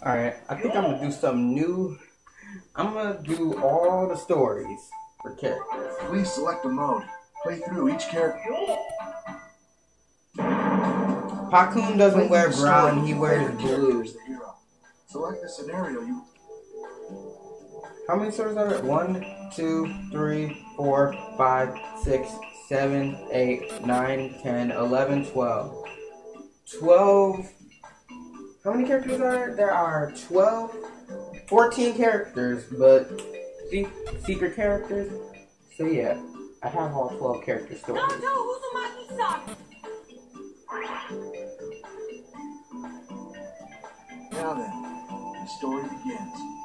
Alright, I think I'm gonna do some new. I'm gonna do all the stories for characters. Please select a mode. Play through each character. Pakkun doesn't wear brown, he wears blue. Select the scenario you How many stories are there? One, two, three, four, five, six, seven, eight, nine, ten, eleven, twelve. Twelve. How many characters are there? There are 12, 14 characters, but se- secret characters. So yeah, I have all 12 character stories. Now then, the story begins.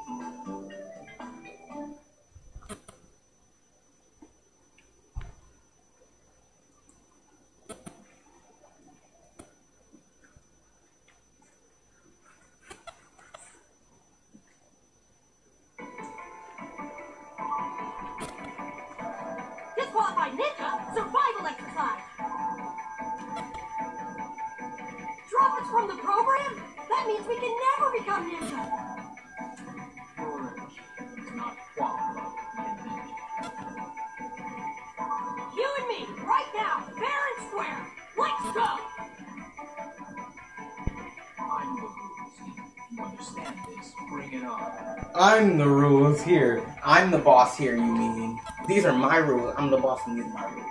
My rules. I'm the boss and these are my rules.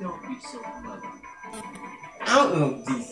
Don't be so clever. I don't know these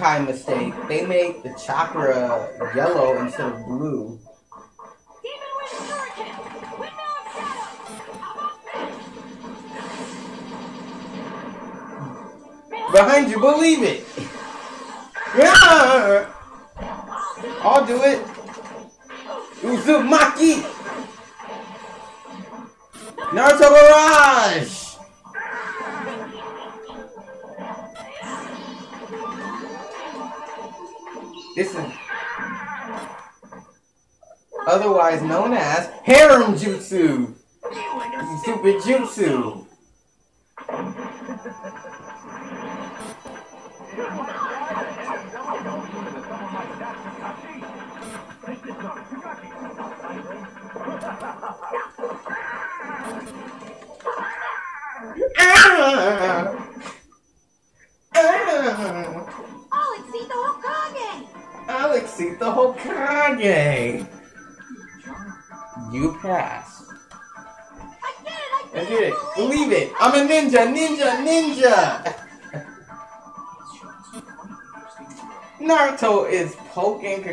Mistake. They make the chakra yellow instead of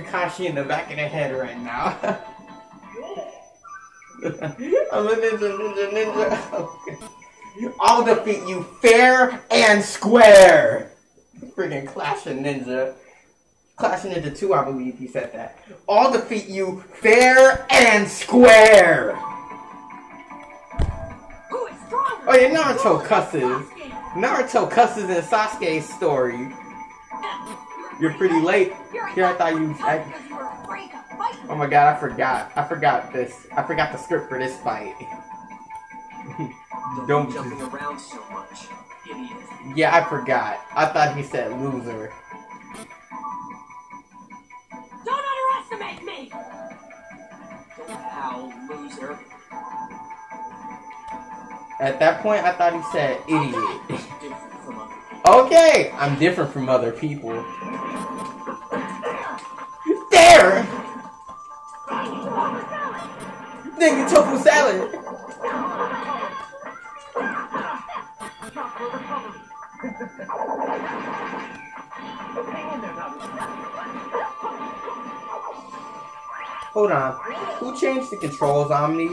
Kakashi in the back of the head right now. I'm a ninja, ninja, ninja. I'll defeat you fair and square. Freaking Clash of Ninja. Clash of Ninja 2, I believe he said that. I'll defeat you fair and square. Who is stronger? Oh yeah, Naruto cusses. Naruto cusses in Sasuke's story. You're pretty late. You're Here I thought you. tough I, because you were afraid to fight. oh my god, I forgot. I forgot this. I forgot the script for this fight. Don't, Don't jumping around so much, idiot. Yeah, I forgot. I thought he said loser. Don't underestimate me. Don't howl, loser. At that point, I thought he said idiot. Okay, I'm different from other people. There! Nigga tofu salad. Hold on. Who changed the controls, Omni?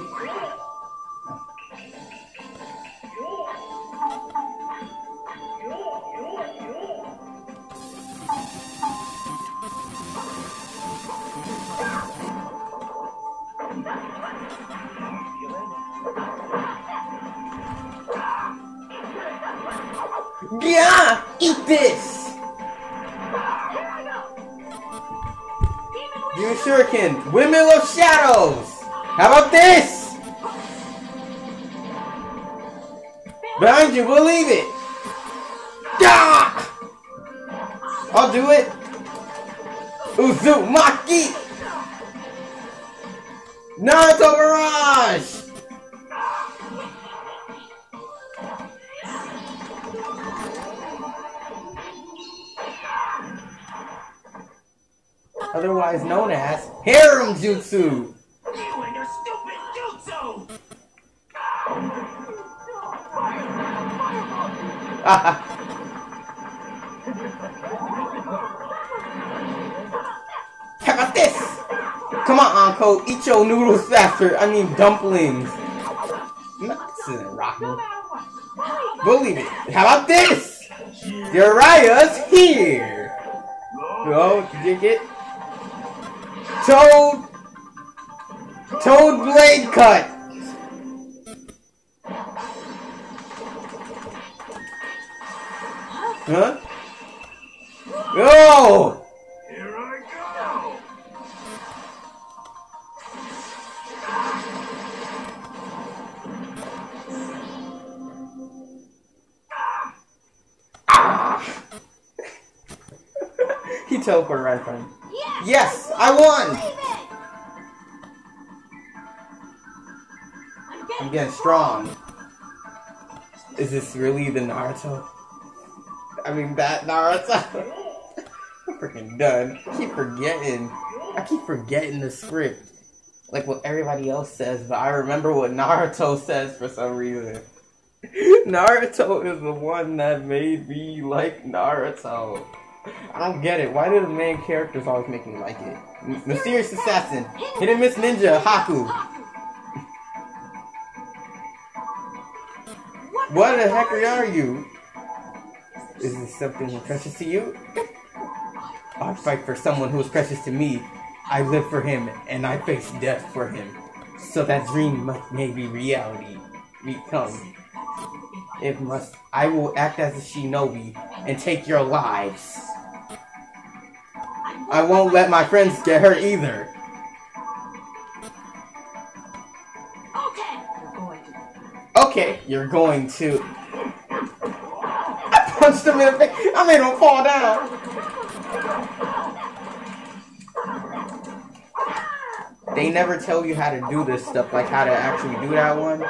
Yeah! Eat this! You shuriken! Windmill of Shadows! How about this? Behind you, believe it! Yeah! I'll do it! Uzumaki! Naruto Barrage! Otherwise known as Harem Jutsu! You and your stupid jutsu! How about this? Come on, Anko, eat your noodles faster. I mean dumplings. No, this isn't rocking. Believe it. How about this? Uriah's here. Go, did you get? Toad. Toad blade cut. Huh? Yo! Here I go! he teleported right in front. Yes! Yes, I won! I'm getting, I'm getting strong. Is this really the Naruto? I mean, that Naruto? I'm freaking done. I keep forgetting. I keep forgetting the script. Like what everybody else says, but I remember what Naruto says for some reason. Naruto is the one that made me like Naruto. I don't get it. Why do the main characters always make me like it? Mysterious Assassin, Hit and Miss Ninja, Haku. What the heck are you? Is this something precious to you? I fight for someone who is precious to me. I live for him, and I face death for him. So that dream must maybe reality become. It must. I will act as a shinobi and take your lives. I won't let my friends get hurt either. Okay. You're going to. I punched him in the face. I made him fall down. They never tell you how to do this stuff, like how to actually do that one.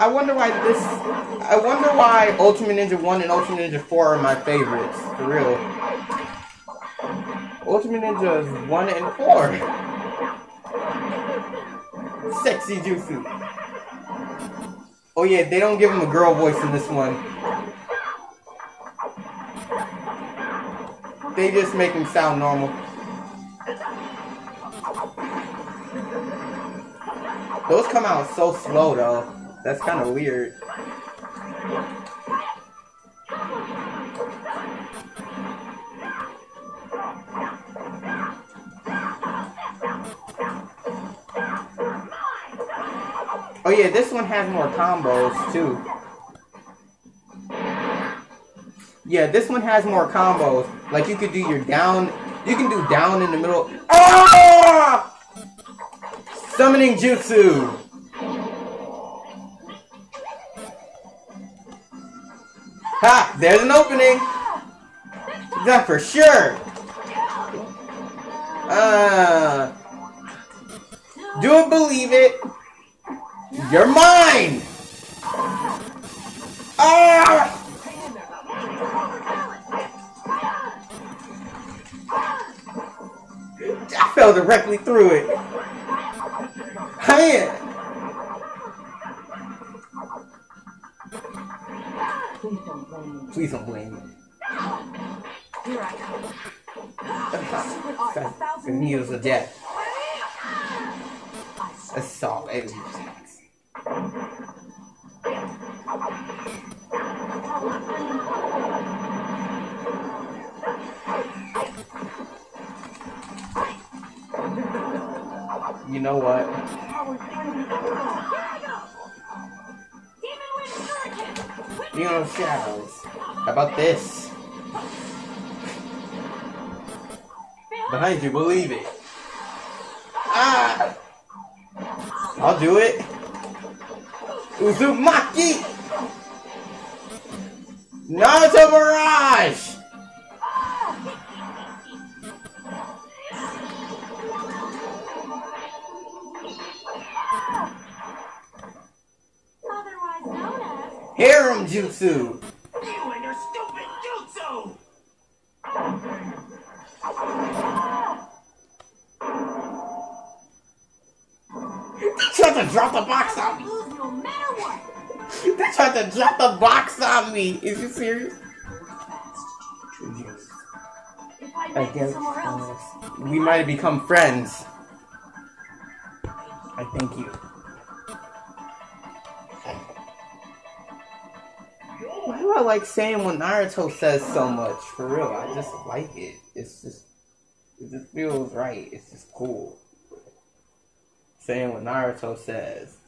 I wonder why this. I wonder why Ultimate Ninja 1 and Ultimate Ninja 4 are my favorites, for real. Ultimate Ninja 1 and 4. Sexy Jutsu. Oh yeah, they don't give him a girl voice in this one. They just make him sound normal. Those come out so slow though. That's kind of weird. Oh yeah, this one has more combos too. Yeah, this one has more combos. Like you could do your down, you can do down in the middle. Ah! Summoning Jutsu. Ha! There's an opening. That for sure. Uh, do it, believe it. You're mine. Ah! I fell directly through it. I Please don't blame me. Here I come. The needles of death. Assault every You know what? Know shadows. How about this? Behind you, believe it. Ah! I'll do it. Uzumaki! Naruto Mirage! Harem Jutsu! You and your stupid jutsu! They tried to drop the box on me! They tried to drop the box on me! Is you serious? I guess uh, we might have become friends. I thank you. Why do I like saying what Naruto says so much? For real, I just like it. It's just, it just feels right. It's just cool. Saying what Naruto says.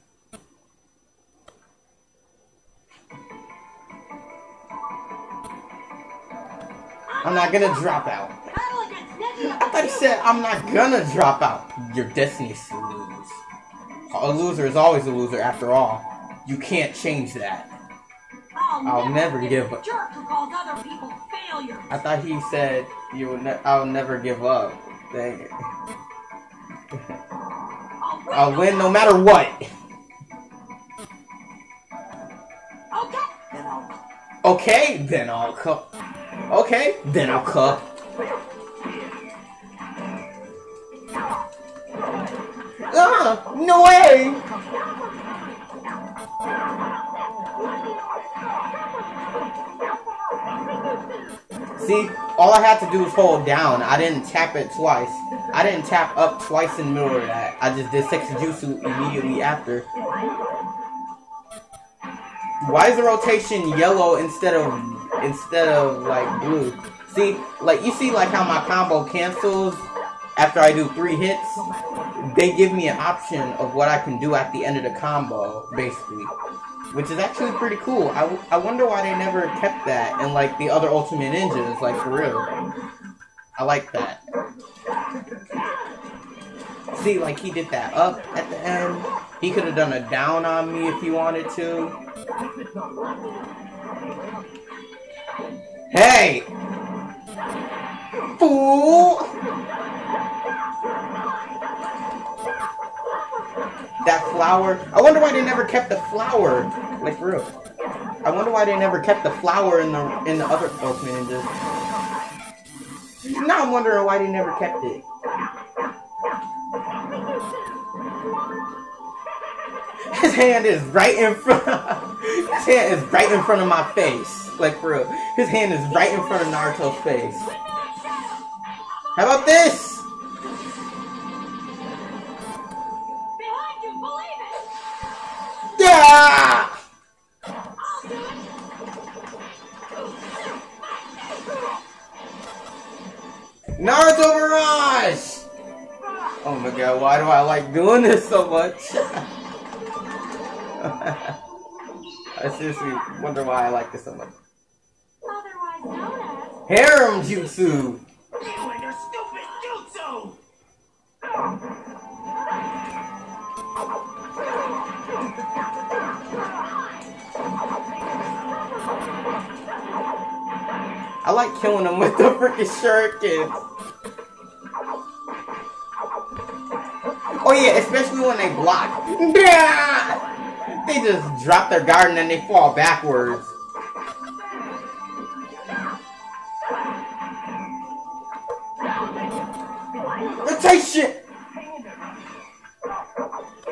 I'm not gonna drop out. I thought you said I'm not gonna drop out. Your destiny's to lose. A loser is always a loser after all. You can't change that. I'll, I'll never be give up. jerk who calls other people failures. I thought he said you will ne- I'll never give up. Dang it. I'll win no matter what. Okay. Then I'll Okay, then I'll cup. Okay, then I'll cup. Ah, no way! See, all I had to do was hold down. I didn't tap it twice. I didn't tap up twice in the middle of that. I just did sexy Sexajutsu immediately after. Why is the rotation yellow instead of instead of like blue? See, like you see like how my combo cancels after I do three hits? They give me an option of what I can do at the end of the combo, basically. Which is actually pretty cool. I, I wonder why they never kept that in like the other Ultimate Ninjas, like for real. I like that. See, like he did that up at the end. He could have done a down on me if he wanted to. Hey! Fool! That flower. I wonder why they never kept the flower. Like for real. I wonder why they never kept the flower in the in the other Ultimate Ninjas. Now I'm wondering why they never kept it. His hand is right in front. Of, His hand is right in front of my face. Like for real. His hand is right in front of Naruto's face. How about this? Behind you, believe it! Yeah! I'll do it! Naruto Mirage! Oh my god, why do I like doing this so much? I seriously wonder why I like this so much. Otherwise known as... Harem Jutsu! You and your stupid jutsu! I like killing them with the freaking shuriken. Oh yeah, especially when they block. They just drop their guard and then they fall backwards. Rotation!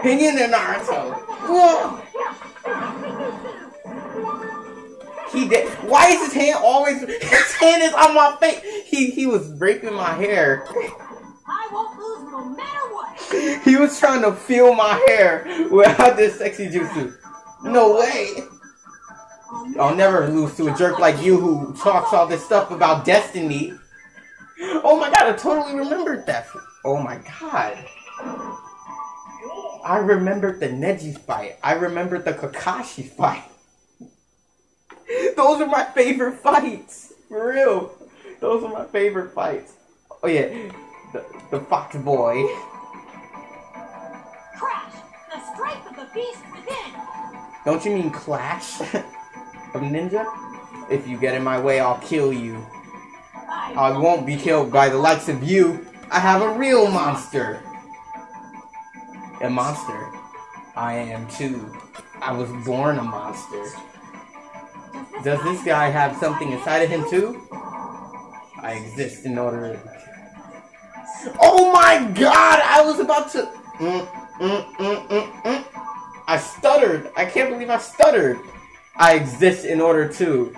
Hang in there, Naruto. Whoa. He did. Why is his hand always? His hand is on my face. He he was raping my hair. I won't lose no matter what. He was trying to feel my hair without this sexy jutsu. No way. I'll never lose to a jerk like you who talks all this stuff about destiny. Oh my god, I totally remembered that. Oh my god. I remembered the Neji fight. I remembered the Kakashi fight. Those are my favorite fights. For real. Those are my favorite fights. Oh yeah. The, the Fox Boy. Crash, the strength of the beast within. Don't you mean Clash of Ninja? If you get in my way, I'll kill you. I won't be killed by the likes of you. I have a real monster. A monster. I am too. I was born a monster. Does this guy have something inside of him too? I exist in order. To... Oh my god! I was about to. Mm, mm, mm, mm, mm. I stuttered. I can't believe I stuttered. I exist in order to.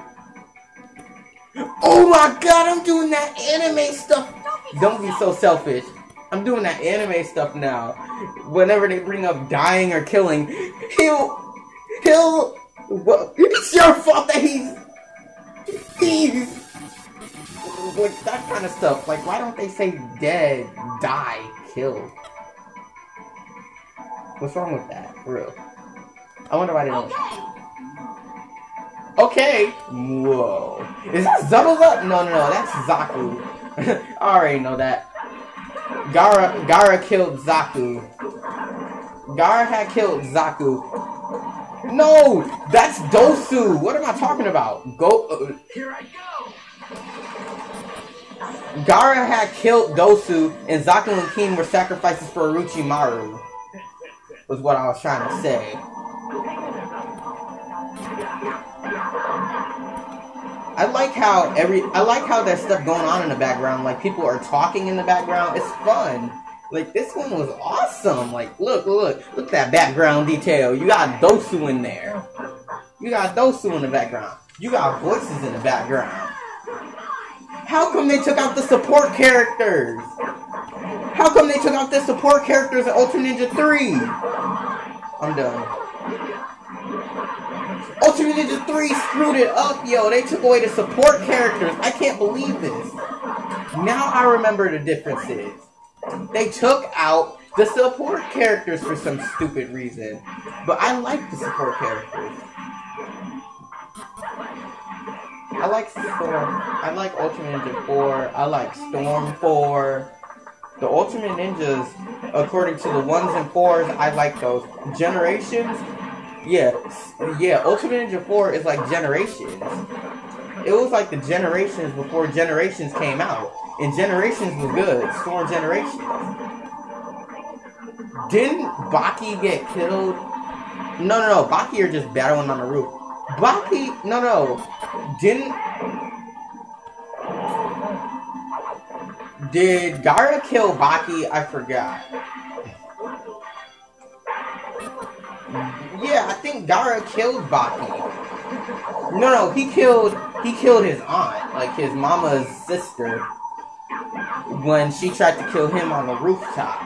Oh my god! I'm doing that anime stuff. Don't be so selfish. I'm doing that anime stuff now. Whenever they bring up dying or killing, he'll he'll. Well, it's your fault that he's he's like that kind of stuff. Like, why don't they say dead, die, kill? What's wrong with that? For real. I wonder why they don't. Okay. Okay. Whoa. Is that up No, no, no. That's Zaku. I already know that. Gaara, Gaara killed Zaku. Gaara had killed Zaku. No, that's Dosu. What am I talking about? Go. Uh, Here I go! Gaara had killed Dosu, and Zaku and Kin were sacrifices for Orochimaru. Was what I was trying to say. I like how every I like how there's stuff going on in the background. Like people are talking in the background. It's fun. Like this one was awesome. Like look, look, look at that background detail. You got Dosu in there. You got Dosu in the background. You got voices in the background. How come they took out the support characters? How come they took out the support characters in Ultra Ninja 3? I'm done. Ultra Ninja 3 screwed it up, yo. They took away the support characters. I can't believe this. Now I remember the differences. They took out the support characters for some stupid reason. But I like the support characters. I like Storm. I like Ultimate Ninja 4. I like Storm 4. The Ultimate Ninjas, according to the ones and fours, I like those. Generations, yeah, yeah. Ultimate Ninja 4 is like Generations. It was like the Generations before Generations came out. And Generations was good. Storm Generations. Didn't Baki get killed? No, no, no. Baki are just battling on the roof. Baki, no, no. Didn't. Did Gaara kill Baki? I forgot. Yeah, I think Gaara killed Baki. No, no, he killed he killed his aunt, like his mama's sister, when she tried to kill him on the rooftop.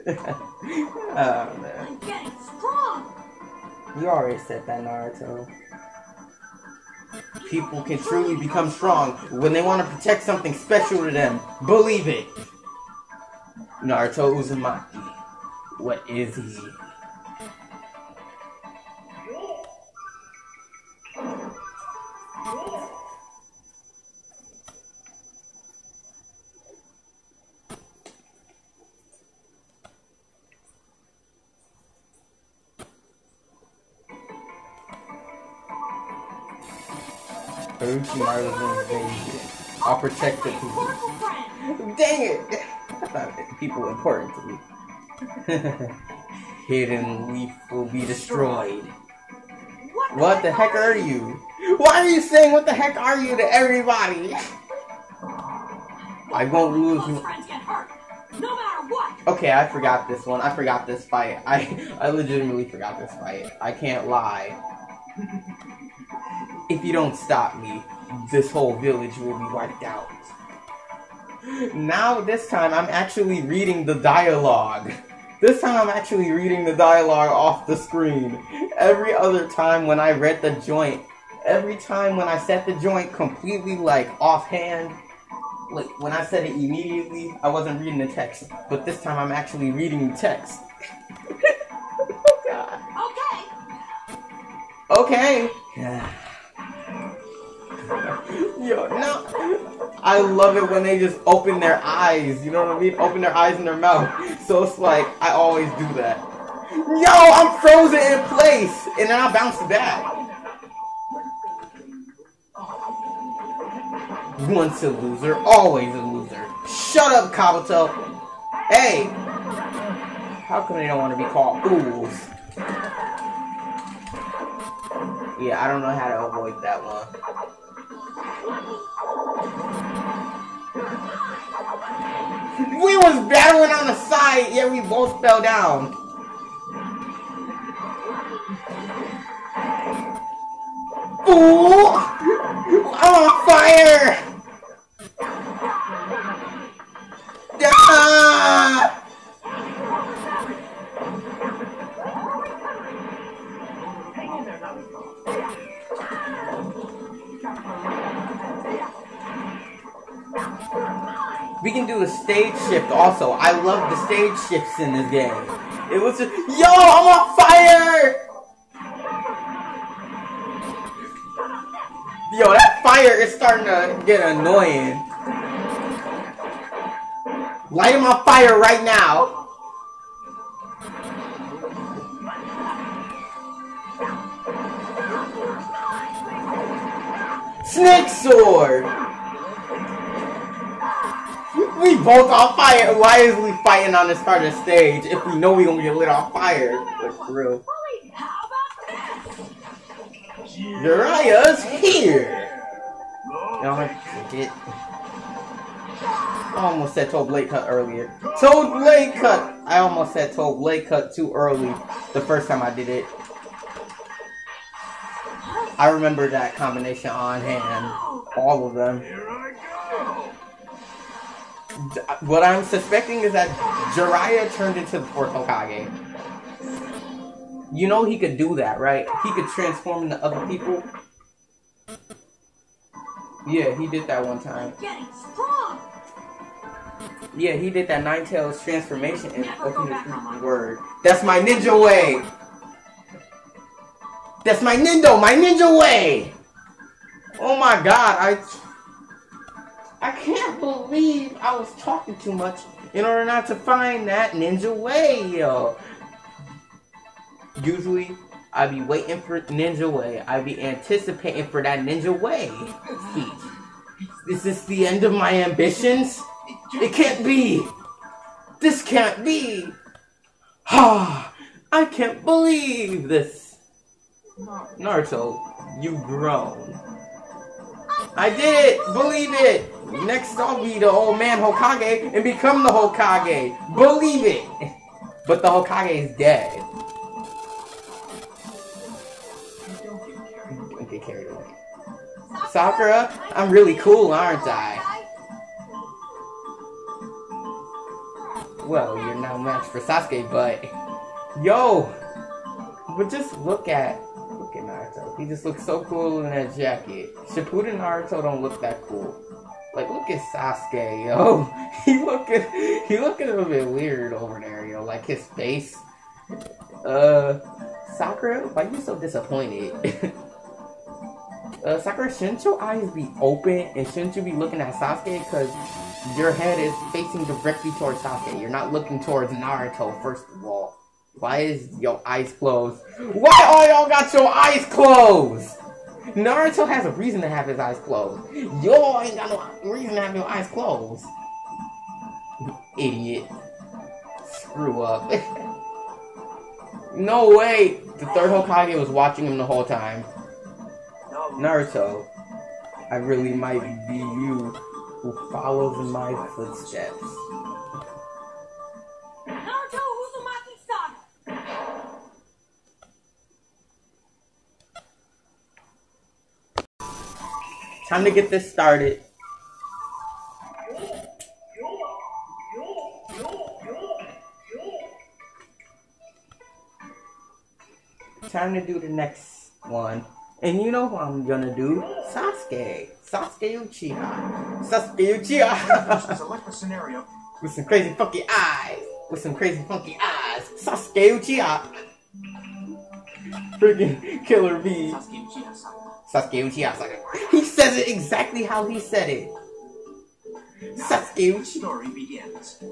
oh man. I'm getting strong. You already said that, Naruto. People can truly become strong when they want to protect something special to them. Believe it. Naruto Uzumaki. What is he? Orochimaru's invasion. I'll protect the people. Dang it! I thought people important to me. Hidden leaf will be destroyed. What What the heck are you? Why are you saying what the heck are you to everybody? I won't lose. Close friends get hurt. No matter what. Okay, I forgot this one. I forgot this fight. I I legitimately forgot this fight. I can't lie. If you don't stop me, this whole village will be wiped out. Now this time I'm actually reading the dialogue. This time I'm actually reading the dialogue off the screen. Every other time when I read the joint, every time when I set the joint completely like offhand, like when I said it immediately, I wasn't reading the text. But this time I'm actually reading the text. oh god. Okay. Okay. Yeah. Yo, no. I love it when they just open their eyes. You know what I mean? Open their eyes and their mouth. So it's like I always do that. Yo, I'm frozen in place, and then I bounce back. Once a loser, always a loser. Shut up, Kabuto. Hey. How come they don't want to be called fools? Yeah, I don't know how to avoid that one. We was battling on the side, yet we both fell down. Ooh! I'm on fire! Ah! We can do a stage shift also. I love the stage shifts in this game. It was just, yo, I'm on fire! Yo, that fire is starting to get annoying. Light him on fire right now. Snake sword! We both on fire. Why is we fighting on this part of the stage if we know we gonna get lit on fire? Like for real. Wait, how about this? Uriah's here. No, I forget. I almost said Toe Blade Cut earlier. Toe Blade Cut! I almost said Toe Blade Cut too early the first time I did it. I remember that combination on hand. All of them. Here I go. What I'm suspecting is that Jiraiya turned into the fourth Hokage. You know he could do that, right? He could transform into other people. Yeah, he did that one time. Getting strong. Yeah, he did that Nine Tails transformation and opened his word. That's my ninja way! That's my nindo, my ninja way! Oh my god, I I can't believe I was talking too much in order not to find that ninja way. Usually, I'd be waiting for ninja way. I'd be anticipating for that ninja way speech. Is this the end of my ambitions? It can't be. This can't be. Ah, I can't believe this. Naruto, you've grown. I did it! Believe it! Next I'll be the old man Hokage and become the Hokage. Believe it! But the Hokage is dead. Don't get carried away. Sakura, I'm really cool, aren't I? Well, you're no match for Sasuke, but yo, but just look at. He just looks so cool in that jacket. Shippuden Naruto don't look that cool. Like look at Sasuke, yo. He looking he looking a bit weird over there, yo. Like his face. Uh, Sakura, why you so disappointed? uh, Sakura, shouldn't your eyes be open and shouldn't you be looking at Sasuke? Because your head is facing directly towards Sasuke. You're not looking towards Naruto, first of all. Why is your eyes closed? Why all y'all got your eyes closed? Naruto has a reason to have his eyes closed. Y'all ain't got no reason to have your eyes closed. Idiot. Screw up. No way! The third Hokage was watching him the whole time. Naruto, I really might be you who follows in my footsteps. Naruto Uzumaki Saga. Time to get this started. Time to do the next one. And you know who I'm gonna do? Sasuke. Sasuke Uchiha. Sasuke Uchiha. Select a scenario. With some crazy funky eyes. With some crazy funky eyes. Sasuke Uchiha. Freaking Killer Bee. Sasuke Uchiha. Sasuke Uchiha Saga. He says it exactly how he said it. Sasuke story begins.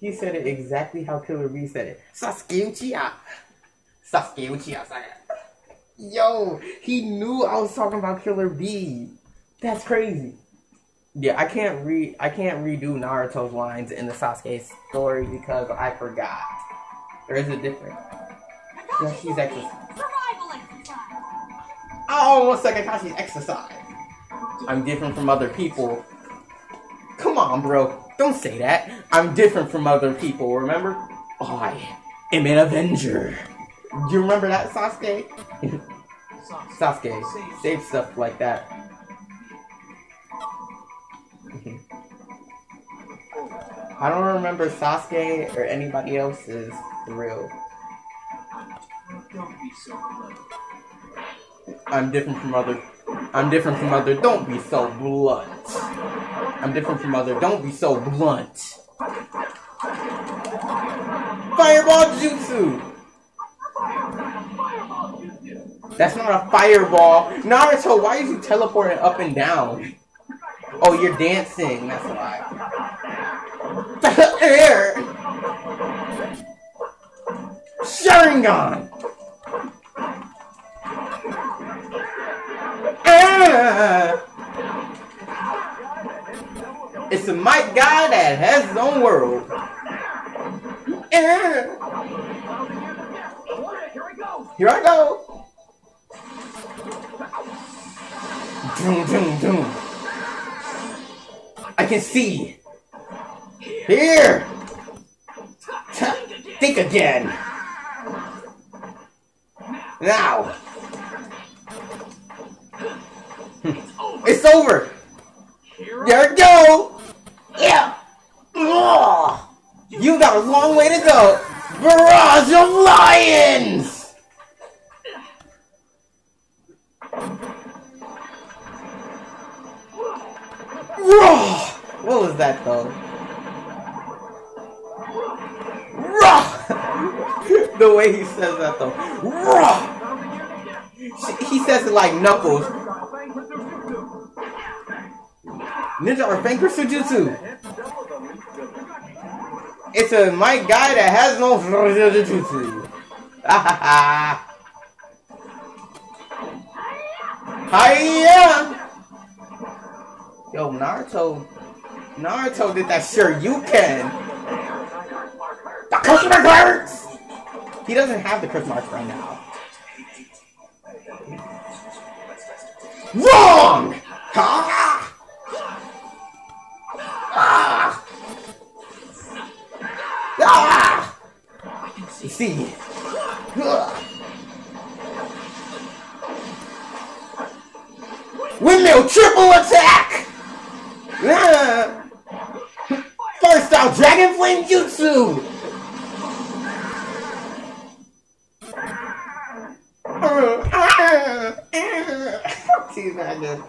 He said it exactly how Killer Bee said it. Sasuke Uchiha. Sasuke Uchiha Saga. Yo, he knew I was talking about Killer Bee. That's crazy. Yeah, I can't re I can't redo Naruto's lines in the Sasuke story because I forgot. There is a difference. Yeah, she's exercise. Survival exercise. Oh, almost like Kakashi's exercise. I'm different from other people. Come on, bro. Don't say that. I'm different from other people, remember? I am an Avenger. Do you remember that, Sasuke? Sasuke, save stuff like that. I don't remember Sasuke or anybody else's real. Don't be so blunt. I'm different from other. I'm different from other. Don't be so blunt. I'm different from other. Don't be so blunt. Fireball jutsu. That's not a fireball. Naruto, why is you teleporting up and down? Oh, you're dancing. That's why. Air. Sharingan. Ah! It's a might guy that has his own world. Go. Here I go. Doom, doom, doom. I can see. Here. Think again. Now. It's over. There we go. Yeah. Ugh. You got a long way to go. Barrage of lions. Raw. What was that though? Raw. the way he says that though. Raw. He says it like Knuckles. Ninja or Banker Sujutsu. It's a might guy that has no Sujutsu. Hiya! Yo, Naruto. Naruto did that sure you can. The curse mark hurts! He doesn't have the curse marks right now. Wrong! Ah! Ah! Ah! See. Windmill triple attack! Ah! First out Dragon Flame Jutsu! See that good.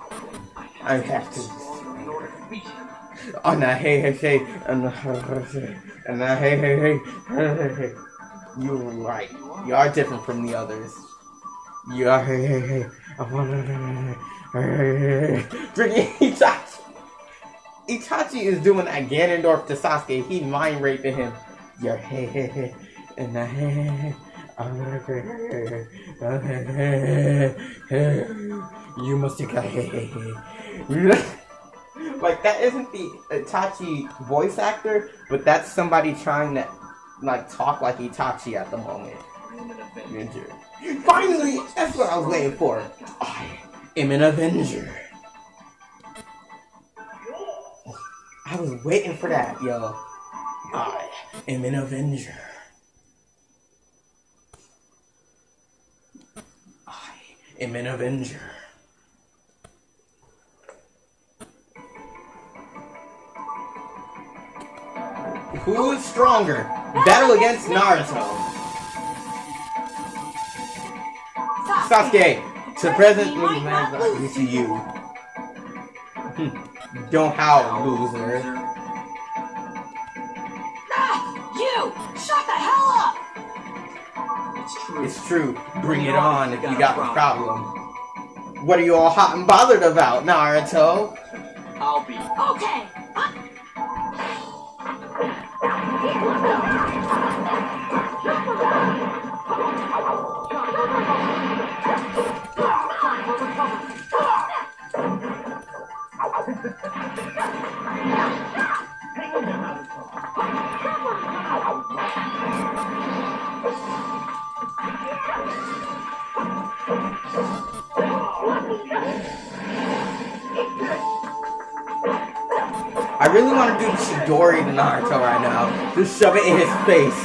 I have to. To. Oh no, hey, hey, hey, and and hey, hey, hey, hey. You're right. You are different from the others. You are, hey, hey, hey. I wanna, hey, hey, hey, hey. Freaking Itachi. Itachi is doing that Ganondorf to Sasuke. He mind raping him. You're, hey, hey, hey, and hey, hey, hey. You must hey. Like that isn't the Itachi voice actor, but that's somebody trying to like talk like Itachi at the moment. Avenger. Finally, that's what I was waiting for. I am an Avenger. I was waiting for that, yo. I am an Avenger. Am an Avenger. Who is stronger? Battle against Naruto. Sasuke, to present You might not lose to you. Don't howl, loser. Ah, you! Shut the hell up! It's true. It's true. Bring it on if you got a problem. What are you all hot and bothered about, Naruto? I'll be. Okay. Huh? Really want to do the Chidori to Naruto right now. Just shove it in his face.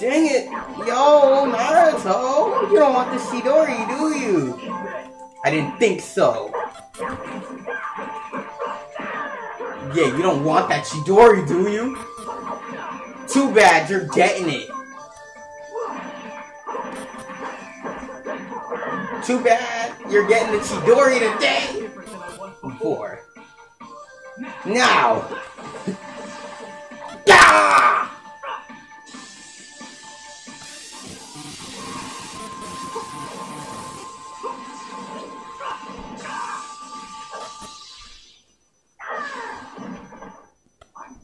Dang it! Yo, Naruto! You don't want the Chidori, do you? I didn't think so. Yeah, you don't want that Chidori, do you? Too bad, you're getting it. Too bad, you're getting the Chidori today. Before. Now. Ah!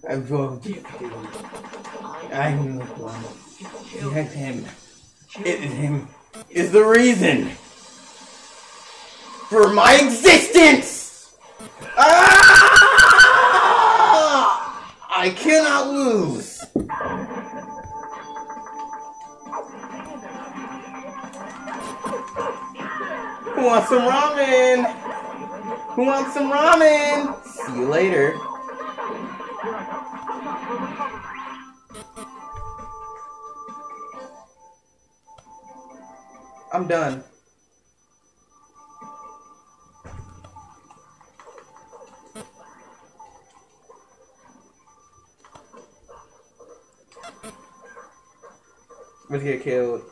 I will give you. I'm the one. Get him. It is him. Is the reason for my existence. Ah! I cannot lose. Who wants some ramen? Who wants some ramen? See you later. I'm done. Let's get killed.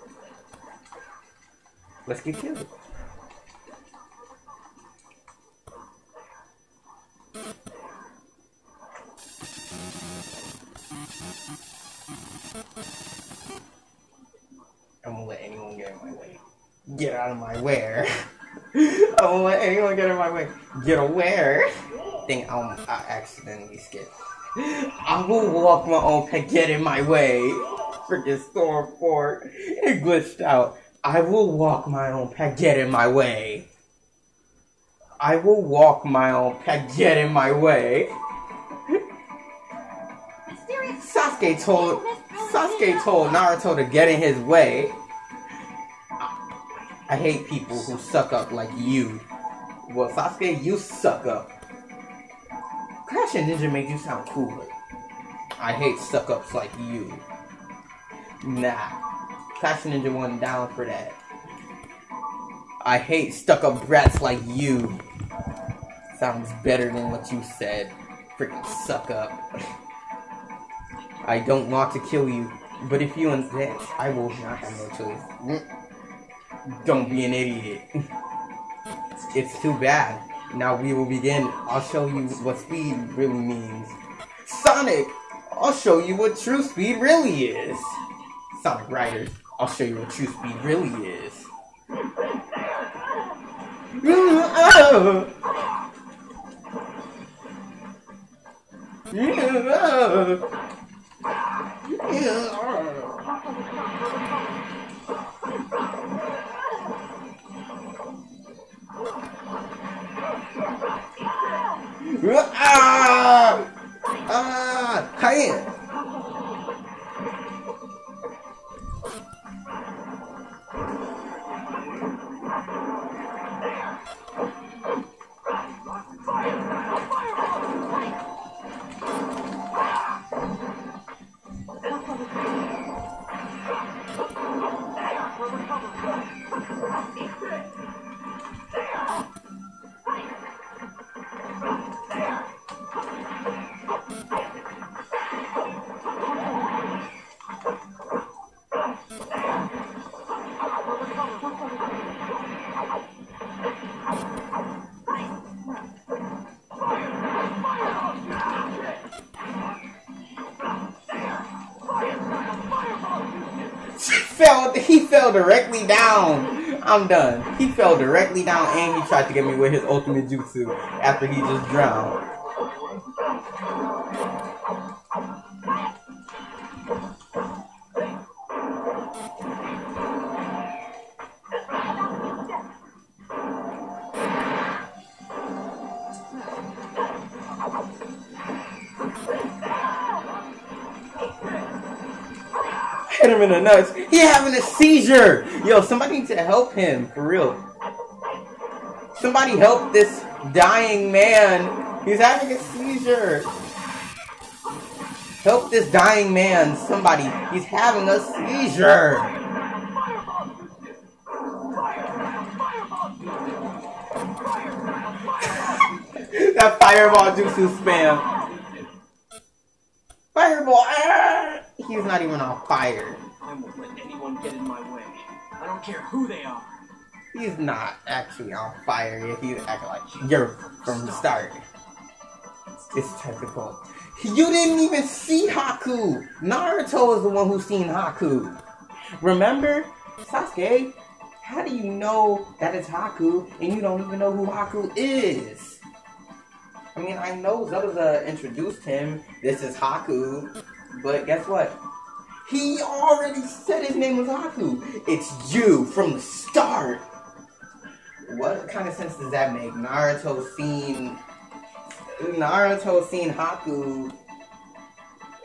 Let's get killed. I won't let anyone get in my way. Get out of my way. I won't let anyone get in my way. Get aware. Think I'm, I accidentally skipped. I will walk my own path. Get in my way. Freaking Storm Fort. It glitched out. I will walk my own path. Get in my way. I will walk my own path. Get in my way. Sasuke told Sasuke told Naruto to get in his way. I hate people who suck up like you. Well, Sasuke, you suck up. Crash and Ninja make you sound cooler. I hate suck ups like you. Nah. Crash and Ninja wasn't down for that. I hate stuck up brats like you. Sounds better than what you said. Freaking suck up. I don't want to kill you, but if you insist, I will not have no choice. Don't be an idiot. It's too bad. Now we will begin. I'll show you what speed really means. Sonic, I'll show you what true speed really is. Sonic Riders, I'll show you what true speed really is. Ah! Ah! Cayenne! fell fell directly down. I'm done. He fell directly down and he tried to get me with his ultimate jutsu after he just drowned. Hit him in the nuts. He having a seizure. Yo, somebody needs to help him for real. Somebody help this dying man. He's having a seizure. Help this dying man. Somebody. He's having a seizure. that fireball jutsu spam. Fireball. Ah! He's not even on fire. Get in my way. I don't care who they are. He's not actually on fire if you act like you're from the start. It's typical. You didn't even see Haku. Naruto is the one who's seen Haku. Remember, Sasuke? How do you know that it's Haku and you don't even know who Haku is? I mean, I know Zelda introduced him. This is Haku, but guess what? He already said his name was Haku. It's you from the start. What kind of sense does that make? Naruto seen Naruto seen Haku.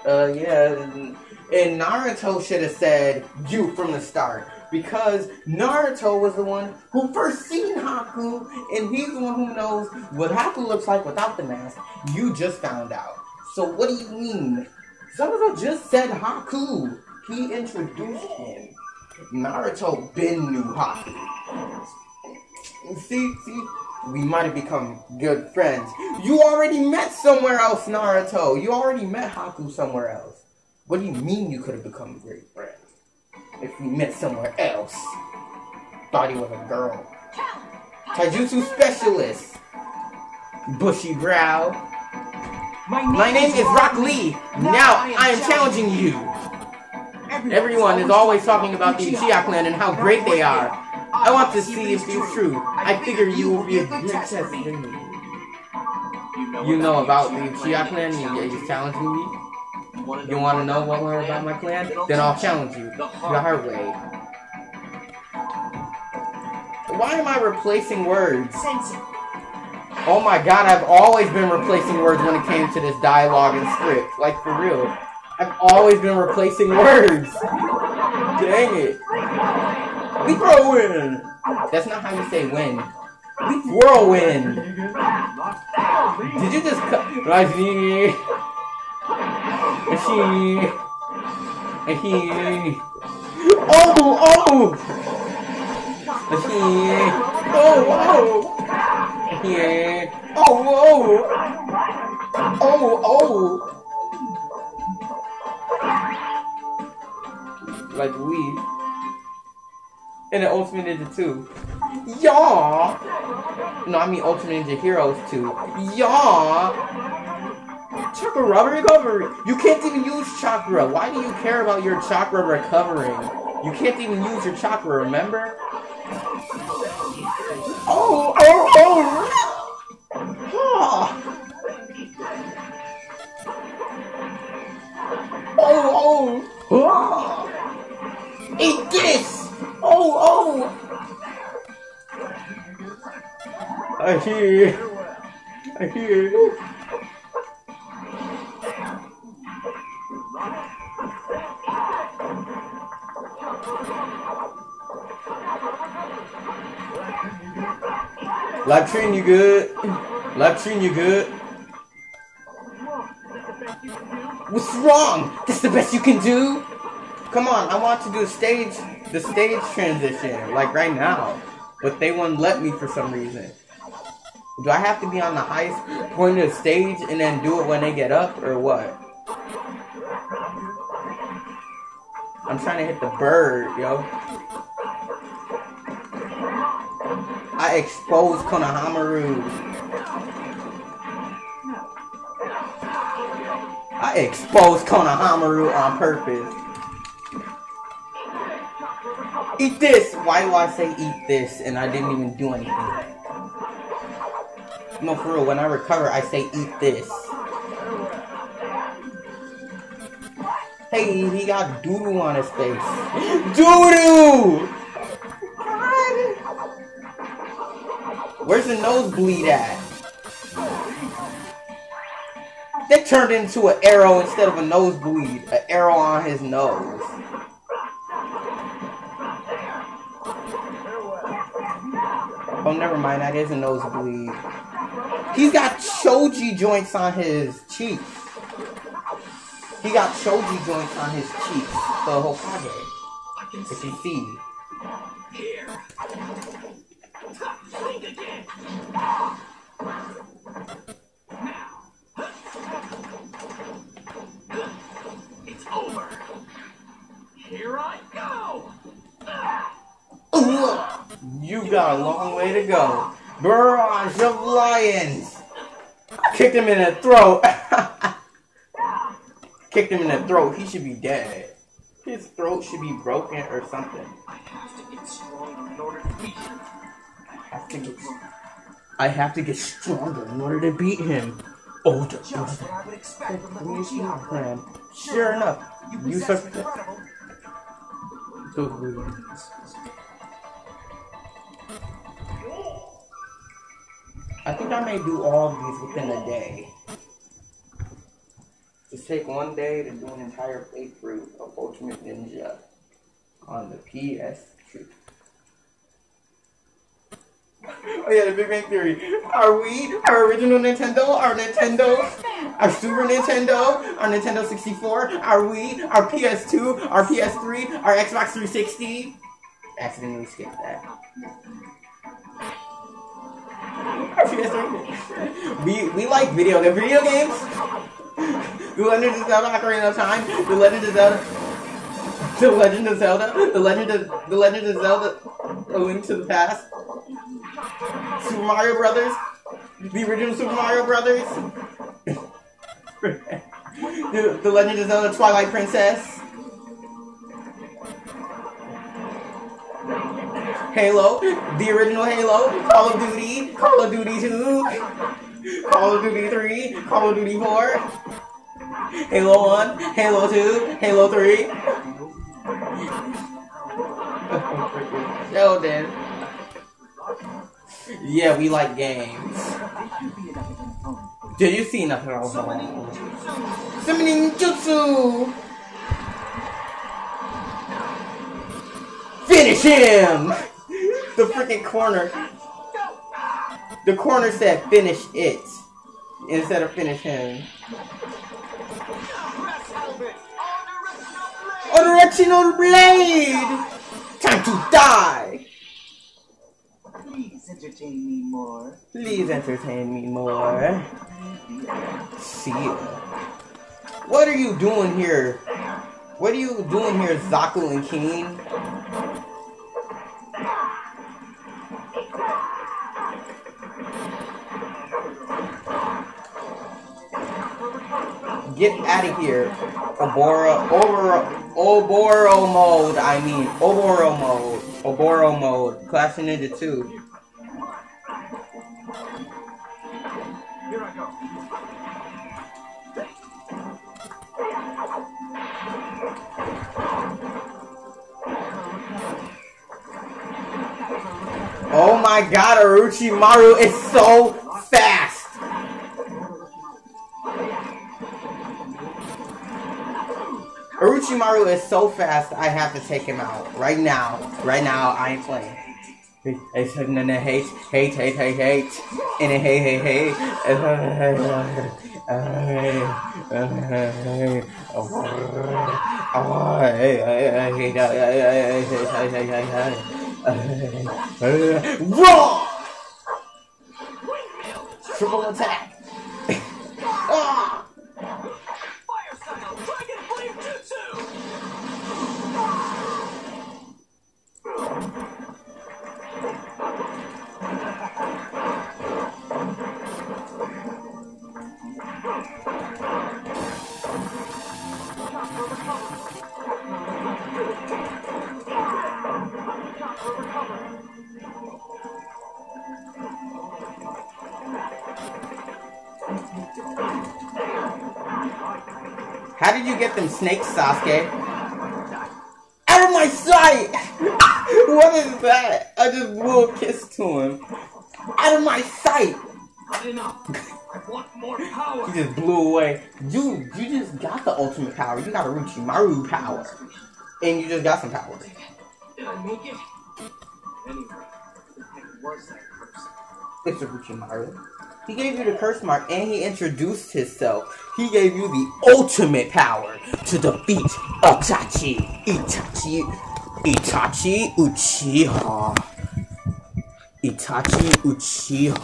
Uh, yeah, and, and Naruto should have said you from the start because Naruto was the one who first seen Haku, and he's the one who knows what Haku looks like without the mask. You just found out. So what do you mean? Zelda just said Haku. He introduced him. Naruto been knew Haku. See, see, we might have become good friends. You already met somewhere else, Naruto. You already met Haku somewhere else. What do you mean you could have become great friends? If we met somewhere else. Thought he was a girl. Taijutsu specialist. Bushy brow. My name is Rock Lee. Now I am challenging you. Everyone is always talking about the Uchiha clan and how great they are. I want to see if it's true. I figure you will be a good test than me. You know about the Uchiha clan and you're challenging me? You want to know what more about my clan? Then I'll challenge you the hard way. Why am I replacing words? Oh my god, I've always been replacing words when it came to this dialogue and script. Like, for real. I've always been replacing words. Dang it. Leaf whirlwind. That's not how you say win. Leaf whirlwind. Did you just cut? Raji. She. He. Oh, oh. Oh, oh. He. Oh, oh. Oh, oh. Like we. And the Ultimate Ninja 2. Yaw! No, I mean Ultimate Ninja Heroes 2. Yaw! Chakra recovery! You can't even use chakra! Why do you care about your chakra recovering? You can't even use your chakra, remember? Oh, oh, oh! Ah. Oh, oh! oh. Eat this! Oh, oh! I hear. you. I hear it. Latrine, you good? Latrine, you good? What's wrong? This the best you can do? Come on, I want to do stage, the stage transition, like right now. But they won't let me for some reason. Do I have to be on the highest point of the stage and then do it when they get up, or what? I'm trying to hit the bird, yo. I exposed Konohamaru. I exposed Konohamaru on purpose. Eat this! Why do I say eat this and I didn't even do anything? No, for real, when I recover, I say eat this. Hey, he got doo-doo on his face. Doo-doo! Where's the nosebleed at? That turned into an arrow instead of a nosebleed. An arrow on his nose. Oh, never mind. That is a nosebleed. He's got shoji joints on his cheeks. He got shoji joints on his cheeks. The Hokage. I If you see. here. Think again. Now. It's over. Here I go. You got a long way to go. Barrage of lions. Kicked him in the throat. Kicked him in the throat. He should be dead. His throat should be broken or something. I have to get strong in order to beat him. I have to get, I have to get stronger in order to beat him. Oh, Just what I would expect from the Let me see my Uchiha plan. Sure enough, You suck. incredible I think I may do all of these within a day. Just take one day to do an entire playthrough of Ultimate Ninja on the PS2. Oh yeah, the Big Bang Theory. Are we our original Nintendo? Our Nintendo? Our Super Nintendo? Our Nintendo 64? Are we our PS2? Our PS3? Our Xbox 360? Accidentally skipped that. Our PS3. We we like video the video games. The Legend of Zelda Ocarina of Time. The Legend of Zelda. The Legend of Zelda. The Legend of the Legend of Zelda. A Link to the Past. Super Mario Brothers. The original Super Mario Brothers. the, the Legend of Zelda Twilight Princess. Halo, the original Halo, Call of Duty, Call of Duty 2, Call of Duty 3, Call of Duty 4, Halo 1, Halo 2, Halo 3. Sheldon. Yeah, we like games. Did you see nothing else? Summoning Jutsu! Finish him! The freaking corner. The corner said finish it instead of finish him. Oh, directional blade! Time to die! Please entertain me more. Please entertain me more. See ya. What are you doing here? What are you doing here, Zaku and Kin? Get out of here. Obora, Oboro, Oboro mode, I mean. Oboro mode. Oboro mode. Clash of Ninja 2. Here I go. Oh my god, Maru is so fast! Maru is so fast, I have to take him out. Right now. Right now, I ain't playing. Hey, hey, hate, hate, hate, hate, hate, and hey, hey, hey, Wrong! Triple attack! How did you get them snakes, Sasuke? Out of my sight! what is that? I just blew a kiss to him. Out of my sight! Not enough. I want more power. He just blew away. You you just got the ultimate power. You got Orochimaru power. And you just got some power. Did I make it? Anyway, the heck was that curse? It's Orochimaru. He gave you the curse mark and he introduced himself. He gave you the ultimate power to defeat Itachi. Itachi. Itachi Uchiha. Itachi Uchiha.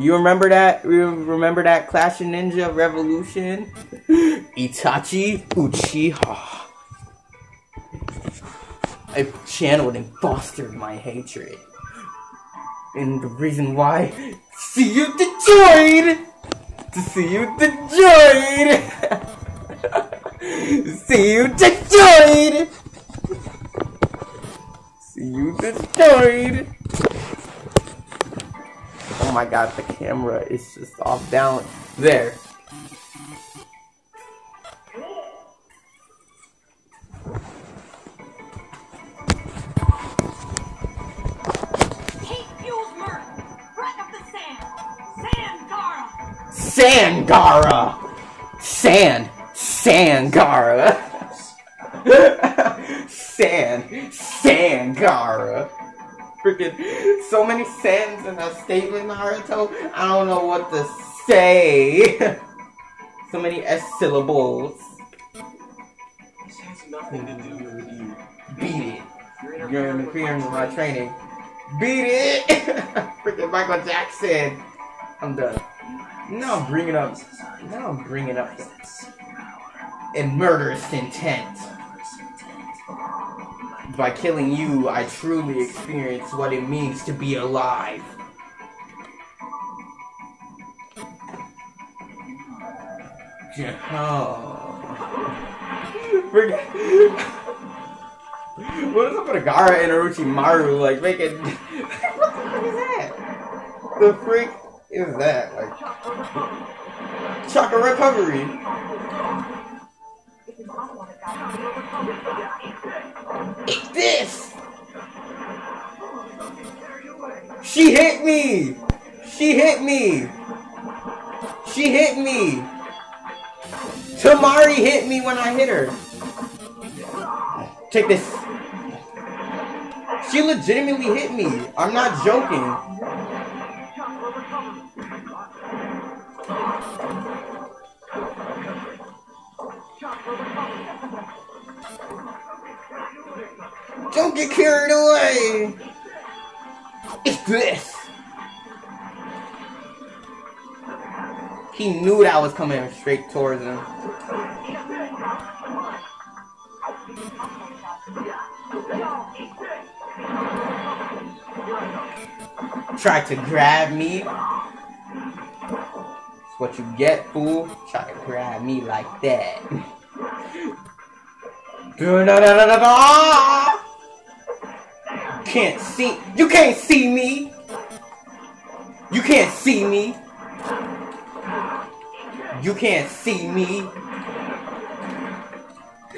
You remember that? You remember that Clash of Ninja Revolution? Itachi Uchiha. I channeled and fostered my hatred. And the reason why, see you Detroit! To see you Detroit! see you Detroit! See you Detroit! Oh my god, the camera is just off down there. Sangara! Sand! Sangara! Sand! Sangara! Freaking so many sands in a statement, Naruto. I don't know what to say. so many S syllables. This has nothing to do with you. Beat it. You're You're interfering with my training. Beat it! Freaking Michael Jackson! I'm done. Now I'm bringing up. Now I'm bringing up in murderous intent. By killing you, I truly experience what it means to be alive. Oh. What is up with Agara and Orochimaru like making? what the fuck is that? The freak is that like? Chakra recovery. It's this. She hit me. She hit me. She hit me. Temari hit me when I hit her. Take this. She legitimately hit me. I'm not joking. Don't get carried away. It's this. He knew that was coming straight towards him. Tried to grab me. That's what you get, fool. Try to grab me like that. Can't see. You can't see me. You can't see me. You can't see me.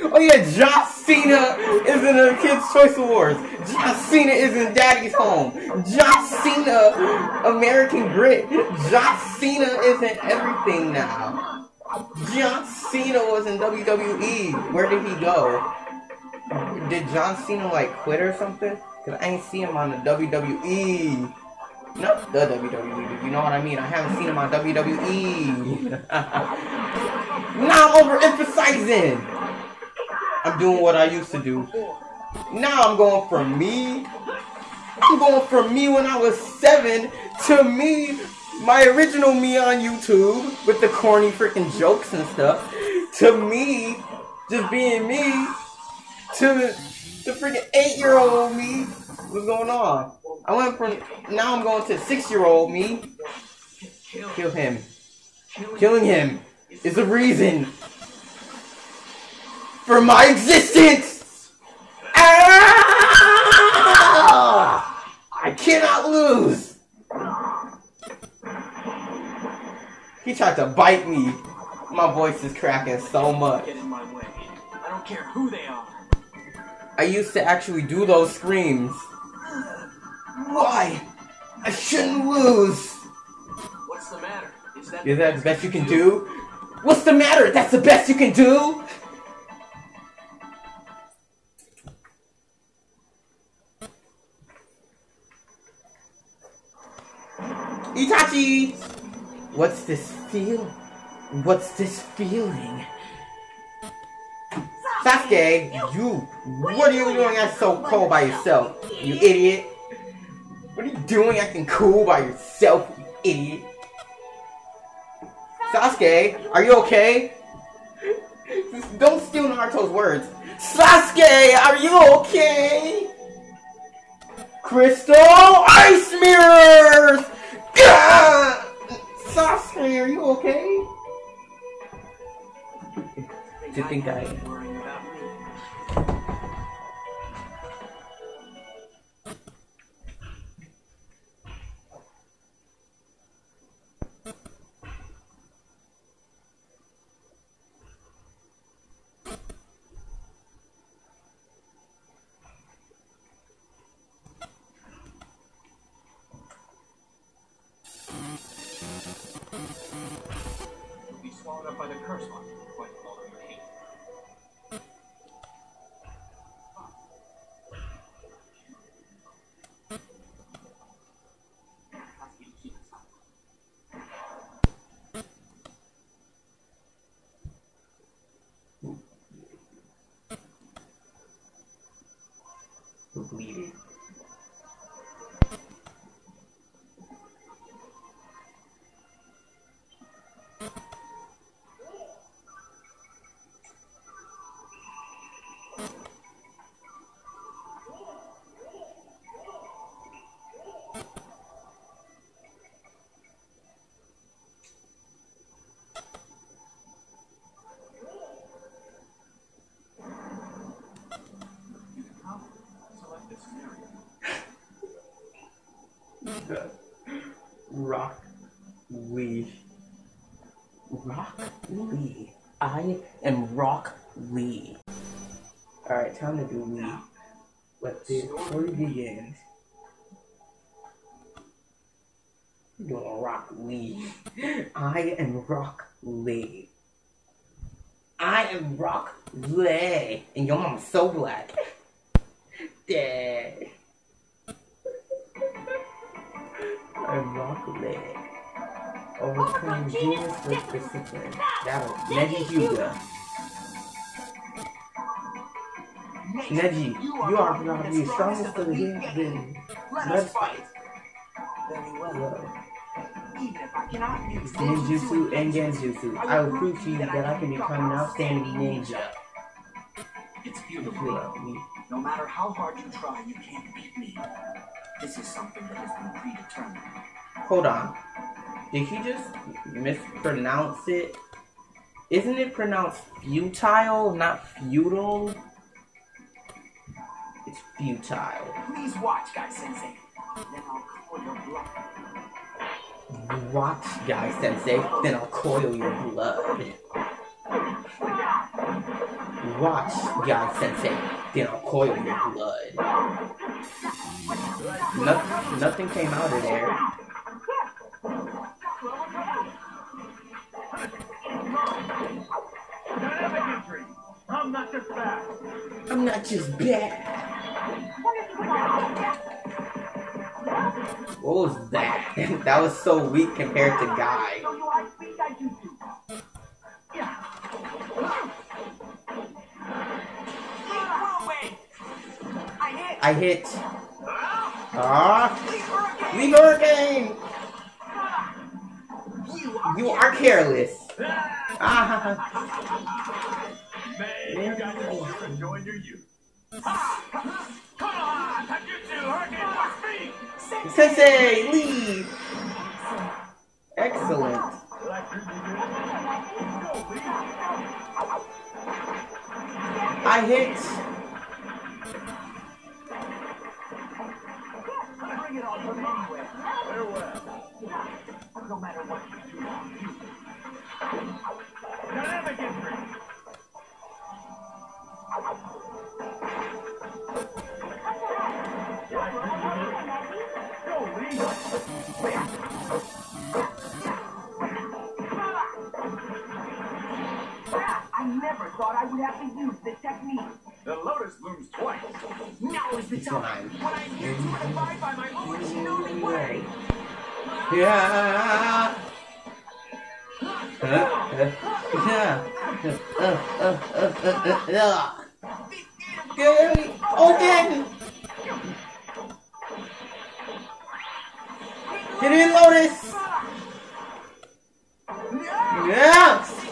Oh yeah, John Cena is in the Kids Choice Awards. John Cena is in Daddy's Home. John Cena, American Grit. John Cena is in everything now. John Cena was in WWE. Where did he go? Did John Cena like quit or something? Cause I ain't see him on the WWE. Not the WWE. You know what I mean? I haven't seen him on WWE. now I'm overemphasizing. I'm doing what I used to do. Now I'm going from me. I'm going from me when I was seven to me, my original me on YouTube with the corny freaking jokes and stuff, to me just being me, to the freaking eight year old me. What's going on? I went from now I'm going to six year old me. Kill, him. Killing him is the reason for my existence. Ah! I cannot lose. He tried to bite me. My voice is cracking so much. Get in my way. I don't care who they are. I used to actually do those screams. Why? I shouldn't lose. What's the matter? Is that Is that the best you can do? What's the matter? That's the best you can do? Itachi! What's this feel? What's this feeling? Sasuke, you, what are you doing acting so cold by yourself, you idiot? What are you doing acting cool by yourself, you idiot? Sasuke, are you okay? Don't steal Naruto's words. Sasuke, are you okay? Crystal ice mirrors! Gah! Sasuke, are you okay? Do you think I- Worrying about me. You'll be swallowed up by the curse one. Quite all of your hate. Bleeding. You can come. Select this scenario. Rock Lee. Rock I am Rock Lee. Alright, time to do Lee. Let the story begin. I'm doing Rock Lee. I am Rock Lee. I am Rock Lee. And your mom's so black. Yeah. I'm Rock Lee. Overcoming demons with discipline. Battle Neji Hyuga. Neji, you are probably the strongest of the. Let Let's fight. Very well. Well, Even if I cannot use ninjutsu and genjutsu. I will prove to you that I can become an outstanding ninja. It's beautiful. No matter how hard you try, you can't beat me. This is something that has been predetermined. Hold on. Did he just mispronounce it? Isn't it pronounced futile, not futile? It's futile. Please watch, Guy Sensei. Then I'll call your bluff. Watch, Guy Sensei, then I'll coil your blood. Watch, Guy Sensei, then I'll coil your blood. No, nothing came out of there. I'm not just fast. I'm not just bad. What was that? that was so weak compared to Guy. Show you how speed I. Yeah. I hit. I hit. Ah, leaf hurricane. You are You are careless. Ah, Man, you guys are sure enjoying your youth. Ha! Come on! Taijutsu! Hurricane Force Speed! Sensei, leave. Excellent. Electric, you good? Go, Lee! I hit. Bring it on from anywhere. Farewell. No matter what you do, you. Dynamic entry. Thought I would have to use this technique. The lotus looms twice. Now is the time. When I'm here to abide by my own snowy way. Yeah. Uh, uh, yeah. Uh, uh, uh, uh, uh, uh. Gary, open! Get in, Lotus! Yeah!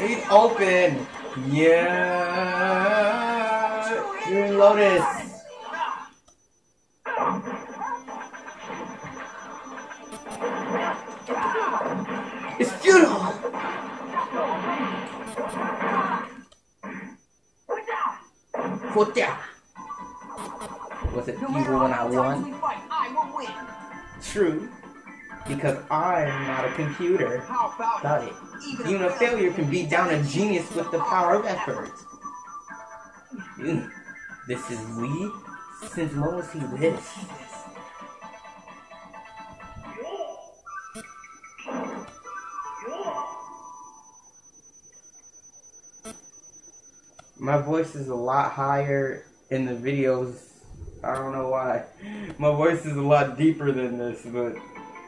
It's open! Yeah! You're Lotus! It's futile! Put down! Was it evil when I won? fight, I will win. True. Because I'm not a computer. Got it. Even a failure can beat down a genius with the power of effort. Mm. This is Lee. Since when was he this? My voice is a lot higher in the videos. I don't know why. My voice is a lot deeper than this, but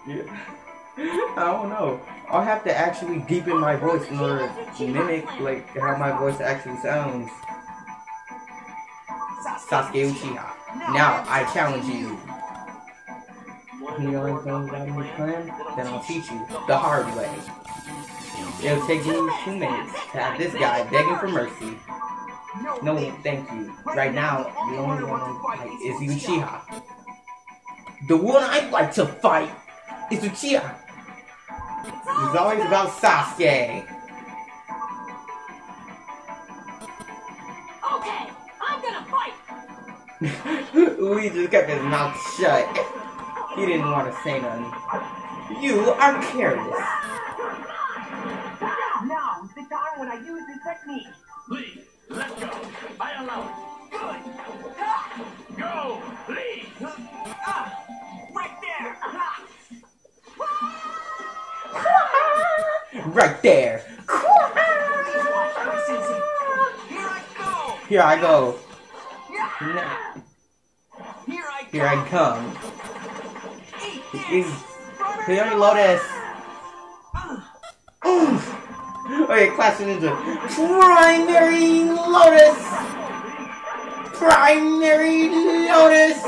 yeah. I don't know. I'll have to actually deepen my voice in order to mimic like how my voice actually sounds. Sasuke Uchiha. Now I challenge you. You know anything about my plan? Then I'll teach you the hard way. It'll take me two minutes to have this guy begging for mercy. No, thank you. Right now, the only one I fight is Uchiha. The one I'd like to fight is Uchiha. It's always about Sasuke. Okay, I'm gonna fight. Lee just kept his mouth shut. He didn't want to say nothing. You are careless. Now is the time when I use this technique. Lee, let's go. I allow it. Good. Go, Right there. Here I go. Here I. Here I come. Eat Lotus. Oof. Okay, Clash Ninja. Primary Lotus. Primary Lotus.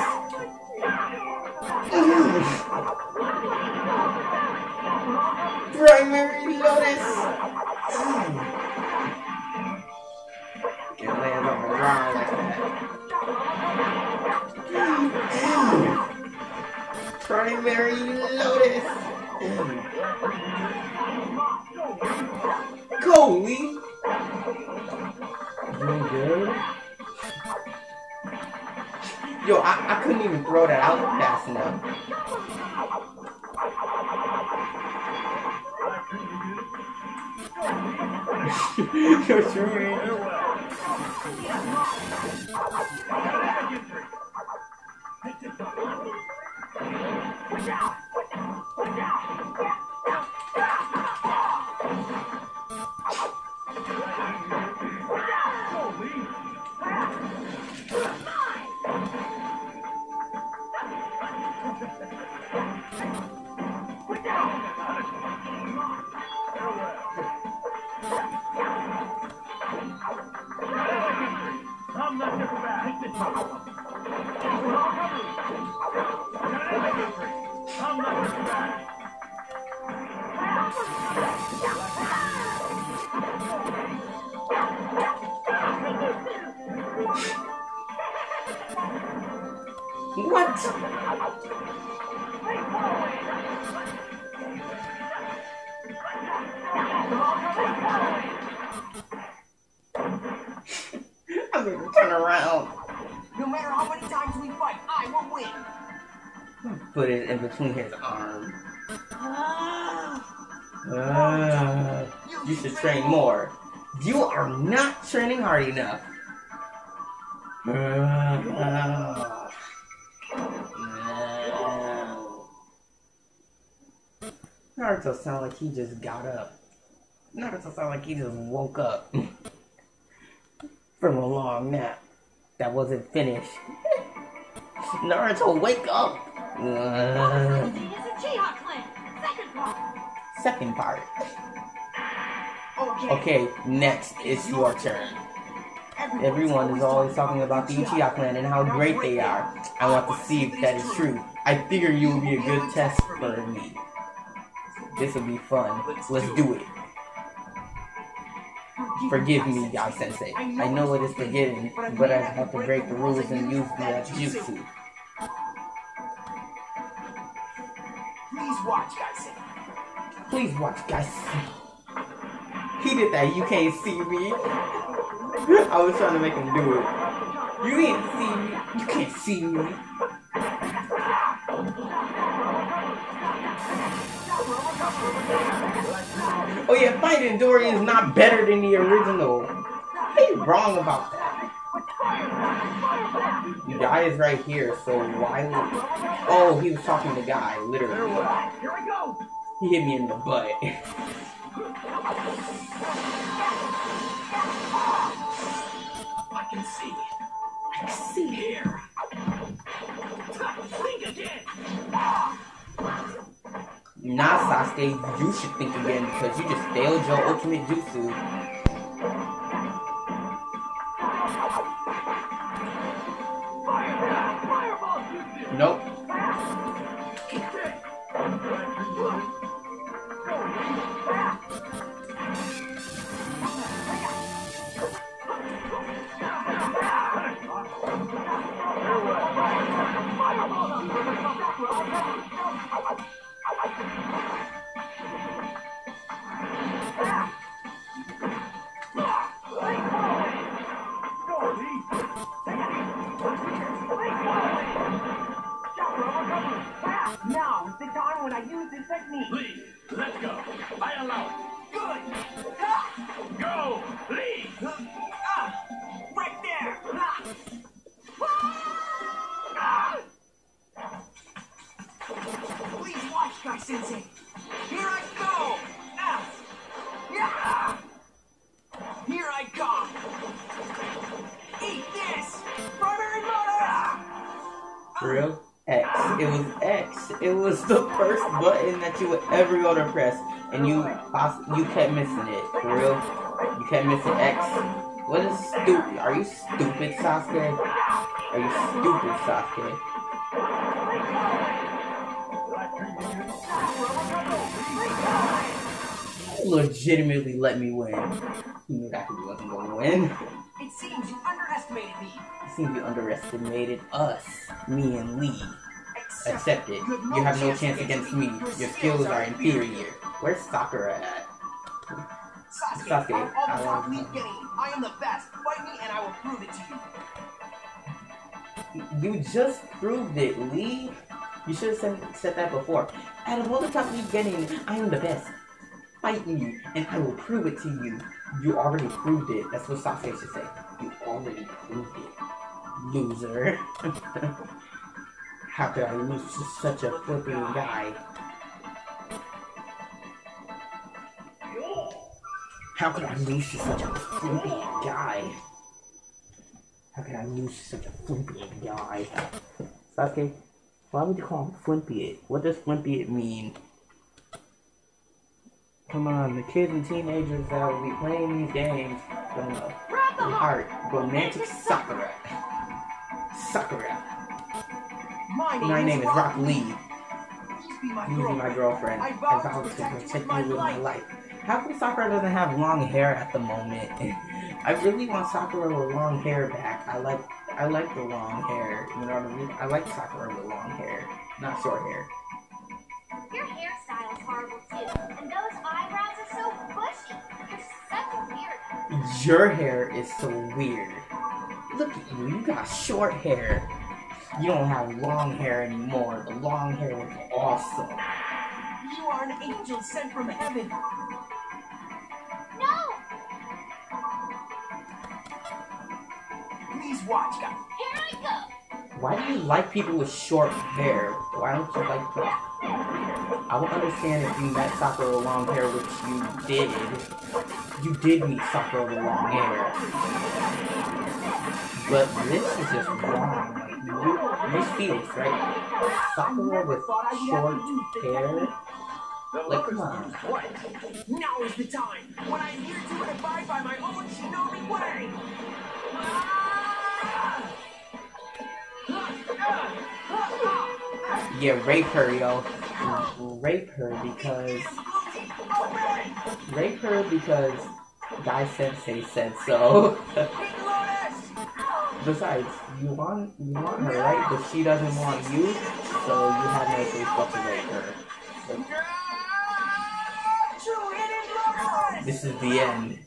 Oof. Primary Lotus. Get land on the ground like that. Primary Lotus. Go, Lee. Doing good. Yo, I, I couldn't even throw that out fast enough. Yo, Trudy. I'm What? Put it in between his arms. Ah, Uh, you should train more. You are not training hard enough. Uh, Naruto sound like he just got up. Naruto sound like he just woke up from a long nap that wasn't finished. Naruto, wake up! Uh, This is Uchiha clan. Second part. Okay. Okay, next it's your turn. Everyone is always talking about the Uchiha clan and how great they are. I want to see if that is true. I figure you will be a good test for me. This will be fun. Let's do it. Forgive me, Guy Sensei. I know it is forgiven, but I have to break the rules and use the jutsu. Please watch, guys. Please watch, guys. He did that. You can't see me. I was trying to make him do it. You can't see me. You can't see me. Oh yeah, fighting Dory is not better than the original. He's wrong about that. Guy is right here, so why would... Oh, he was talking to Guy, literally. Here we go. He hit me in the butt. I can see. I can see. Here. Think again. Nah, Sasuke, you should think again because you just failed your ultimate jutsu. Nope. You poss- you kept missing it. For real? You kept missing X. What is stupid? Are you stupid, Sasuke? Are you stupid, Sasuke? Legitimately let me win. You knew that he wasn't gonna win. It seems you underestimated me. You seem you underestimated us, me and Lee. Except, Accept it. You have no chance against me. Your skills are inferior. Where's Sakura at? Sasuke, Sasuke, of all I the top want- league I am the best. Fight me and I will prove it to you. You just proved it, Lee. You should have said, said that before. Out of all the top league getting, I am the best. Fight me, and I will prove it to you. You already proved it. That's what Sasuke should say. You already proved it, loser. How could I lose to such a flipping guy? How could I lose to such a flipping guy? How could I lose to such a flipping guy? Sasuke, Why would you call him Flimpy? What does Flimpy mean? Come on, the kids and teenagers that will be playing these games don't know. Heart, romantic Sakura. Sakura. My name, My name is Rock Lee. Please be my You be my girlfriend. I I vow vow to to protect you protect with you my with my life. life. How come Sakura doesn't have long hair at the moment? I really want Sakura with long hair back. I like I like the long hair. You know what I mean? I like Sakura with long hair, not short hair. Your hairstyle is horrible too. And those eyebrows are so bushy. You're such a weirdo. Your hair is so weird. Look at you, you got short hair. You don't have long hair anymore. The long hair was awesome. You are an angel sent from heaven. No! Please watch, guys. Here I go! Why do you like people with short hair? Why don't you like the... I would understand if you met Sakura with long hair, which you did. You did meet Sakura with long hair. But this is just wrong. Miss Felix, right? Sakura with short hair? Like, come on. What? Now is the time when I am here to abide by my own shinobi way. Yeah, rape her, yo. Rape her because... Rape her because Guy Sensei said so. Besides, you want you want her, right? But she doesn't want you, so you have no choice but to rape her. Blood. This is the end.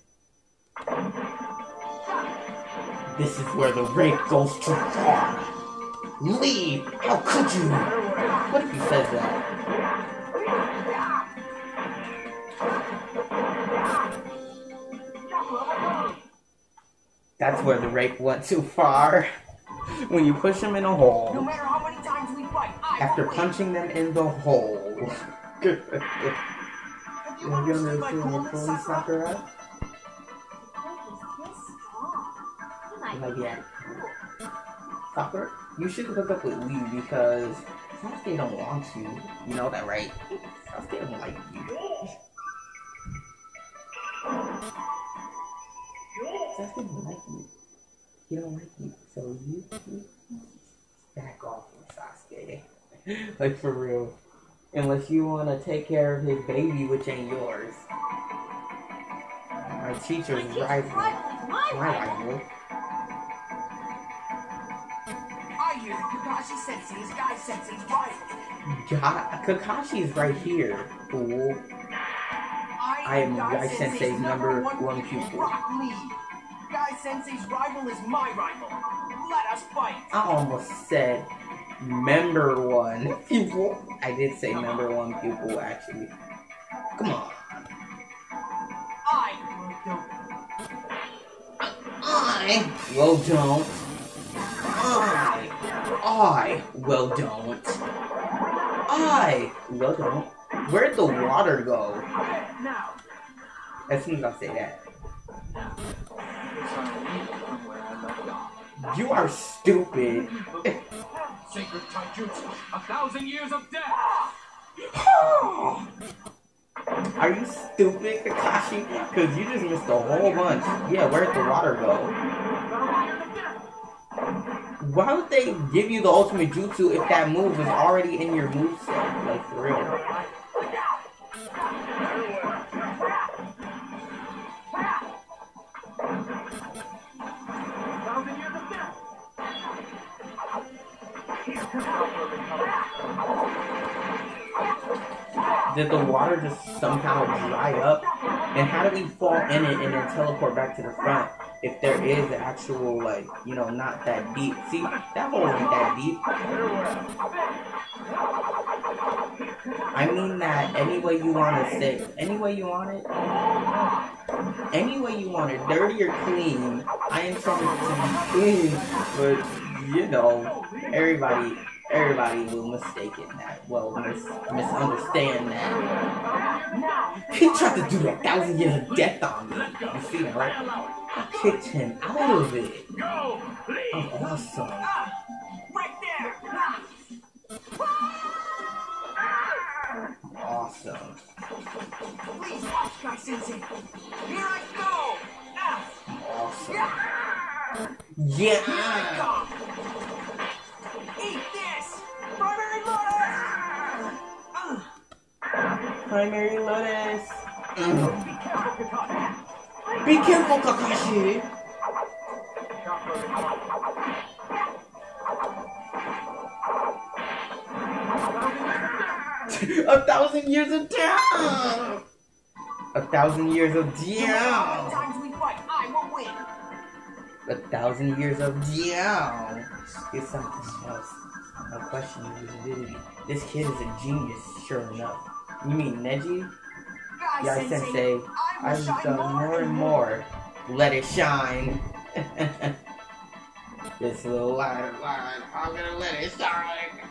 This is where the rape goes too far. Leave! How could you? What if he says that? That's where the rape went too far. When you push them in a No hole, matter how many times we fight, I after win. punching them in the hole. Have you Have you understood my understood the coolness, fully Sakura? Sakura? What is this strong? You Like, yeah. Sakura, you should hook up with Lee because Sasuke don't want you. You know that, right? Sasuke don't like you. Sasuke don't like you. He don't like you. So you, you back off from Sasuke. like for real. Unless you want to take care of his baby, which ain't yours. My My teacher's teacher's rival. rival my My rival. rival. I hear Kakashi Sensei is Guy Sensei's rival. God, Kakashi is right here, fool. I am Guy Sensei's number one pupil. Guy Sensei's rival is my rival. Let us fight. I almost said member one. I did say member one pupil, actually. Come on. I. I well don't. I I well don't. I well don't. Where'd the water go? Now, As soon as I say that. You are stupid. Sacred taijutsu, a thousand years of death. Are you stupid, Kakashi? Because you just missed a whole bunch. Yeah, where'd the water go? Why would they give you the ultimate jutsu if that move was already in your moveset? Like, for real. Did the water just somehow dry up? And how do we fall in it and then teleport back to the front if there is actual, like, you know, not that deep? See, that hole ain't that deep. I mean that any way you want to say, any way you want it, any way you want it, dirty or clean. I am trying to be clean, but you know, everybody, everybody will mistake it that. Well, mis- misunderstand that. He tried to do that thousand years of death on me. You see that, right? I kicked him out of it. I'm awesome. Right there. Awesome. Please watch, Guy Sensei. Here I go. Awesome. Yeah. Primary Lotus. Be careful, Kakashi. A thousand years of down. A thousand years of down. A thousand years of down. It's something else. No question. This kid is a genius, sure enough. You mean Neji? Guy Yeah, Sensei, Sensei. I will shine more and more. Let it shine. this little light of mine, I'm gonna let it shine.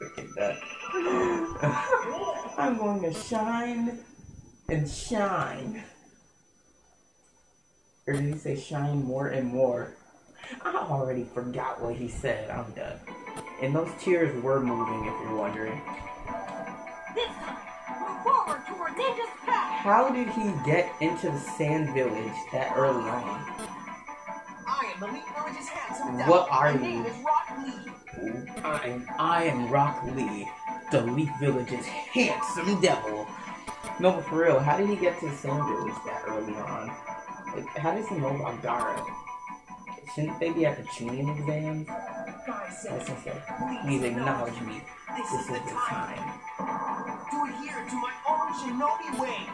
Look at that. I'm going to shine and shine. Or did he say shine more and more? I already forgot what he said. I'm done. And those tears were moving, if you're wondering. This time, move forward toward Ninja's path. How did he get into the Sand Village that early on? I am the Elite Village's handsome devil. What are you? name is Rock Lee. I am, I am Rock Lee, the Leaf Village's handsome devil. No, but for real, how did he get to the Sand Village that early on? Like, how does he know about Gaara? Shouldn't they be at the Chunin exams? Guy I Sensei, should please acknowledge me. this, This is the time. time. To adhere to my own shinobi way.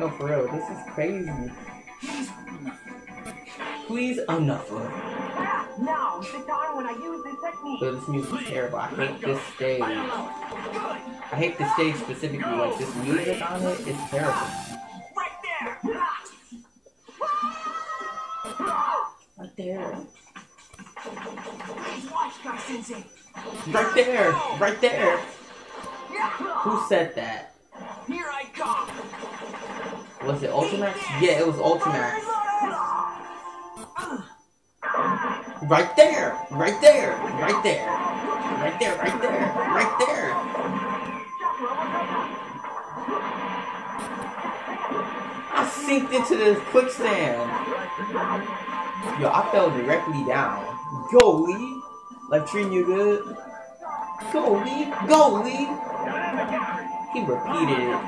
No, for real, this is crazy. Please, Please, enough of it. ah, now the time when I use this technique. So this music is terrible. I hate this stage. I hate the stage specifically. Like this music on it is terrible. Right there. Right there. Watch, Guy Sensei. Right there. Right there. Who said that? Here I come. Was it Ultimax? Yeah, it was Ultimax. Right there. Right there. Right there. Right there. Right there. Right there. I sinked into the quicksand. Yo, I fell directly down. Go, Lee. Like treating you good. Go, Lee. Go, Lee. He repeated it.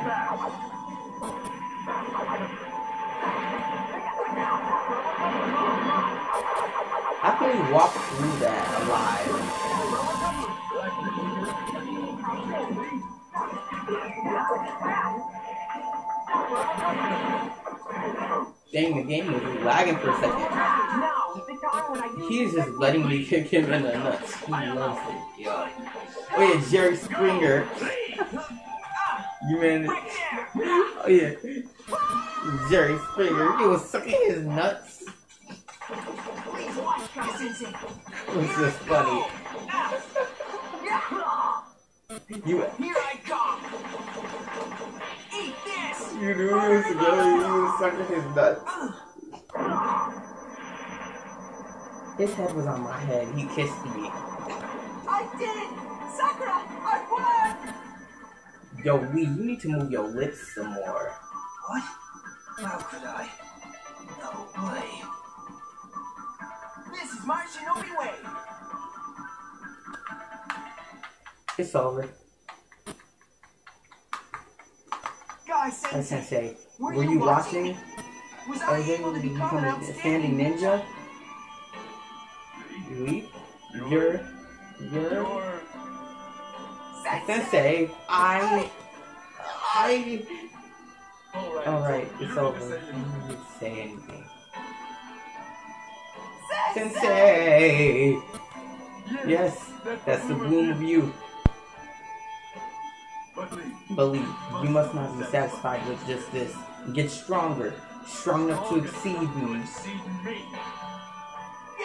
How can we walk through that alive? Dang, the game was lagging for a second. He's just letting me kick him in the nuts. He loves it. Yo. Oh yeah, Jerry Springer. You man. Oh yeah. Jerry Springer. He was sucking his nuts. Just funny. You Here I come. Eat this. you knew he was together. He was sucking his nuts. His head was on my head. He kissed me. I did it. Sakura, I won. Yo, Lee, you need to move your lips some more. What? How could I? No way. This is my shinobi way. It's over. Guy Hey, Sensei, Sensei, were, were you watching? Was Are I you able to going to become an become a outstanding standing ninja? Lee, you're, you're, You're Sensei. I, I. alright. All right, it's over. need to say You anything. don't need to say anything. Sensei! Sensei. Yes, Yes, that's the bloom of you. Believe you must not be satisfied with just this. Get stronger, strong enough to exceed me.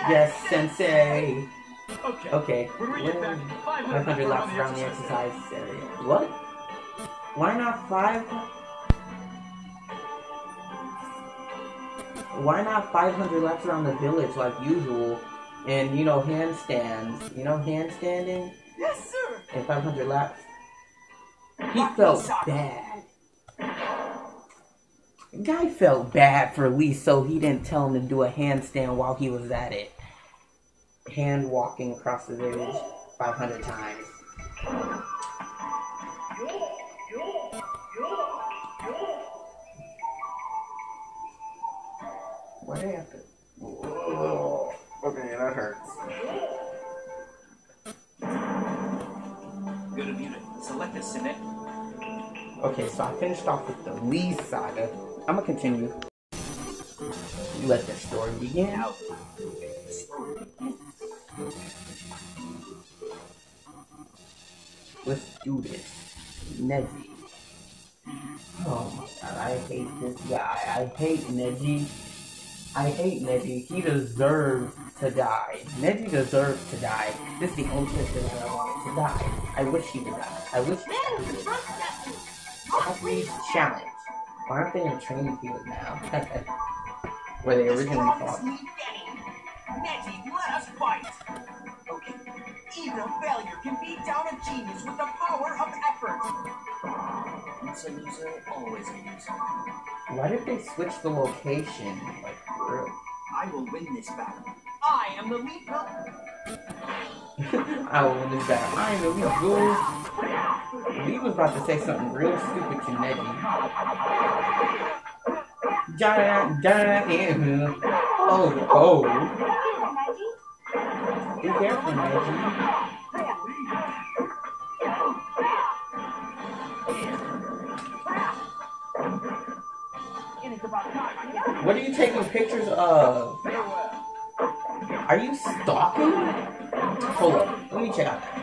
Yes, Sensei. Okay. Okay. When we get Where- back, 500 500 laps around the exercise. exercise area. What? Why not five? Why not 500 laps around the village like usual? And, you know, handstands. You know, handstanding? Yes, sir. And 500 laps? He felt bad. Guy felt bad for Lee, so he didn't tell him to do a handstand while he was at it. Hand walking across the village 500 times. What happened? Oh, okay, that hurts. Good of you to select a Sinet. Okay, so I finished off with the Lee saga. I'm gonna continue. Let the story begin. Let's do this. Neji. Oh my god, I hate this guy. I hate Neji. I hate Neji. He deserves to die. Neji deserves to die. This is the only person that I want to die. I wish he would die. I wish he would die. Happy challenge. Why aren't they in training field now? Where they originally fought. Neji, let us fight! Okay. Even a failure can beat down a genius with the power of effort! Once a loser, always a loser. Why did they switch the location? Like, for real? I will win this battle. I am the lead villain. I will win this battle. I ain't gonna be fool. Lee was about to say something real stupid to Neji. Ja, ja, yeah. Oh, oh. Be careful, Neji. What are you taking pictures of? Are you stalking? Hold up, let me check out that.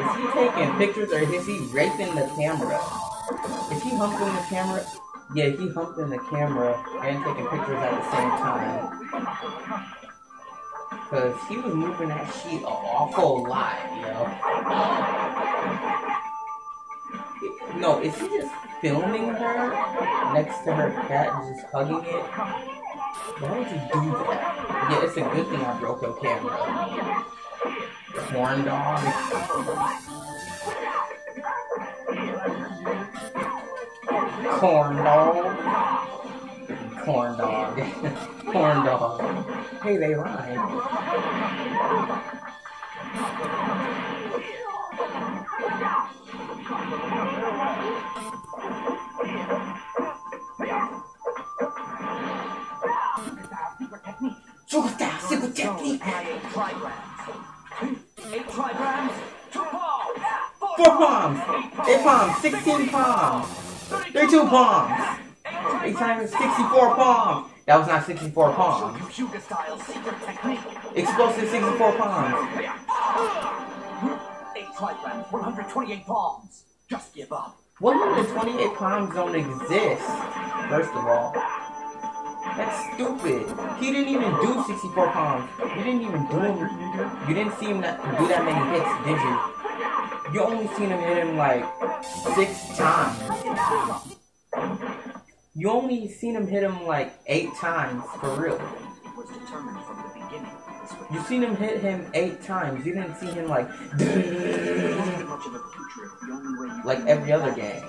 Is he taking pictures or is he raping the camera? Is he humping the camera? Yeah, he humping the camera and taking pictures at the same time. Cause he was moving that sheet an awful lot, you know. No, is he just filming her next to her cat and just hugging it? Why would you do that? Yeah, it's a good thing I broke your camera. Corn dog. Corn dog. Corn dog. Corn dog. Hey, they lied. Super super technique. Eight trigrams. Two palms. Four palms. Eight palms. Sixteen palms. Eight times sixty-four palms. That was not sixty-four palms. Computer style secret technique. Explosive sixty-four palms. Eight trigrams. 128 palms. Just give up. 128 palms don't exist. First of all, that's stupid. He didn't even do 64 palms. You didn't even do him. You didn't see him that, do that many hits, did you? You only seen him hit him like six times. You only seen him hit him like eight times for real. Was determined from the beginning. You seen him hit him eight times. You didn't see him like Not much of a future if the only way you Like every other that game.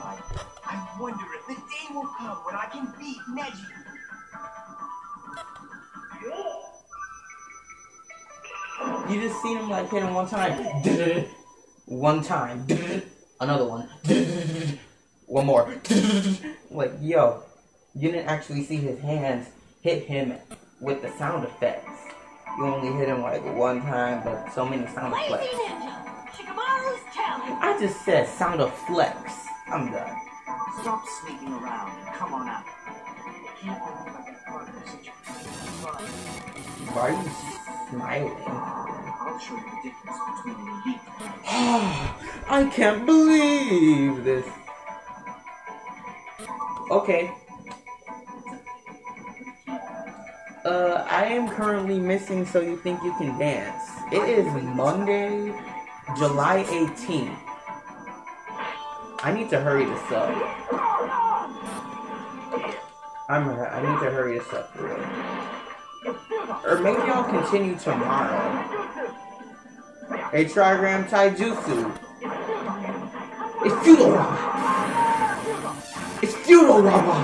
I wonder if the day will come when I can beat Neji. You just seen him like hit him one time. One time. Another one. One more. Like, yo, you didn't actually see his hands hit him with the sound effects. You only hit him like one time, but so many sound Lazy effects. Ninja! Shikamaru's challenge! I just said sound of flex. I'm done. Stop sneaking around and come on out. You can't let me be part of the situation. But Why are you smiling? I can't believe this. Okay. Uh, I am currently missing So You Think You Can Dance. It is Monday, July 18th. I need to hurry this up. I'm, I need to hurry this up for real. Or maybe I'll continue tomorrow. A trigram taijutsu. It's futile, Rabba. It's futile, Rabba.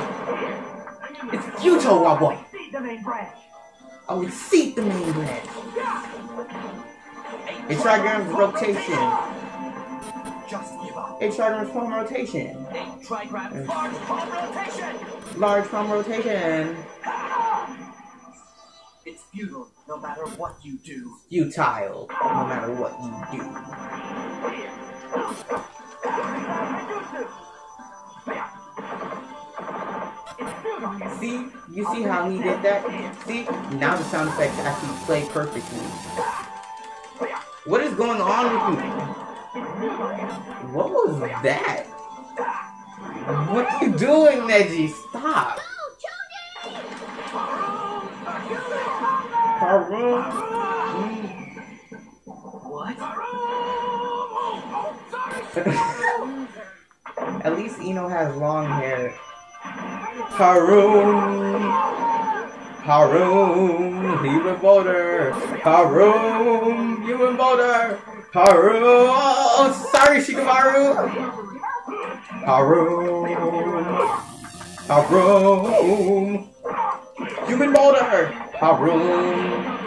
It's futile, Rabba. Feed the main branch. Oh, it's seat the main branch. A trigram's rotation. Just give up. A trigram's palm rotation. A trigram large palm rotation. Large palm rotation. It's futile no matter what you do. Futile, no matter what you do. See? You see how he did that? See? Now the sound effects actually play perfectly. What is going on with you? What was that? What are you doing, Neji? Stop. Haru. What? At least Ino has long hair. Haroon! Haroon! Human Boulder! Haroon! Human Boulder! Haroon! Oh, sorry, Shikamaru! Haroon! Haroon! Human Boulder! Haroon!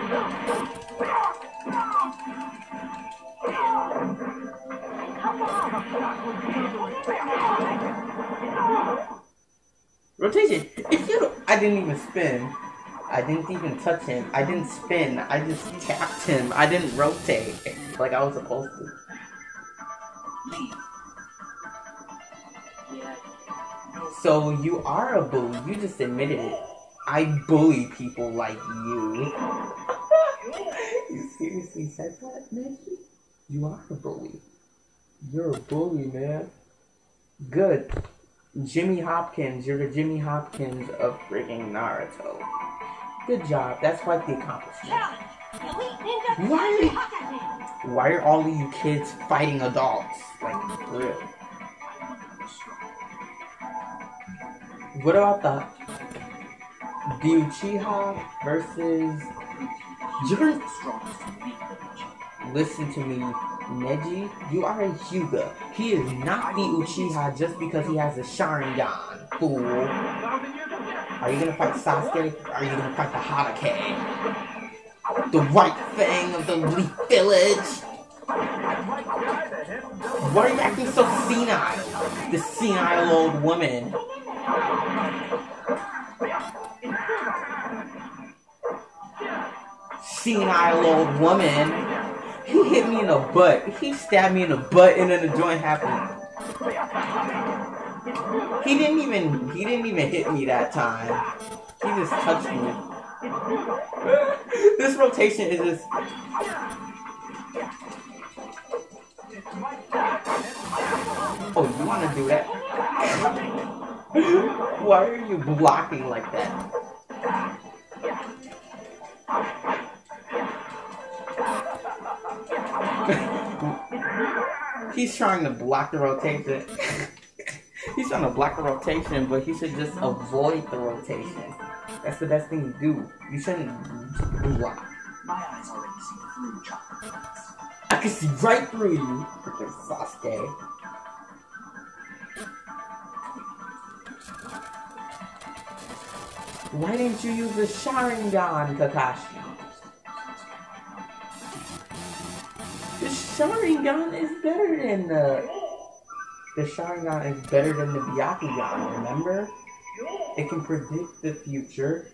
Rotation. If you I didn't even spin. I didn't even touch him. I didn't spin. I just tapped him. I didn't rotate like I was supposed to. So you are a boo. You just admitted it. I bully people like you. you seriously said that, Maggie? You are a bully. You're a bully, man. Good. Jimmy Hopkins, you're the Jimmy Hopkins of freaking Naruto. Good job. That's quite the accomplishment. Challenge! Elite Ninja Why? Hokage! Why are all of you kids fighting adults? Like, for real. What about the Uchiha versus you're Strongest elite village. listen to me, Neji, you are a Hyuga. He is not the Uchiha just because he has a Sharingan, fool. Are you gonna fight Sasuke? Are you gonna fight the Hatake? The right fang of the Leaf village? Why are you acting so senile? The senile old woman. Senile old woman. He hit me in the butt. He stabbed me in the butt and then the joint happened. He didn't even he didn't even hit me that time. He just touched me. this rotation is just Oh, you wanna do that? Why are you blocking like that? He's trying to block the rotation. He's trying to block the rotation, but he should just avoid the rotation. That's the best thing to do. You shouldn't block. My eyes already see through chocolate. I can see right through you, freaking Sasuke. Why didn't you use the Sharingan, Kakashi? The Sharingan uh, is better than the. The Sharingan is better than the Byakugan, remember? It can predict the future.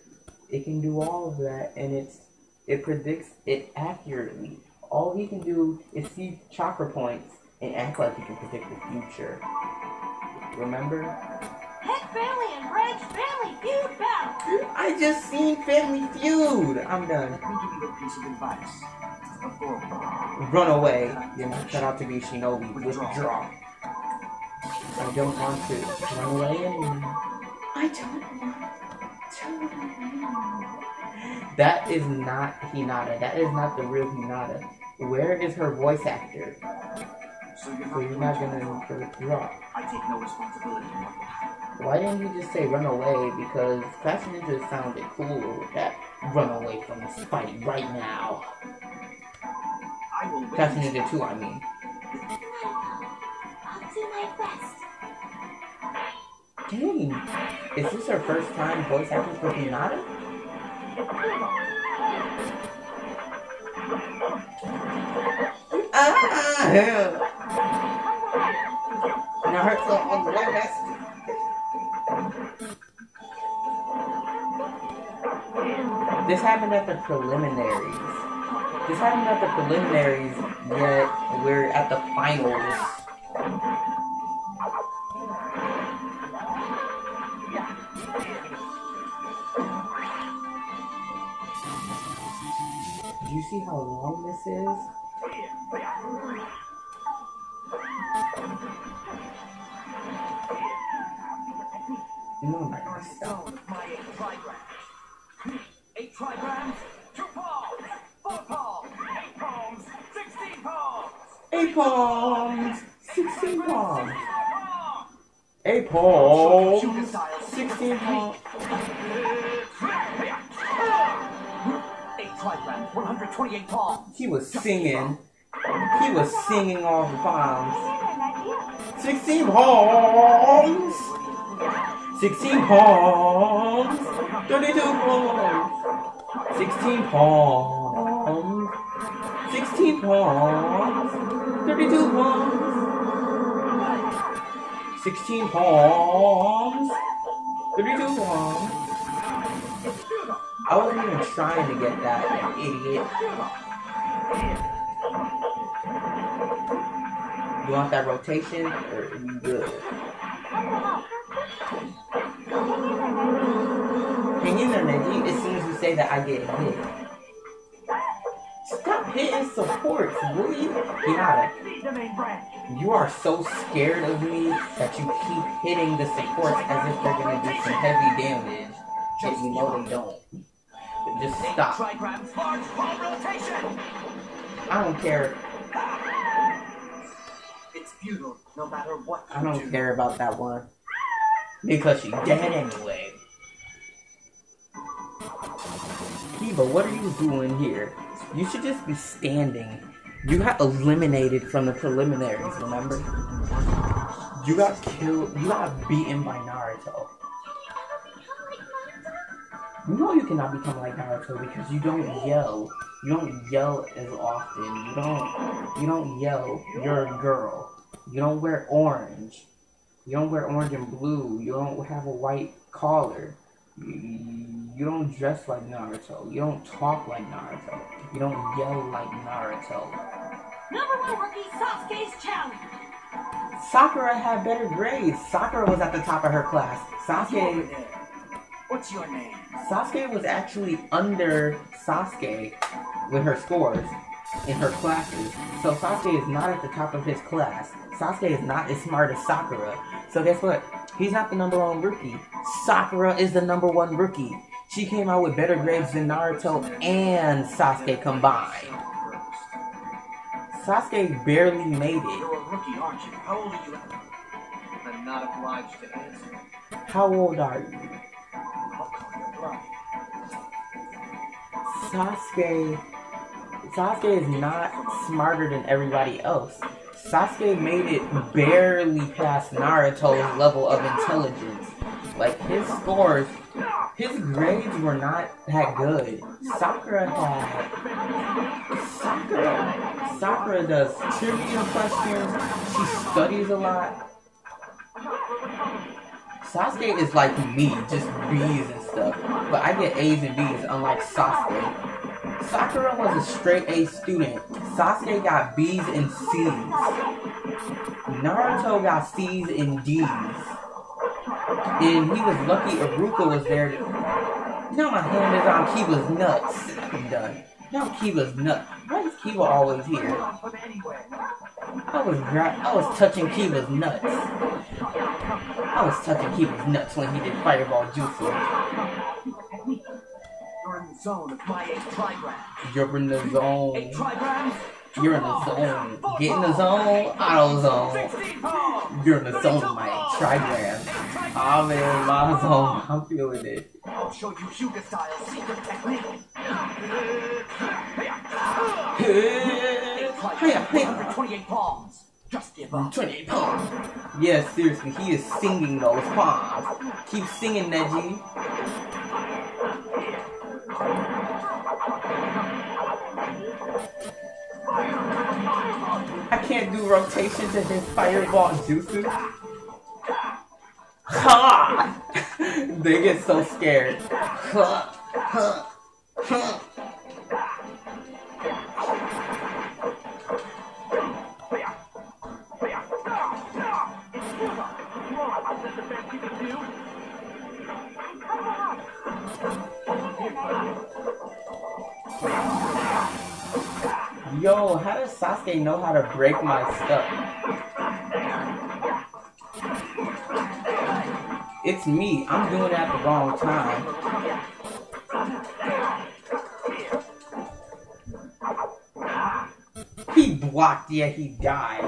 It can do all of that, and it's it predicts it accurately. All he can do is see chakra points and act like he can predict the future. Remember? Head Family and Reg Family Feud battle! I just seen Family Feud. I'm done. Let me give you a piece of advice. Before Run away. You're not cut out to be Shinobi. Withdraw. I don't want to run away anymore. I don't want to run away. That is not Hinata. That is not the real Hinata. Where is her voice actor? so you're not, So you're going not to gonna withdraw. I take no responsibility for what. Why didn't you just say run away? Because Clash Ninja sounded cooler with that. Run away from this fight right now. Wait. 2, I mean. Dang. Is this her first time voice acting for Hinata? Ah. Now her club on the left. This happened at the preliminaries. This happened at the preliminaries, yet we're at the finals. Do you see how long this is? I'm my. Eight trigrams, Sixteen palms! Eight trigrams, 128 palms. He was singing. He was singing all the palms. Sixteen palms! Sixteen palms! Thirty-two palms! Sixteen palms! Sixteen palms! Thirty-two palms! Sixteen palms! Thirty-two palms! I wasn't even trying to get that, idiot. You want that rotation, or you good? Hang in there, Neji. As soon as you say that, I get hit. Hitting supports, will you? Hinata, Lead the you are so scared of me that you keep hitting the supports as if they're gonna do some heavy damage. Yet you know they don't. Just stop. trigrams, large palm rotation. I don't care. It's futile, no matter what I don't care about that one. Because she's dead anyway. Kiba, what are you doing here? You should just be standing. You got eliminated from the preliminaries, remember? You got killed. You got beaten by Naruto. You know you cannot become like Naruto because you don't yell. You don't yell as often. You don't. You don't yell. You're a girl. You don't wear orange. You don't wear orange and blue. You don't have a white collar. You, you don't dress like Naruto. You don't talk like Naruto. You don't yell like Naruto. Number one rookie Sasuke's challenge. Sakura had better grades. Sakura was at the top of her class. You Sasuke, there. What's your name? Sasuke was actually under Sasuke with her scores in her classes. So Sasuke is not at the top of his class. Sasuke is not as smart as Sakura. So guess what? He's not the number one rookie. Sakura is the number one rookie. She came out with better grades than Naruto and Sasuke combined. Sasuke barely made it. You're a rookie, aren't you? How old are you? I'm not obliged to answer. How old are you? I'll call your bluff. Sasuke Sasuke is not smarter than everybody else. Sasuke made it barely past Naruto's level of intelligence. Like his scores, his grades were not that good. Sakura had Sakura Sakura does trivia questions. She studies a lot. Sasuke is like me, just B's and stuff. But I get A's and B's, unlike Sasuke. Sakura was a straight A student. Sasuke got B's and C's. Naruto got C's and D's. And he was lucky Iruka was there. Now my hand is on Kiba's nuts. I'm done. Now Kiba's nuts. Why is Kiba always here? I was I was touching Kiba's nuts. I was touching Kiba's nuts when he did Fireball Jutsu. You're in the zone of my eight trigrams. You're in the Eight zone. trigrams. You're in the zone. Get in the zone. eight Auto zone. You're in the zone, 32 my trigram. eight trigrams, I'm in my zone. I'm feeling it. I'll show you Hyuga style secret technique. Eight Hiya, trigrams, hiya. 128 palms. Just give up. 28 palms. Yeah, seriously, he is singing those palms. Keep singing, Neji. I can't do rotations and his fireball jutsu. Ha! they get so scared. Ha! Ha! Ha! Yo, how does Sasuke know how to break my stuff? It's me. I'm doing it at the wrong time. He blocked, yeah, he died.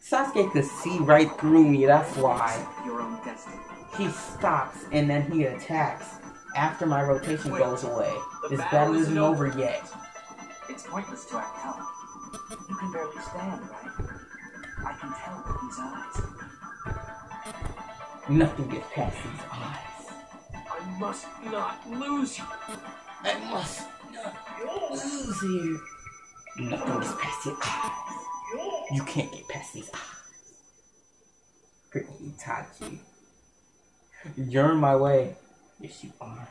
Sasuke could see right through me, that's why. Your own destiny. He stops and then he attacks after my rotation goes away. This battle isn't over yet. It's pointless to act calm. You can barely stand, right? I can tell with these eyes. Nothing gets past these eyes. I must not lose you. I must not lose here. Nothing gets past your eyes. You can't get past these eyes. Freaking Itachi. You're in my way. Yes, you are.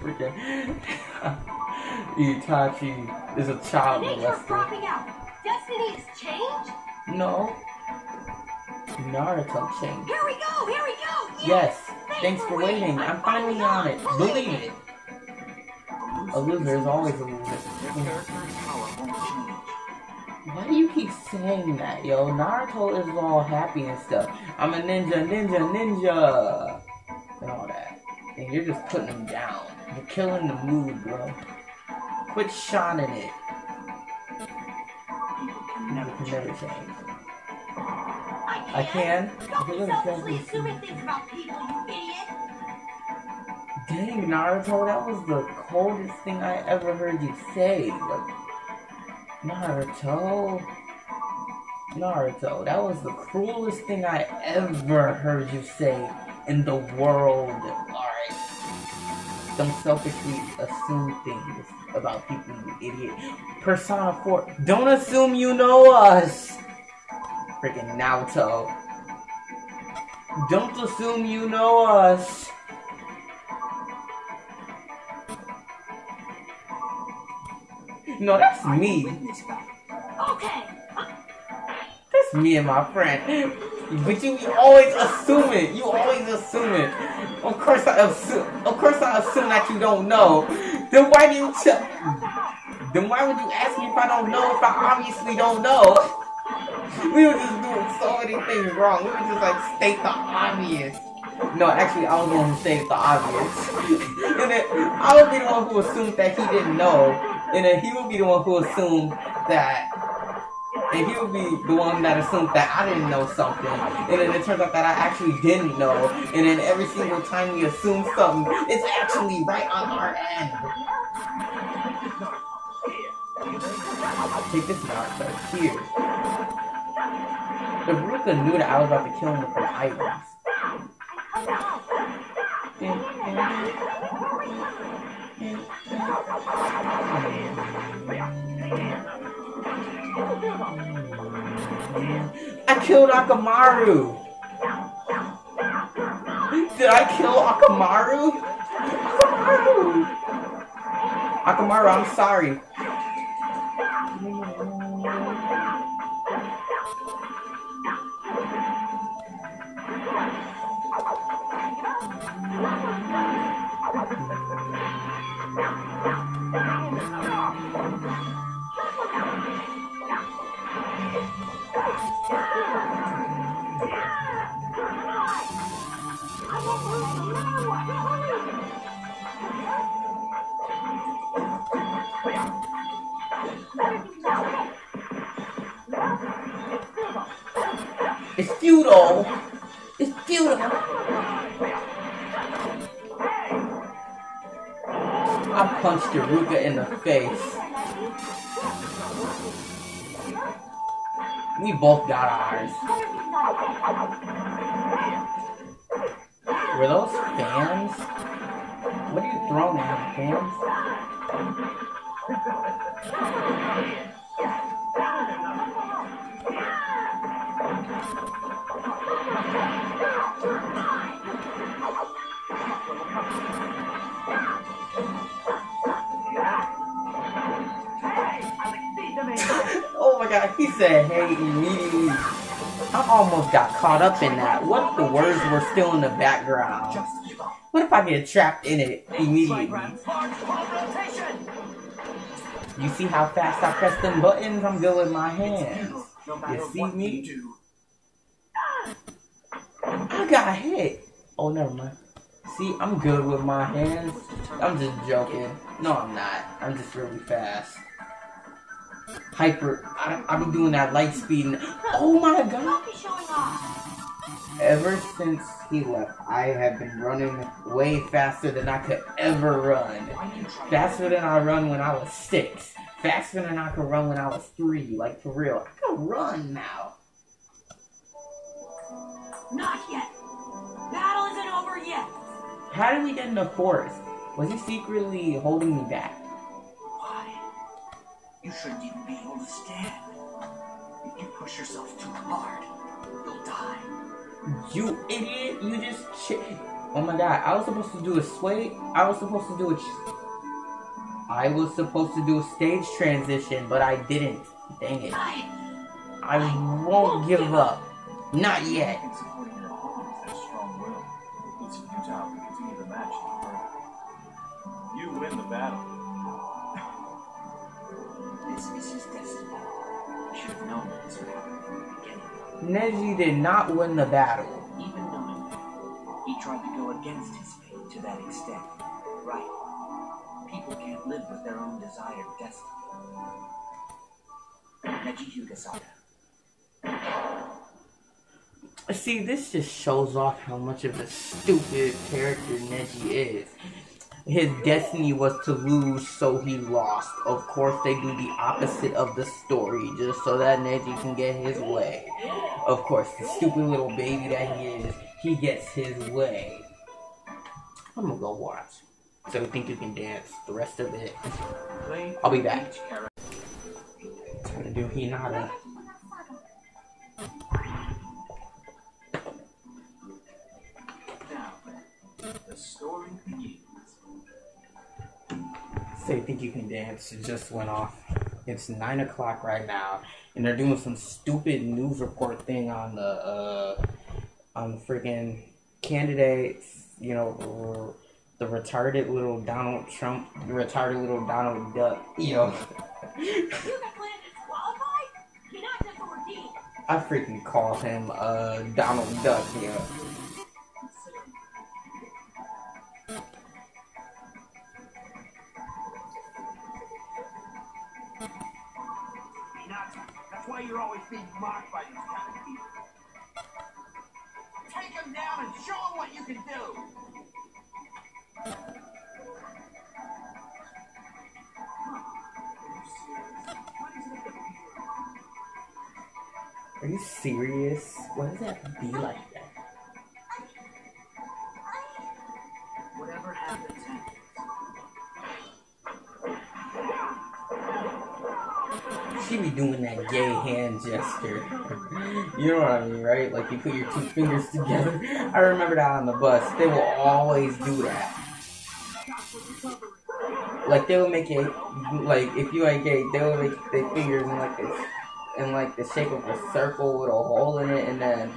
Freaking Itachi is a child The molester. dropping out. Destinies change? No. Naruto changed. Here we go! Here we go! Yes. Thanks for waiting. I'm finally on it. Believe it. A loser is always a loser. Your character's power won't change. Why do you keep saying that, yo? Naruto is all happy and stuff. I'm a ninja, ninja, ninja, and all that. And you're just putting him down. You're killing the mood, bro. Quit shining it. Can never can never change. I I can. Don't be selfishly assuming things about people, you idiot! Dang, Naruto, that was the coldest thing I ever heard you say. Like, Naruto. Naruto, that was the cruelest thing I ever heard you say in the world. Alright. Don't selfishly assume things about people, you idiot. Persona 4, don't assume you know us! Freaking Naruto. Don't assume you know us. No, that's me. Win this battle. Okay, That's me and my friend. But you, you always assume it. You always assume it. Of course I assume. Of course I assume that you don't know. Then why do you tell? Then why would you ask me if I don't know if I obviously don't know? We were just doing so many things wrong. We were just like state the obvious. No, actually, I was the one who stated the obvious. and then I would be the one who assumed that he didn't know. And then he would be the one who assumed that and he would be the one that assumed that I didn't know something. And then it turns out that I actually didn't know. And then every single time we assume something, it's actually right on our end. Take this Naruto. Here. If Ruka knew that I was about to kill him with the items. I killed Akamaru. Did I kill Akamaru? Akamaru. Akamaru, I'm sorry. Futile. It's futile. I punched Iruka in the face. We both got ours. Were those fans? What are you throwing at fans? God, he said hey immediately. I almost got caught up in that. What if the words were still in the background? What if I get trapped in it immediately? You see how fast I press them buttons? I'm good with my hands. Matter see me? I got hit. Oh, never mind. See, I'm good with my hands. I'm just joking. No, I'm not. I'm just really fast. Hyper. I, I be doing that light speed. And, oh my god. Don't be showing off. Ever since he left, I have been running way faster than I could ever run. Why do you try Faster than I run when I was six. Faster than I could run when I was three. Like for real. I can run now. Not yet. Battle isn't over yet. How did we get in the forest? Was he secretly holding me back? You shouldn't even be able to stand. If you push yourself too hard, you'll die. You idiot! You just ch- Oh my god! I was supposed to do a sway. I was supposed to do a. Ch- I was supposed to do a stage transition, but I didn't. Dang it! I I won't give up. Not yet. And supporting your opponent Neji did not win the battle. Even knowing that, he tried to go against his fate to that extent. Right. People can't live with their own desired destiny. Neji Yugasada. See, this just shows off how much of a stupid character Neji is. His destiny was to lose, so he lost. Of course, they do the opposite of the story just so that Neji can get his way. Of course, the stupid little baby that he is, he gets his way. I'm gonna go watch. So think you can dance the rest of it? I'll be back. Time to do Hinata. You think you can dance? It just went off. It's nine o'clock right now, and they're doing some stupid news report thing on the uh, on freaking candidates. You know, the retarded little Donald Trump, the retarded little Donald Duck. You know, You got Glenn disqualified? You're not D. I freaking call him uh Donald Duck. You know. You're always being mocked by these kind of people. Take him down and show him what you can do. Are you serious? What does that be like She be doing that gay hand gesture. you know what I mean, right? Like you put your two fingers together. I remember that on the bus. They will always do that. Like they will make it like if you ain't gay, they will make their fingers in like this in like the shape of a circle with a hole in it and then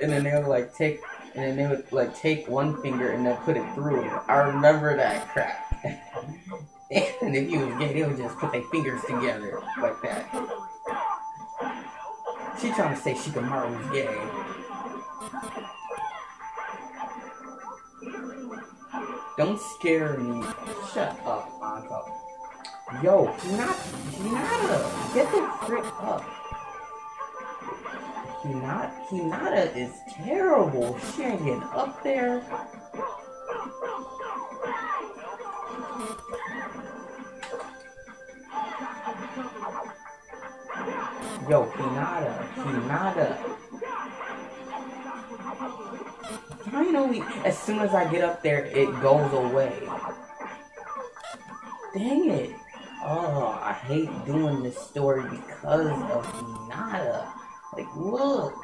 and then they would like take and then they would like take one finger and then put it through. I remember that crap. and if you was gay, they would just put their fingers together like that. She trying to say Shikamaru's gay. Don't scare me. Shut up, Anko. Yo, Hinata, Hinata, get the frick up. Hinata, Hinata is terrible. She ain't getting up there. Yo, Hinata, Hinata. Finally, as soon as I get up there, it goes away. Dang it. Oh, I hate doing this story because of Hinata. Like, look.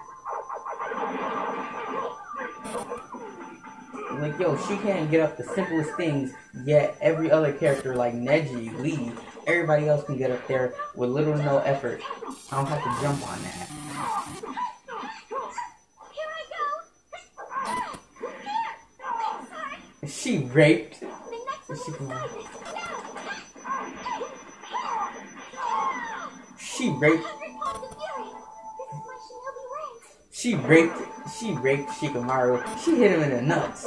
Like, yo, she can't get up the simplest things, yet every other character, like Neji, Lee, everybody else can get up there with little to no effort. I don't have to jump on that. She raped. She. She raped. She raped. She raped Shikamaru. She hit him in the nuts.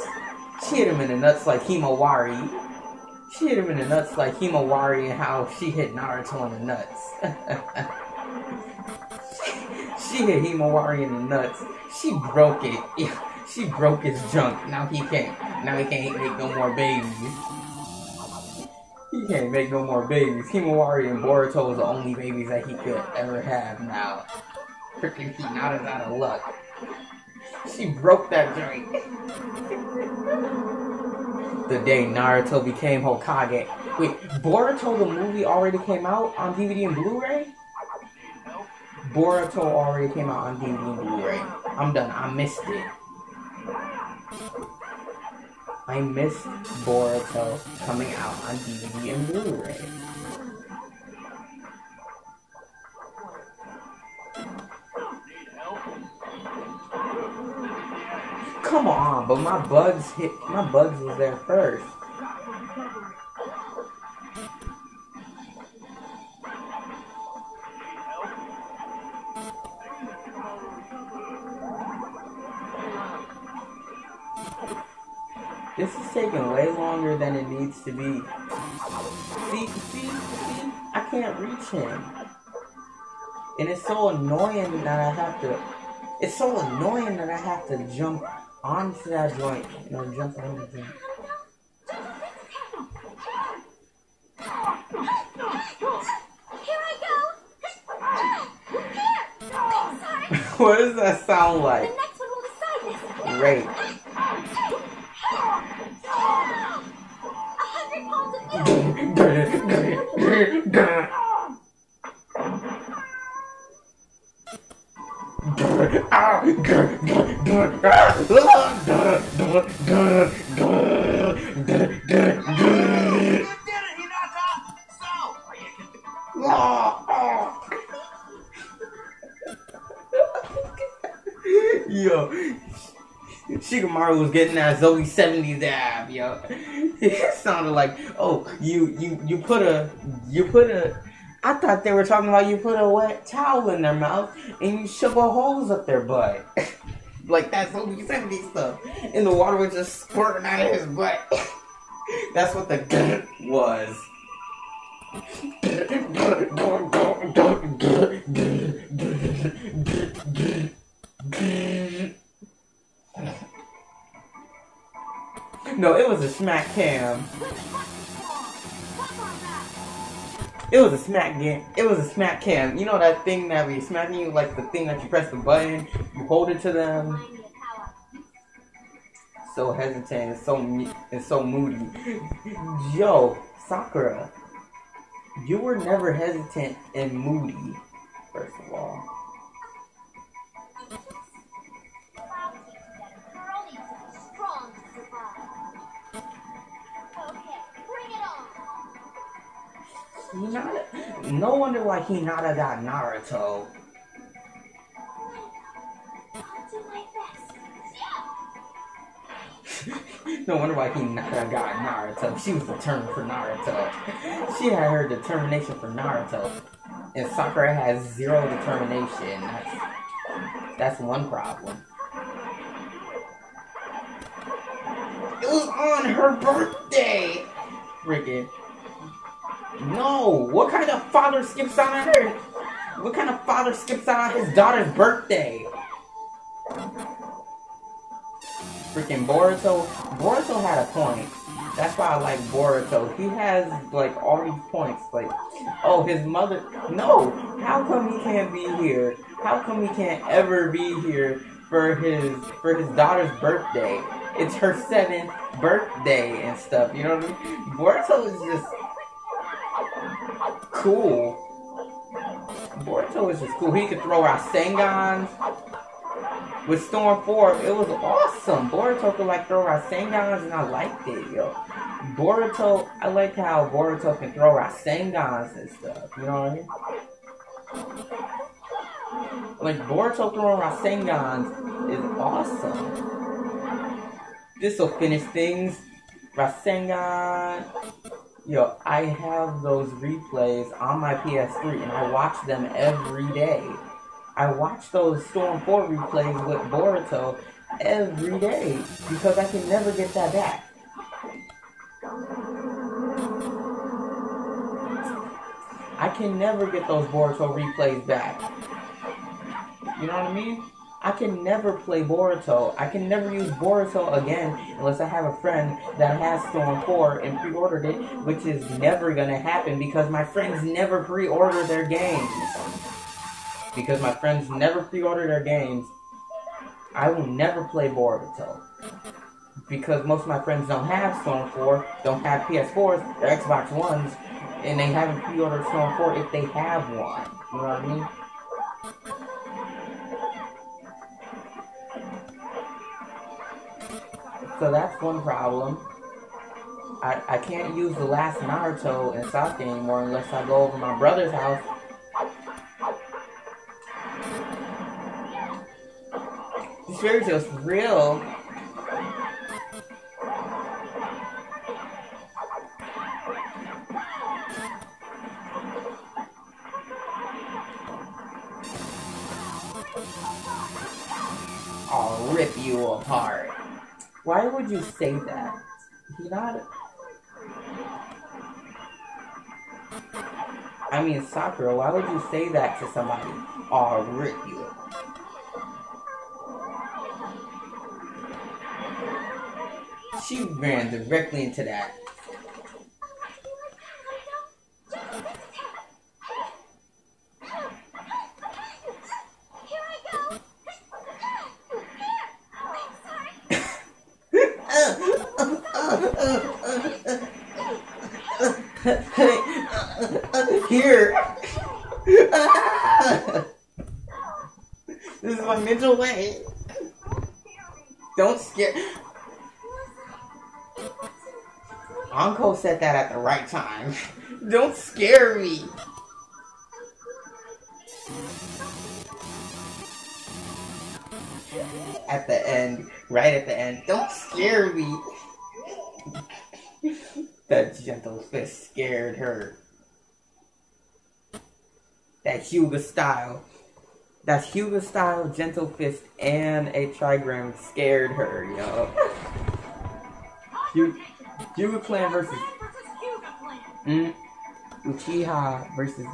She hit him in the nuts like Himawari. She hit him in the nuts like Himawari and how she hit Naruto in the nuts. she hit Himawari in the nuts. She broke it. She broke his junk. Now he can't. Now he can't make no more babies. He can't make no more babies. Himawari and Boruto is the only babies that he could ever have now. Freaking Hinata's out of luck. She broke that joint. the day Naruto became Hokage. Wait, Boruto the movie already came out on DVD and Blu-ray? Boruto already came out on DVD and Blu-ray. I'm done. I missed it. I missed Boruto coming out on DVD and Blu-ray. Come on, but my bugs hit. My bugs was there first. This is taking way longer than it needs to be. See, see, see? I can't reach him. And it's so annoying that I have to. It's so annoying that I have to jump onto that joint. You know, jump on the joint. Here I go. Here. Sorry. what does that sound The like? next one will decide this. Rape. A hundred pounds of fury. You did it, Hinata! So, are you Yo, Shikamaru was getting that Zoe 70 dab, yo. It sounded like, oh, you you you put a you put a I thought they were talking about you put a wet towel in their mouth and you shove a hose up their butt. like that Zoe 70 stuff. And the water was just squirting out of his butt. That's what the was. No, it was a smack cam. It was a smack game. It was a smack cam. You know that thing that we smacking you, like the thing that you press the button, you hold it to them. So hesitant, it's so it's so moody. Yo, Sakura, you were never hesitant and moody. First of all, Hinata. No wonder why Hinata got Naruto. No wonder why Hinata got Naruto. She was determined for Naruto. She had her determination for Naruto. And Sakura has zero determination. That's, that's one problem. It was on her birthday! Freaking. No! What kind of father skips out on her? What kind of father skips out on his daughter's birthday? Freaking Boruto. Boruto had a point. That's why I like Boruto. He has like all these points. Like, oh, his mother. No, how come he can't be here? How come he can't ever be here for his for his daughter's birthday? It's her seventh birthday and stuff. You know what I mean? Boruto is just cool. Boruto is just cool. He could throw out Sengans. With Storm 4, it was awesome. Boruto could like throw out Sengans and I liked it, yo. Boruto, I like how Boruto can throw out Sengans and stuff. You know what I mean? Like Boruto throwing out Rasengans is awesome. This will finish things. Rasengan. Yo, I have those replays on my PS3 and I watch them every day. I watch those Storm 4 replays with Boruto every day because I can never get that back. I can never get those Boruto replays back. You know what I mean? I can never play Boruto. I can never use Boruto again unless I have a friend that has Storm 4 and pre-ordered it, which is never gonna happen because my friends never pre-order their games. Because my friends never pre-order their games, I will never play Boruto. Because most of my friends don't have Storm 4, don't have PS4s, or Xbox Ones, and they haven't pre-ordered Storm 4 if they have one. You know what I mean? So that's one problem. I, I can't use the last Naruto in Sasuke anymore unless I go over my brother's house. This fairy tale's real. I'll rip you apart. Why would you say that? He not. I mean, Sakura, why would you say that to somebody? I'll rip you. She ran directly into that. Here. this is my mental way. Don't scare. Anko said that at the right time. Don't scare me. At the end, right at the end. Don't scare me. That gentle fist scared her. That Hyuga style. That Hyuga style gentle fist and a trigram scared her, yo. Hyu- Hyuga clan versus versus Hyuga Clan. mm, Uchiha versus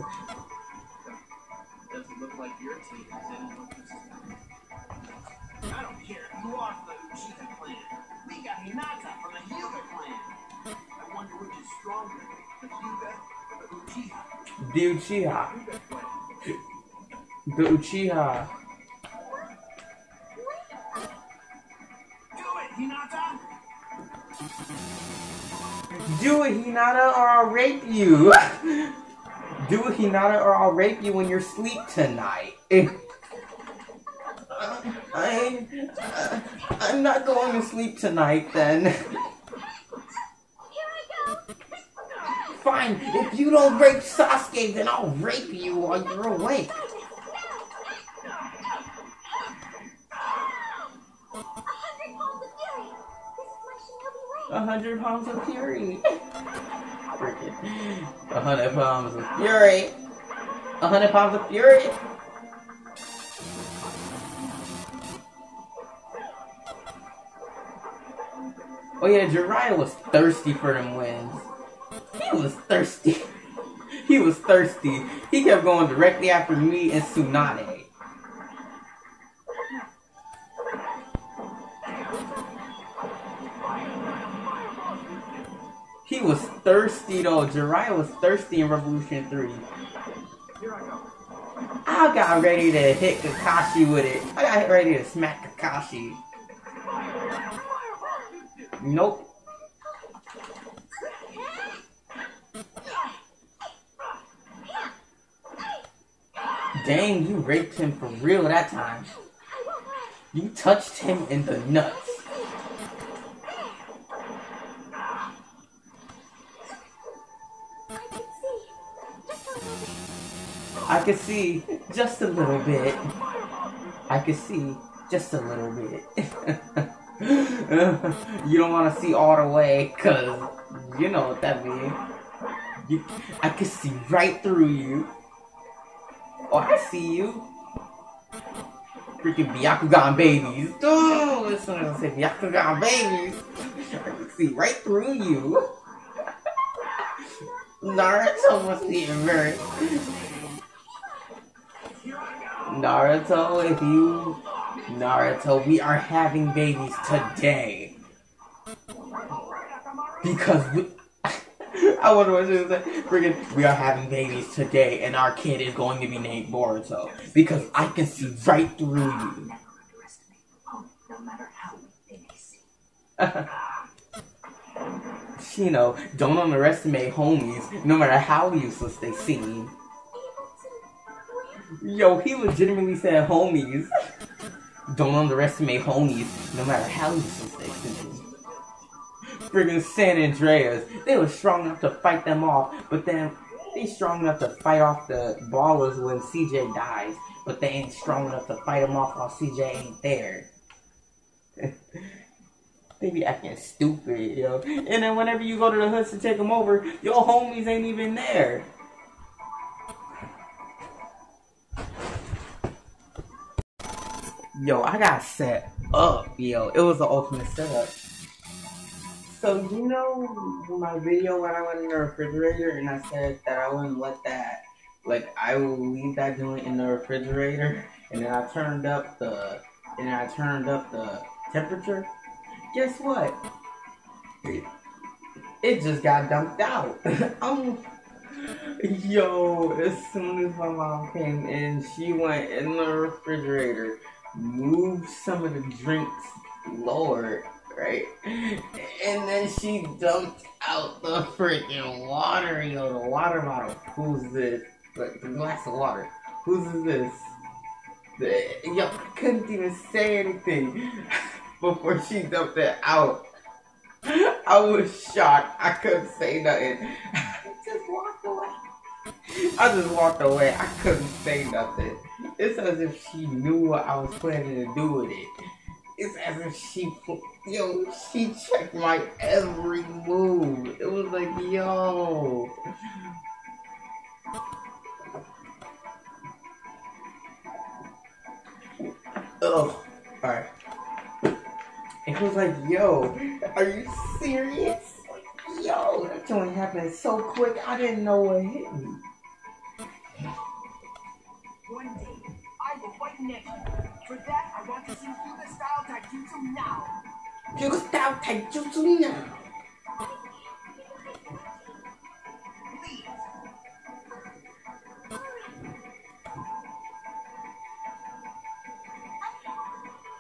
the Uchiha. The Uchiha. Do it, Hinata! Do it, Hinata, or I'll rape you. Do it, Hinata, or I'll rape you in your sleep tonight. I, I, I'm not going to sleep tonight then. Here I go. Fine, if you don't rape Sasuke, then I'll rape you while you're awake. A hundred pounds of fury. This is my shinobi way. A hundred pounds of fury. A hundred pounds of fury. A hundred pounds of fury. Oh yeah, Jiraiya was thirsty for them wins. He was thirsty. He was thirsty. He kept going directly after me and Tsunade. He was thirsty though. Jiraiya was thirsty in Revolution 3. Here I go. I got ready to hit Kakashi with it. I got ready to smack Kakashi. Nope. Dang, you raped him for real that time. You touched him in the nuts. I can see just a little bit. I can see just a little bit. you don't want to see all the way, cause you know what that means. You, I can see right through you. Oh, I see you. Freaking Byakugan babies. As I say Byakugan babies, I can see right through you. Naruto must be very. Naruto, if you. Naruto, we are having babies today. Because we. I wonder what she was saying. Freaking, we are having babies today, and our kid is going to be named Boruto. Because I can see right through you. Oh, no matter how they may seem. You know, don't underestimate homies, no matter how useless they seem. Yo, he legitimately said homies. Don't underestimate homies, no matter how useless they seem. Friggin' San Andreas, they were strong enough to fight them off, but then they strong enough to fight off the Ballas when CJ dies, but they ain't strong enough to fight them off while CJ ain't there. they be acting stupid, yo. And then whenever you go to the hoods to take them over, your homies ain't even there. Yo, I got set up, yo. It was the ultimate setup. So you know my video when I went in the refrigerator and I said that I wouldn't let that like I will leave that joint in the refrigerator and then I turned up the and I turned up the temperature. Guess what? It, just got dumped out. I'm yo, as soon as my mom came in, she went in the refrigerator, moved some of the drinks lower, right? And then she dumped out the freaking water, yo, the water bottle. Who's this? Like the glass of water. Who's this? The, yo, I couldn't even say anything before she dumped it out. I was shocked. I couldn't say nothing. I just walked away. I just walked away. I couldn't say nothing. It's as if she knew what I was planning to do with it. It's as if she, yo, she checked my every move. It was like, yo. Ugh. Alright. It was like, yo, are you serious? Yo, that joint happened so quick, I didn't know what hit me. One day, I will fight next. For that, I want to see Hyuga style taijutsu now. You can stop taijutsu now. Please.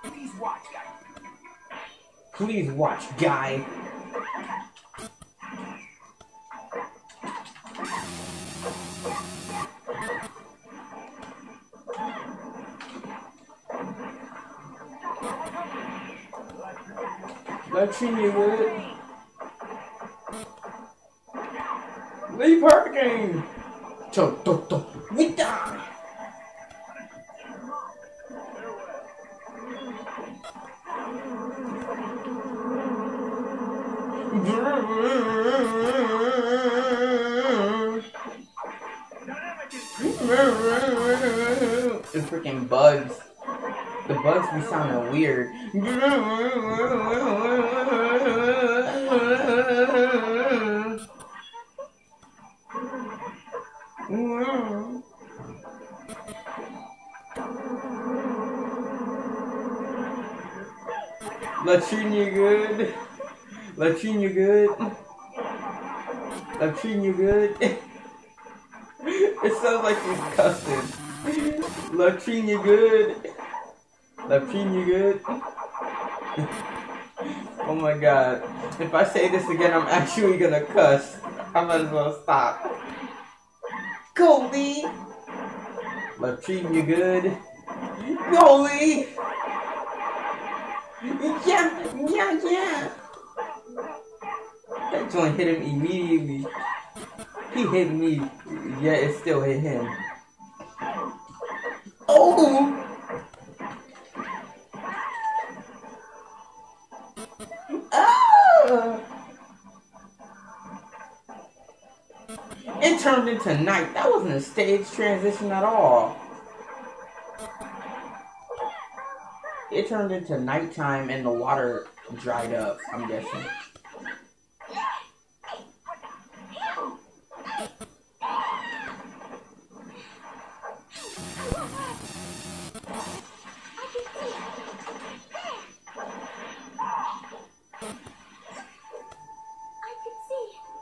Please watch, guys. Please watch, guy. You with it. Leaf Hurricane! To, we die! The freaking bugs. The bugs be sounding weird. Latrine you good? Latrine you good? Treating you good. it sounds like he's cussing. Treating you good. Treating you good. oh my god. If I say this again, I'm actually gonna cuss. I might as well stop. Goldie! Treating you good. Goldie! Yeah, yeah, yeah! That joint hit him immediately. He hit me, yeah, it still hit him. Oh! It turned into night. That wasn't a stage transition at all. It turned into nighttime and the water dried up, I'm guessing.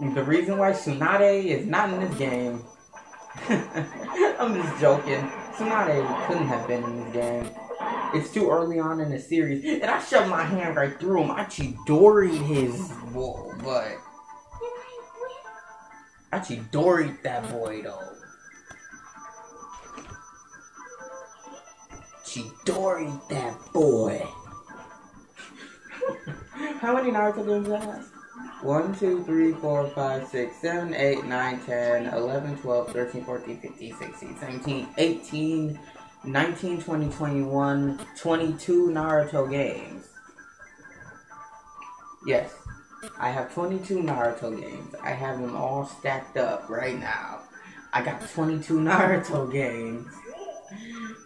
The reason why Tsunade is not in this game. I'm just joking. Tsunade couldn't have been in this game. It's too early on in the series. And I shoved my hand right through him. I Chidori'd his but. I Chidori'd that boy though. Chidori'd that boy. How many Naruto games I have? 1, 2, 3, 4, 5, 6, 7, 8, 9, 10, 11, 12, 13, 14, 15, 16, 17, 18, 19, 20, 21, 22 Naruto games. Yes, I have 22 Naruto games. I have them all stacked up right now. I got 22 Naruto games.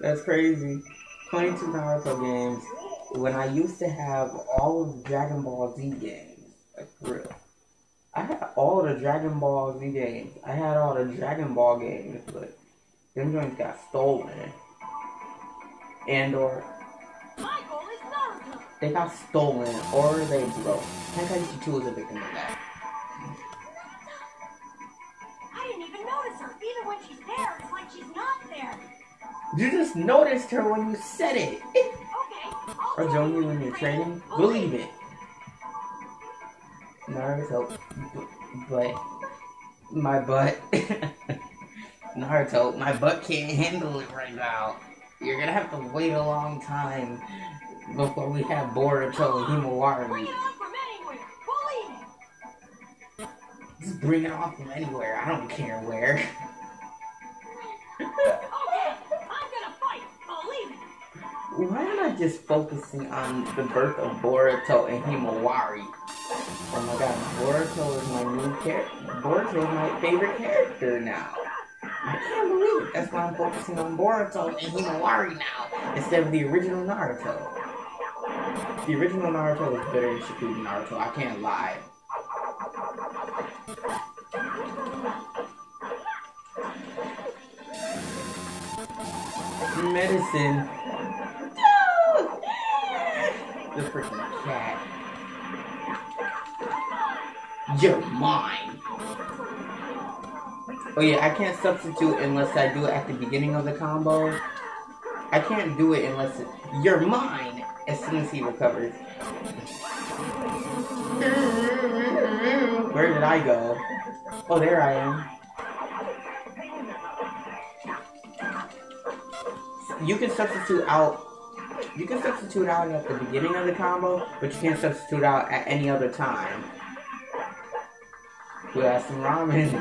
That's crazy. 22 Naruto games. When I used to have all of the Dragon Ball Z games. Like, real. I had all the Dragon Ball Z games. I had all the Dragon Ball games, but them joints got stolen. And or they got stolen or they broke. Tenkaichi 2 is a victim of that. I didn't even notice her. Even when she's there, it's like she's not there. You just noticed her when you said it. Okay. I'll or you when you're training. Believe it. Naruto, but my butt, Naruto, my butt can't handle it right now. You're gonna have to wait a long time before we have Boruto and Bring Himawari. it on from anywhere. Believe. Just bring it off from anywhere. I don't care where. Okay. I'm gonna fight. Believe me. Why am I just focusing on the birth of Boruto and Himawari? Oh my god, Boruto is my new character. Boruto is my favorite character now. I can't believe it. That's why I'm focusing on Boruto and Himawari now instead of the original Naruto. The original Naruto is better than Shippuden Naruto. I can't lie. Medicine. The freaking cat. You're mine. Oh yeah, I can't substitute unless I do it at the beginning of the combo. I can't do it unless it, you're mine as soon as he recovers. Where did I go? Oh, there I am. You can substitute out. You can substitute out at the beginning of the combo, but you can't substitute out at any other time. We have some ramen.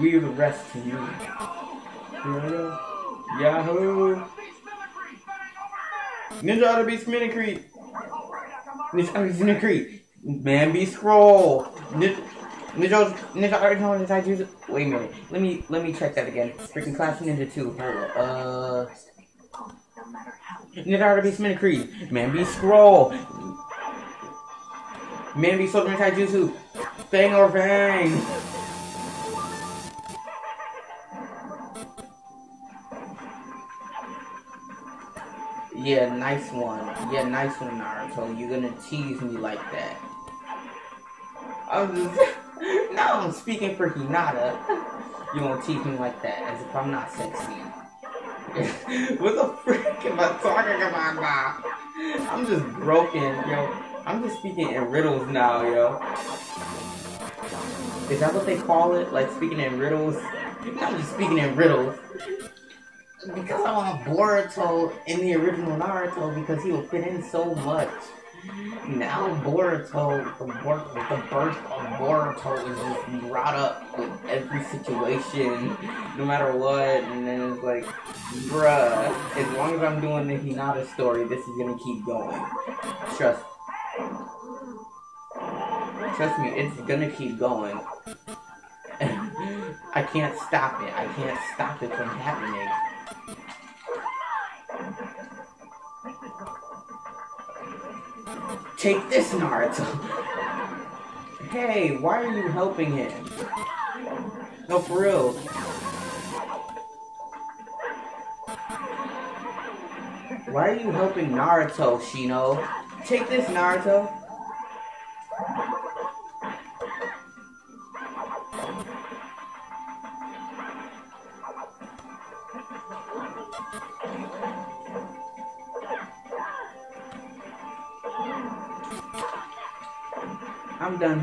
Leave the rest to me. Yeah. Yahoo! Ninja ought to be Mimicry! Ninja ought to be Mimicry! Man be scroll! Ninja Ninja Ninja ought to be Taijutsu. Wait a minute. Let me let me check that again. Freaking Clash Ninja 2. Hold up. Uh Ninja ought to be Mimicry. Man be scroll! Man be Soulman Taijutsu! Fang or Fang! Yeah, nice one. Yeah, nice one, Naruto. You're gonna tease me like that. Um, I'm just now I'm speaking for Hinata. You won't tease me like that, as if I'm not sexy. what the frick am I talking about now? I'm just broken, yo. I'm just speaking in riddles now, yo. Is that what they call it? Like speaking in riddles? I'm just speaking in riddles. Because I want Boruto in the original Naruto because he will fit in so much. Now Boruto, the, the birth of Boruto is just brought up with every situation, no matter what, and then it's like, bruh, as long as I'm doing the Hinata story, this is gonna keep going. Trust Trust me, it's gonna keep going. I can't stop it. I can't stop it from happening. Take this, Naruto. Hey, why are you helping him? No, for real. Why are you helping Naruto, Shino? Take this, Naruto.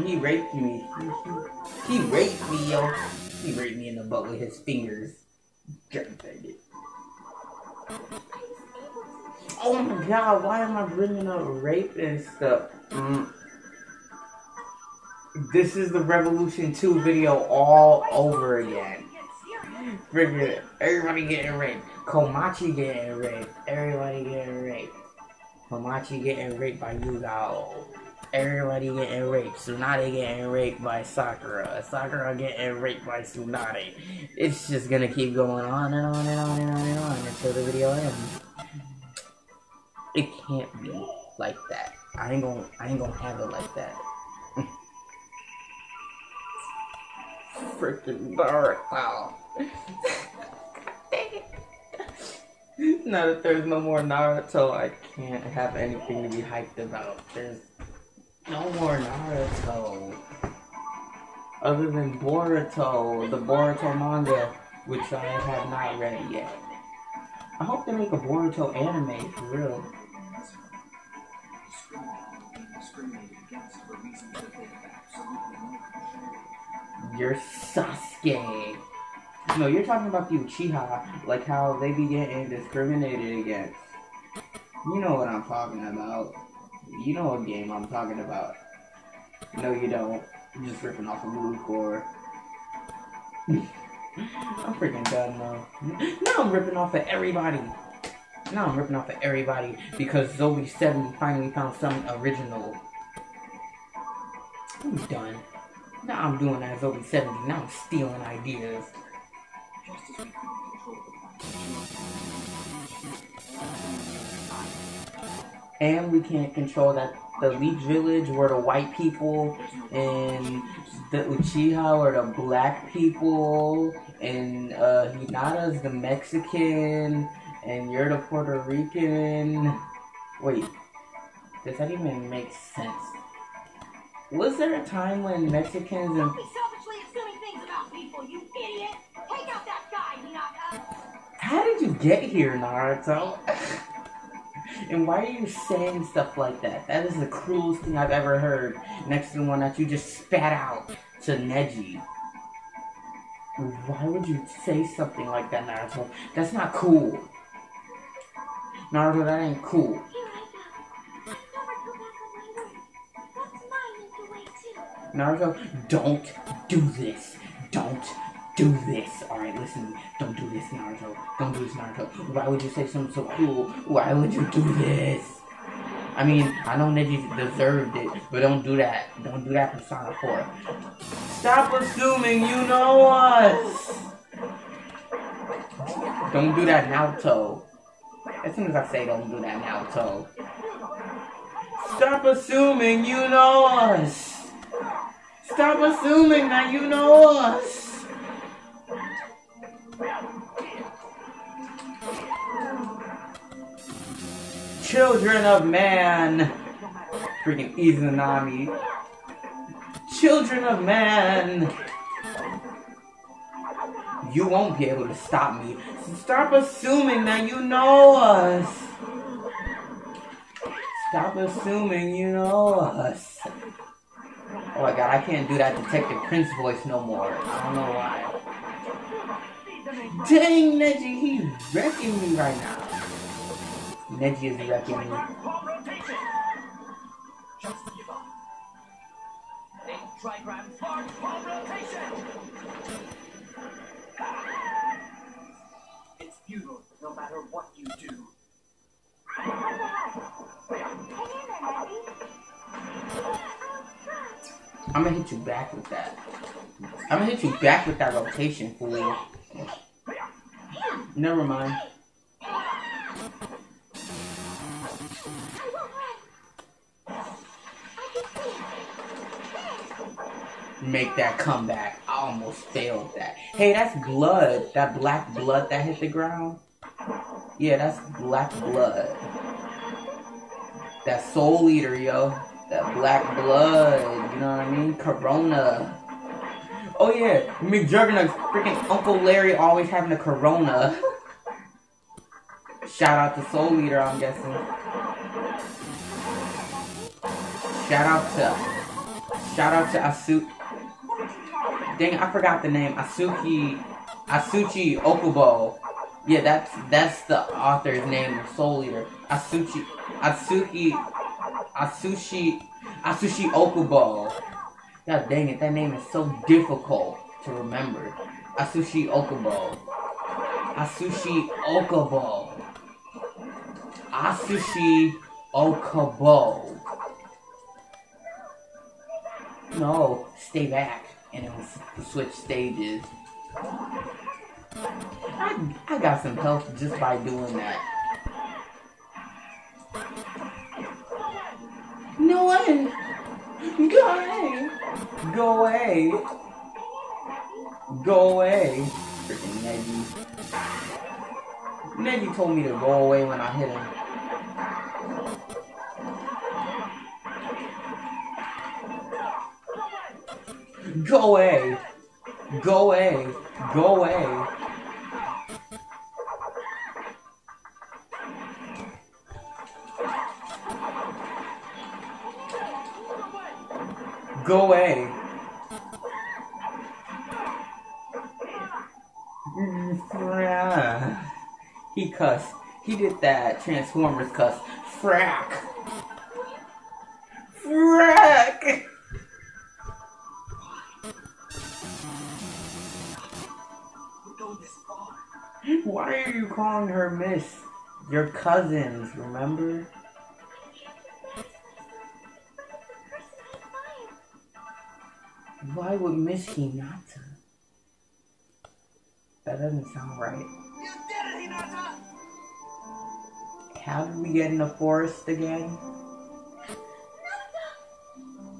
He raped me. He, raped me, yo. He raped me in the butt with his fingers. Oh my god, why am I bringing up rape and stuff? Mm. This is the Revolution 2 video all over again. Friggin' everybody getting raped. Komachi getting raped. Everybody getting raped. Komachi getting raped by Yugao. Everybody getting raped. Tsunade getting raped by Sakura. Sakura getting raped by Tsunade. It's just gonna keep going on and on and on and on and on until the video ends. It can't be like that. I ain't gonna I ain't gonna have it like that. Freaking Naruto. now that there's no more Naruto, I can't have anything to be hyped about. There's no more Naruto. Other than Boruto, the Boruto manga, which I have not read yet. I hope they make a Boruto anime for real. You're Sasuke. No, you're talking about the Uchiha, like how they be getting discriminated against. You know what I'm talking about. You know what game I'm talking about. No, you don't. I'm just ripping off of Blue Core. I'm freaking done now. Now I'm ripping off of everybody. Now I'm ripping off of everybody because Zoe 70 finally found some original. I'm done. Now I'm doing that Zoe 70. Now I'm stealing ideas. And we can't control that the Leaf Village were the white people and the Uchiha were the black people and uh, Hinata's the Mexican and you're the Puerto Rican. Wait, does that even make sense? Was there a time when Mexicans and Don't be selfishly assuming things about people, you idiot! Take out that guy, Hinata! How did you get here, Naruto? and why are you saying stuff like that? That is the cruelest thing I've ever heard. Next to the one that you just spat out to Neji. Why would you say something like that, Naruto? That's not cool. Naruto, that ain't cool. Naruto, don't do this. Don't do this. Alright, listen. Don't do this, Naruto. Don't do this, Naruto. Why would you say something so cool? Why would you do this? I mean, I know Neji deserved it, but don't do that. Don't do that, Persona 4. Stop assuming you know us! Don't do that, Naruto. As soon as I say don't do that, Naruto. Stop assuming you know us! Stop assuming that you know us! Children of man. Freaking Izanami. Children of man. You won't be able to stop me. Stop assuming that you know us. Stop assuming you know us. Oh my god, I can't do that Detective Prince voice no more. I don't know why. Dang, Neji, he's wrecking me right now. Neji is wrecking me. Palm rotation. It's futile, no matter what you do. I'm gonna hit you back with that. I'm gonna hit you back with that rotation, fool. Never mind. Make that comeback. I almost failed that. Hey, that's blood. That black blood that hit the ground. Yeah, that's black blood. That soul eater, yo. That black blood. You know what I mean? Corona. Oh yeah, McJuggernuts, freaking Uncle Larry always having a Corona. Shout out to Soul Eater, I'm guessing. Shout out to, shout out to Asu. Dang, I forgot the name. Asuki, Asuchi Okubo. Yeah, that's that's the author's name of Soul Eater. Asuchi, Asuki, Asushi, Asushi Okubo. God dang it, that name is so difficult to remember. Asushi Okubo. Asushi Okubo. Asushi Okubo. No, stay back and it will switch stages. I, I got some health just by doing that. No way! Go away! Go away! Go away! Freaking Neji. Neji told me to go away when I hit him. Go away! Go away! Go away! Go away! He cussed. He did that Transformers cuss. Frack! Frack! Why are you calling her Miss? Your cousins, remember? Why would Miss Hinata? That doesn't sound right. You did it, Hinata! How did we get in the forest again?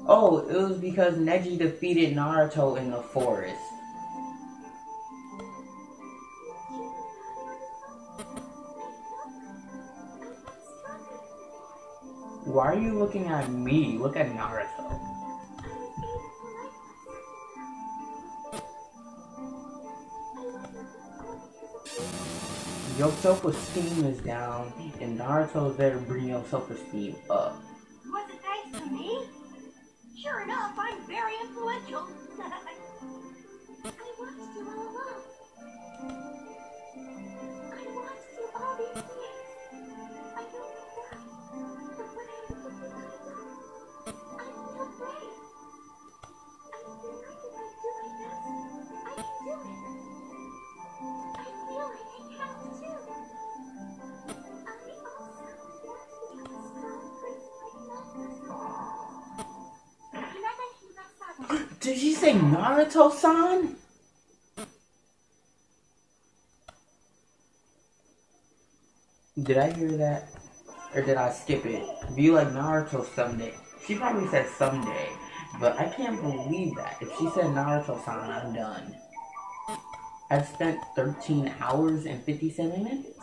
Oh, it was because Neji defeated Naruto in the forest. Why are you looking at me? Look at Naruto. Your self-esteem is down, and Naruto's there to bring your self-esteem up. Was it thanks to me? Sure enough, I'm very influential. Did she say Naruto-san? Did I hear that? Or did I skip it? Be like Naruto someday. She probably said someday. But I can't believe that. If she said Naruto-san, I'm done. I've spent 13 hours and 57 minutes.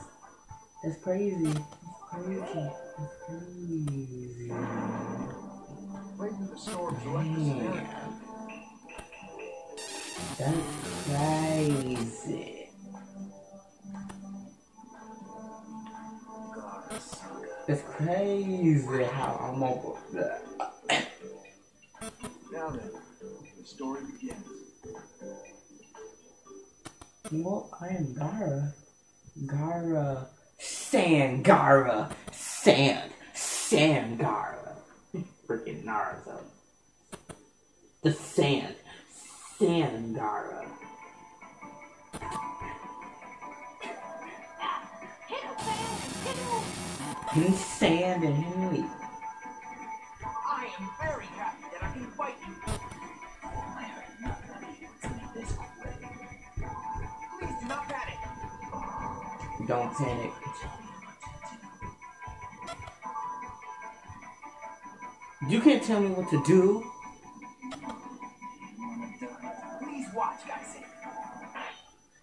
That's crazy. That's crazy. That's Crazy. Right through the storm to let this in. That's crazy. It's crazy how I'm over that. Now then, the story begins. Well, I am Gaara. Gaara. Sand Gaara. Sand. Sand Gaara. Freaking Naruto. The sand. Sand Gaara. Hit him, man! Hit him! Him sand and him. I am very happy that I can fight you. I heard nothing this quick. Please do not panic. Don't panic. You can't tell me what to do.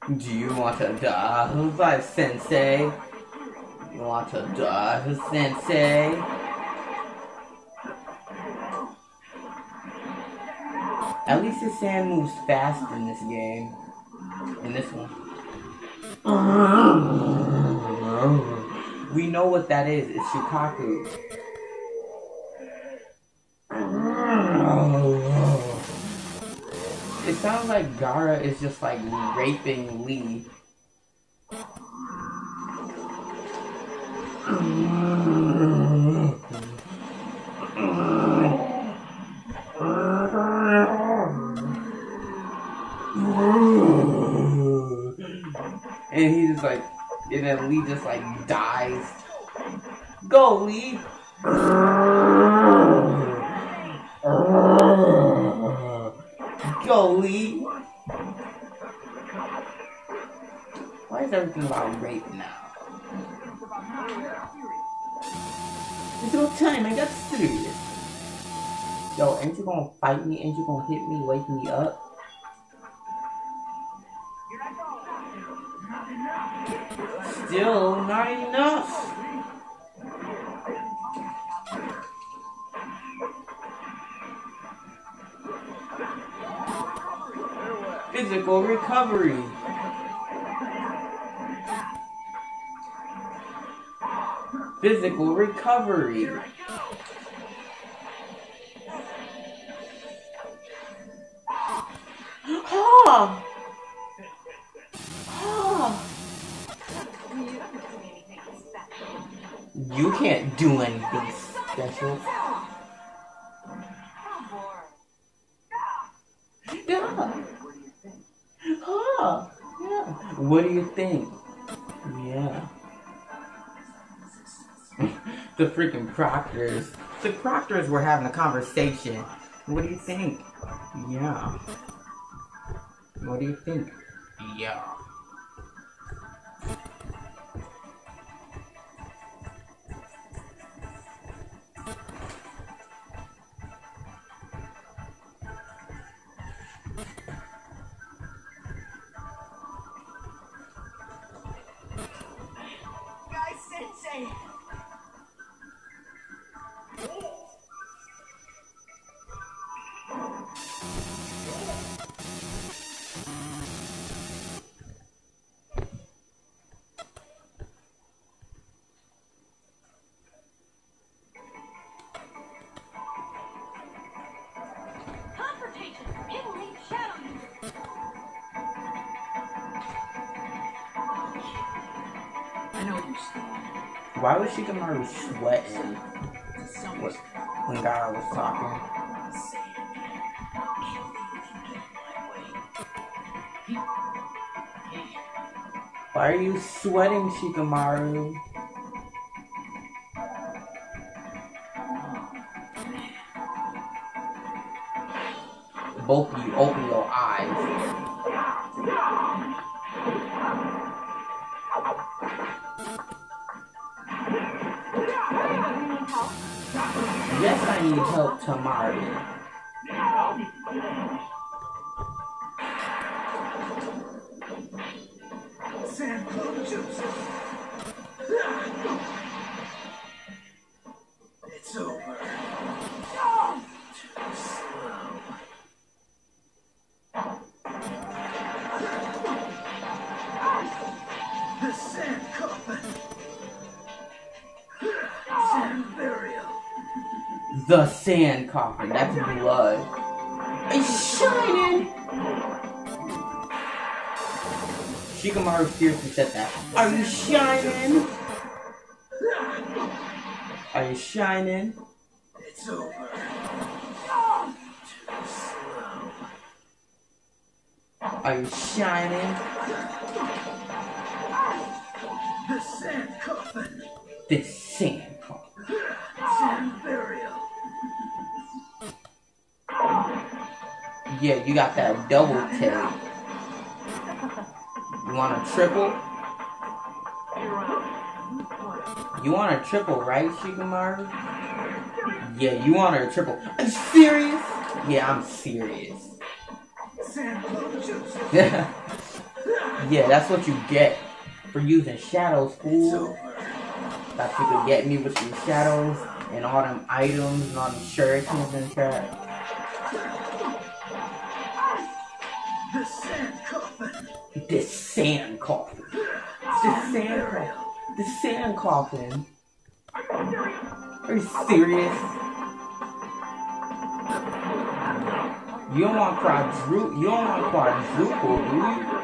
Do you want to die, Sensei? You want to die, Sensei? At least the sand moves fast in this game. In this one. Uh-huh. We know what that is. It's Shukaku. It sounds like Gaara is just like raping Lee. And he just like, and then Lee just like dies. Go, Lee! Go, Lee! Why is everything about rape now? It's no time, I got serious. Yo, ain't you gonna fight me? Ain't you gonna hit me, wake me up? Still not enough. Physical recovery. Physical recovery. Oh! Oh! You can't do anything special. Yeah. Yeah. What do you think? Yeah. the freaking proctors. The proctors were having a conversation. What do you think? Yeah. What do you think? Yeah. Was sweating To some What? extent, when Gaara was talking? say it. Kill me if you get in my way. Why are you sweating, Shikamaru? Both of you open need help, Temari. Coffin. That's blood. It's shining. Shikamaru seriously said that. Are you shining? Are you shining? It's over. Are you shining? Got that double. You want a triple? You want a triple, right, Shikamaru? Yeah, you want a triple. Are you serious? Yeah, I'm serious. Yeah, that's what you get for using shadows, over. Thought you could get me with these shadows and all them items and all these shurikens and crap. This sand coffin. Are you serious? You don't want quadruple. You don't want quadruple, do you?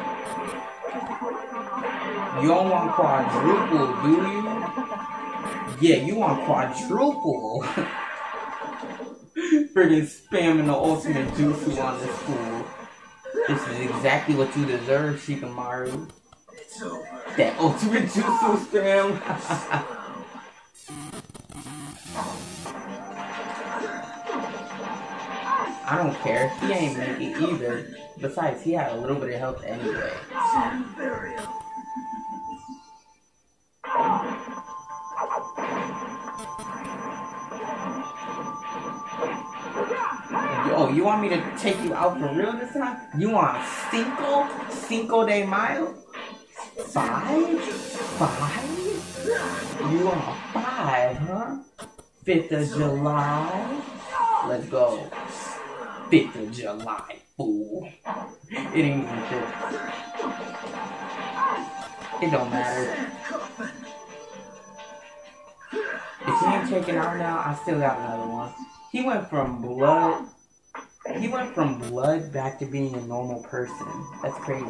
You don't want quadruple, do you? Yeah, you want quadruple. Friggin' spamming the ultimate jutsu on this fool. This is exactly what you deserve, Shikamaru. That ultimate jutsu spam. I don't care. He ain't make it either. Besides, he had a little bit of health anyway. Yo, you want me to take you out for real this time? You want Cinco? Cinco de Mayo? Five? Five? You are five, huh? Fifth of July? Let's go. Fifth of July, fool. It ain't even fifth. It don't matter. If he ain't taken out now, I still got another one. He went from blood. He went from blood back to being a normal person. That's crazy.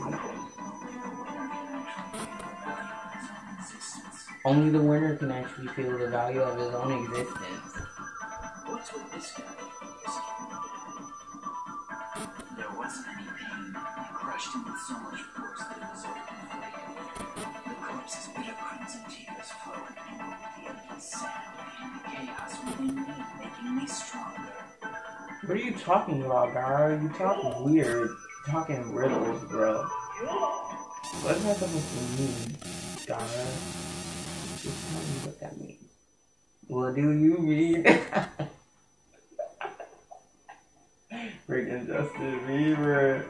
Only the winner can actually feel the value of his own existence. What's with this guy? This kid? There wasn't any pain. You crushed him with so much force that it was over. The corpse's bitter crimson tears flowing over the empty sand, the chaos within me, making me stronger. What are you talking about, Gaara? You talk weird. You're talking riddles, bro. What is that supposed to mean, Gaara? Just tell me what that means. What do you mean? Freaking Justin Bieber.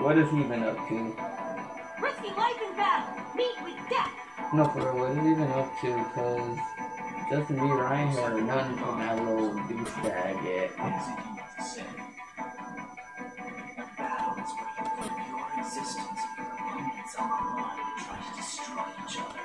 What has he been up to? Risking life in battle. Meet with death. No, for real, what has he been up to? Because Justin Bieber, I ain't heard nothing from that little douchebag yet. Battle is where you put your existence and your opponents on the line and try to destroy each other.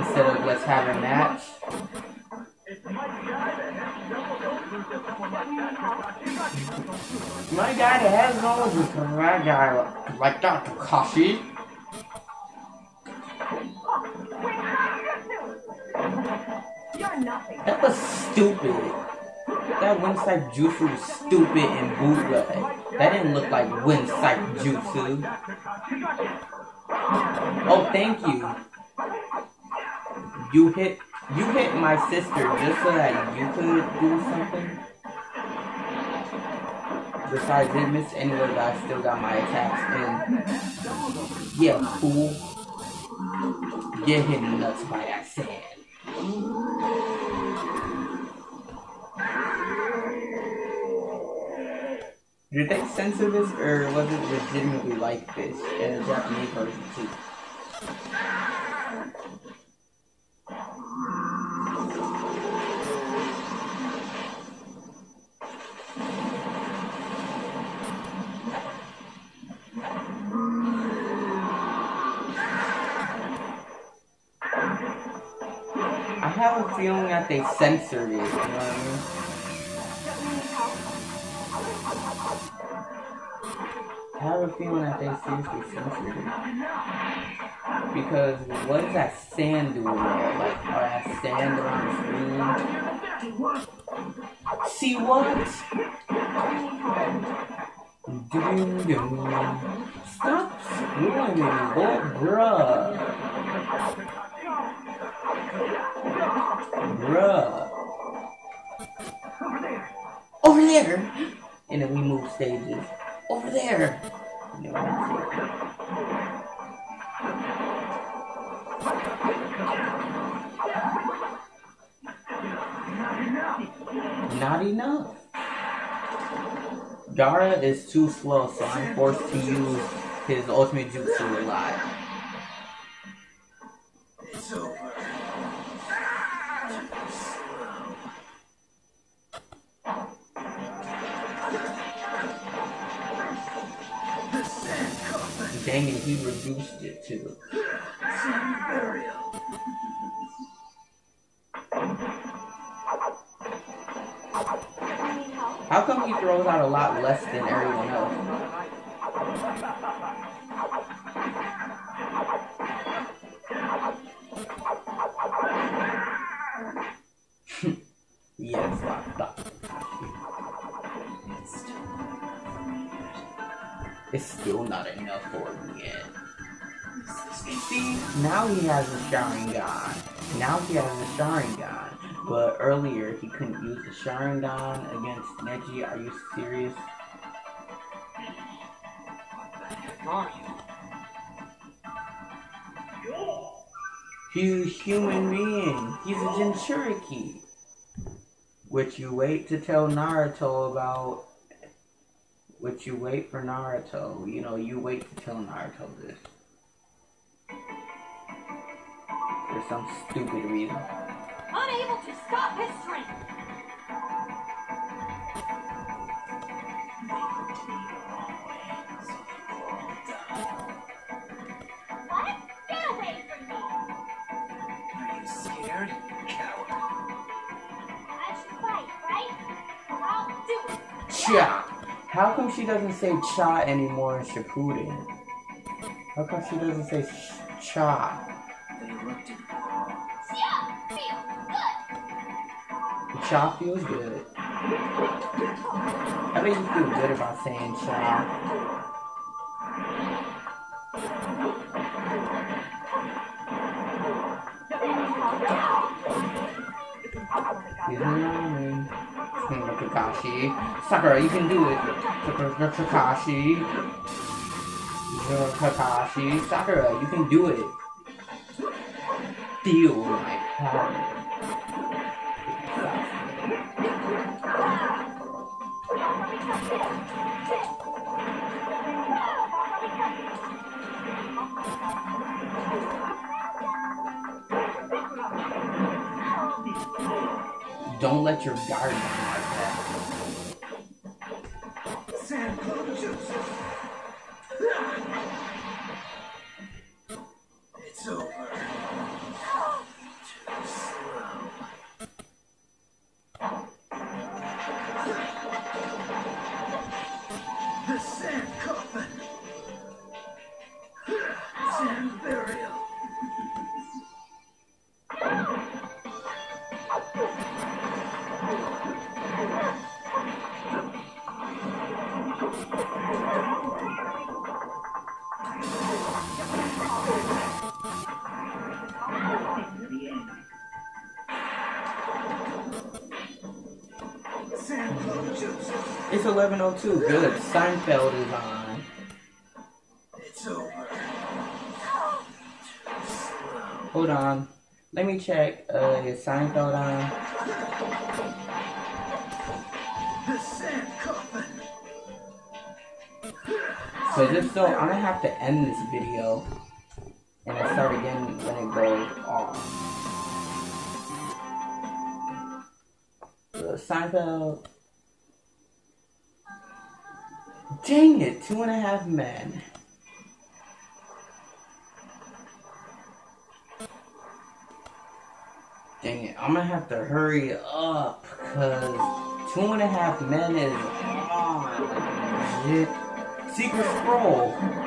instead of let's have a match. My guy that has knowledge is my guy like, like Dr. Kashi. You're. That was stupid. That Wind Scythe Jutsu was stupid and bootleg. That didn't look like Wind Scythe Jutsu. Oh, thank you. You hit you hit my sister just so that you could do something. Besides, it missed anyway, but I still got my attacks in. Yeah, fool. Get hit nuts by that sand. Did they censor this, or was it legitimately like this in the Japanese version too? I have a feeling that they censored it, you know I have a feeling that they seriously censored it. Because what is that sand doing there? Like, or that sand around the screen? See what? Stop screaming, what, bruh? Bruh. Over there! Over there! And then we move stages. Over there! And then we move stages. Not enough. Gaara is too slow, so I'm forced to use his ultimate jutsu a lot. It's over. Dang it, he reduced it burial. How come he throws out a lot less than everyone else? yes, locked up. It's still not enough for See, now he has a Sharingan. Now he has a Sharingan. But earlier he couldn't use the Sharingan against Neji. Are you serious? Are you? He's a human being. He's a Jinchuriki. Which you wait to tell Naruto about. Which you wait for Naruto. You know, you wait to tell Naruto this. For some stupid reason. Unable to stop his strength. They looked at me the wrong way, so they were all done. What? Get away from me! Are you scared? Coward. I should fight, right? I'll do it. Cha! How come she doesn't say cha anymore in Shippuden? How come she doesn't say sh- cha? Good. Cha feels good. I bet you feel good about saying. Hmm, Kakashi. Sakura, you can do it. Sakura, Kakashi. Kakashi. Sakura, you can do it. Feel my power. Don't let your guard down like that. Jutsu. It's over. Uh, It's 1102. Good. Seinfeld is on. It's over. Hold on. Let me check. Uh, is Seinfeld on? The sand coffin. So, I'm gonna have to end this video and I start again when it goes off. Seinfeld. Dang it, two and a half men. Dang it, I'm gonna have to hurry up because two and a half men is on. Legit. Secret scroll.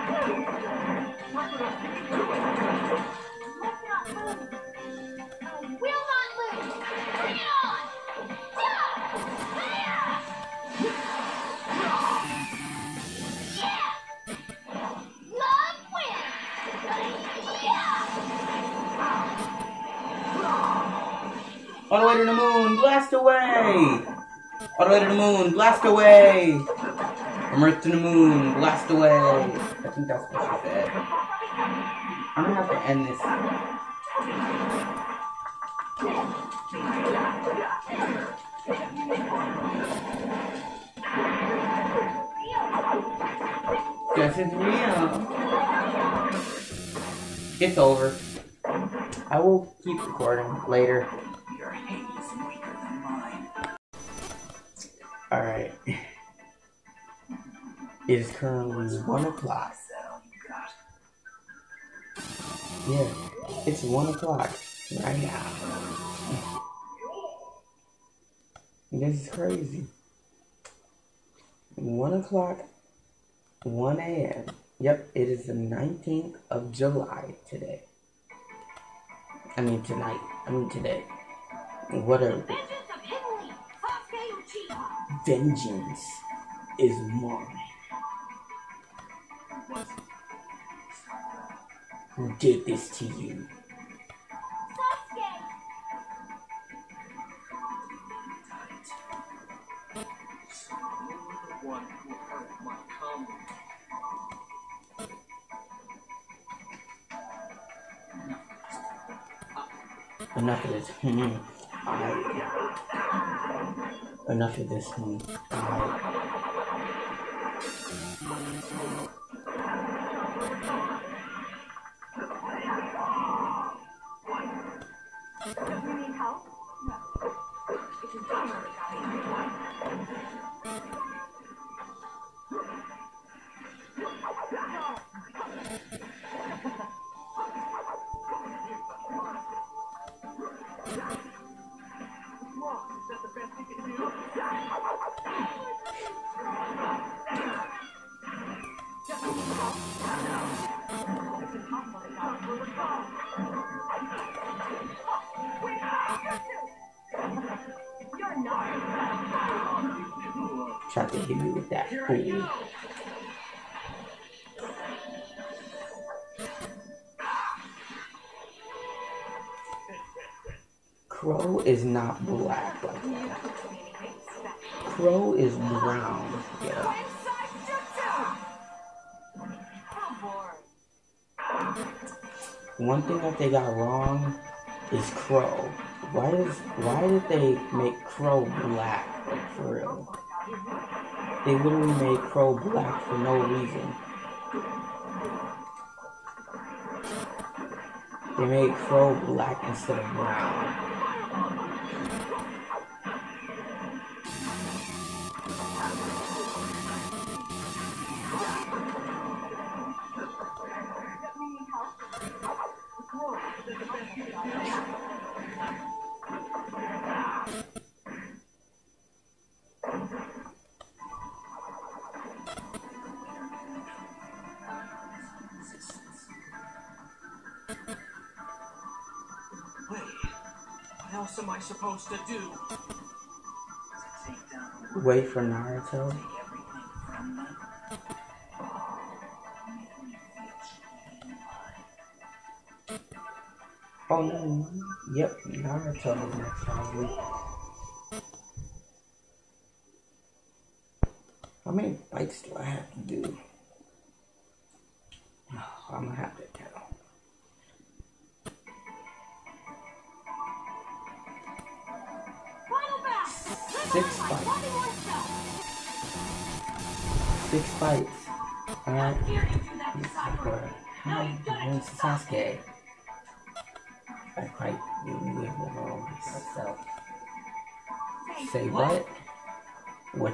All the way to the moon, blast away! All the way to the moon, blast away! From Earth to the moon, blast away! I think that's what she said. I'm gonna have to end this. Guess it's real. It's over. I will keep recording later. Your hate is weaker than mine. Alright. It is currently 1 o'clock. Is that all you got? Yeah, it's 1 o'clock right now. This is crazy. 1 o'clock, 1 a.m. Yep, it is the 19th of July today. I mean, tonight. I mean, today. Whatever. Vengeance is mine. Who did this to you? Enough of this. Hmm. Enough of this. Need help? Crow is not black like that. Crow is brown. Yeah. One thing that they got wrong is Crow. Why is why did they make Crow black? Like for real. They literally made Crow black for no reason. They made Crow black instead of brown. Truly alive. Oh no. Yep, Naruto probably.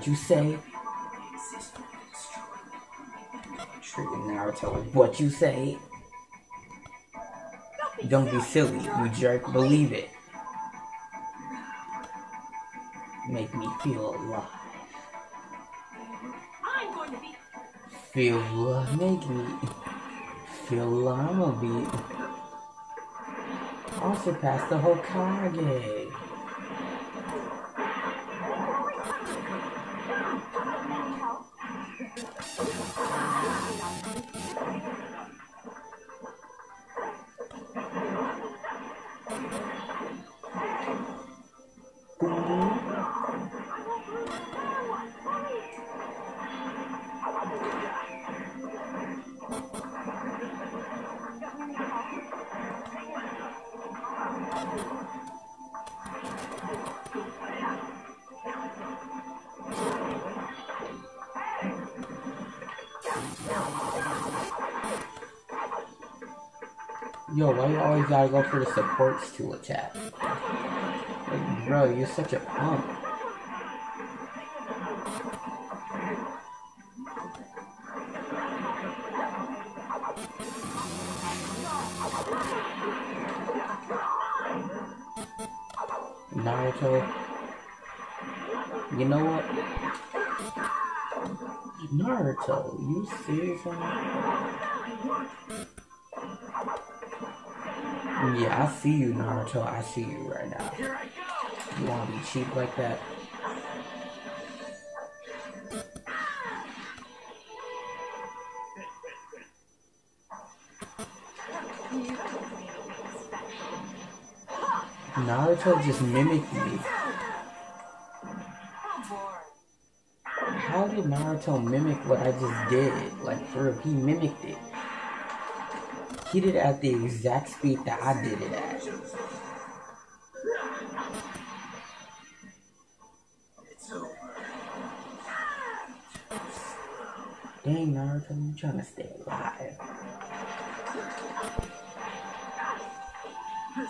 You say? Trigger Naruto. What you say? Don't be silly, you jerk. Believe it. Make me feel alive. Feel alive. Make me feel. I'm gonna be. I'll surpass the Hokage. Go for the supports to attack? Like, bro, you're such a punk. See you, Naruto. I see you right now. You wanna be cheap like that? Naruto just mimicked me. How did Naruto mimic what I just did? Like, for he mimicked it. He did it at the exact speed that I did it at. Dang, Naruto, you trying to stay alive.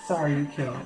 Sorry, you can't.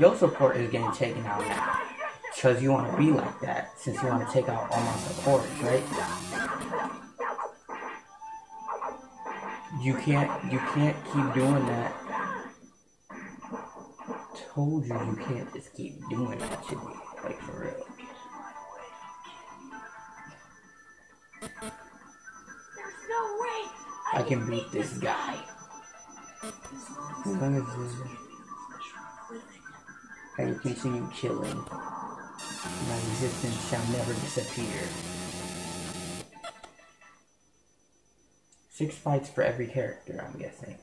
Your support is getting taken out now. Because you want to be like that, since you want to take out all my supporters, right? You can't, you can't keep doing that. Told you you can't just keep doing that to me, like for real. There's no way. I can beat this guy. As long as will continue killing. My existence shall never disappear. Six fights for every character, I'm guessing.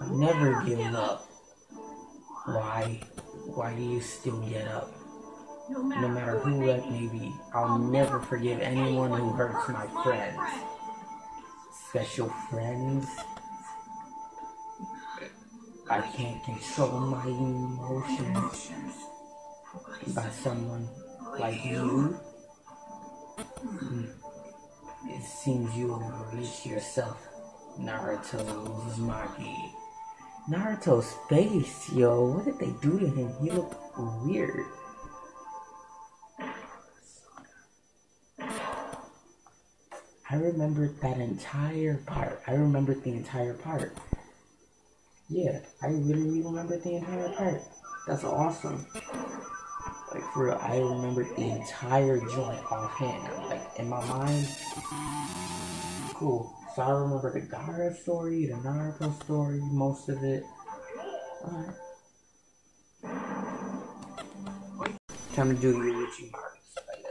I'm never giving up. Why? Why do you still get up? No matter, No matter who that may be, I'll never forgive anyone who hurts my friends. Special friends? I can't control my emotions by someone like you. Hmm. It seems you overreached yourself, Naruto Uzumaki. Naruto's face, yo, what did they do to him? He looked weird. I remembered that entire part. I remembered the entire part. Yeah, I literally remember the entire part. That's awesome. Like for real, I remember the entire joint offhand. Like in my mind. Cool. So I remember the Gaara story, the Naruto story, most of it. Alright. Time to do the Orochimaru saga.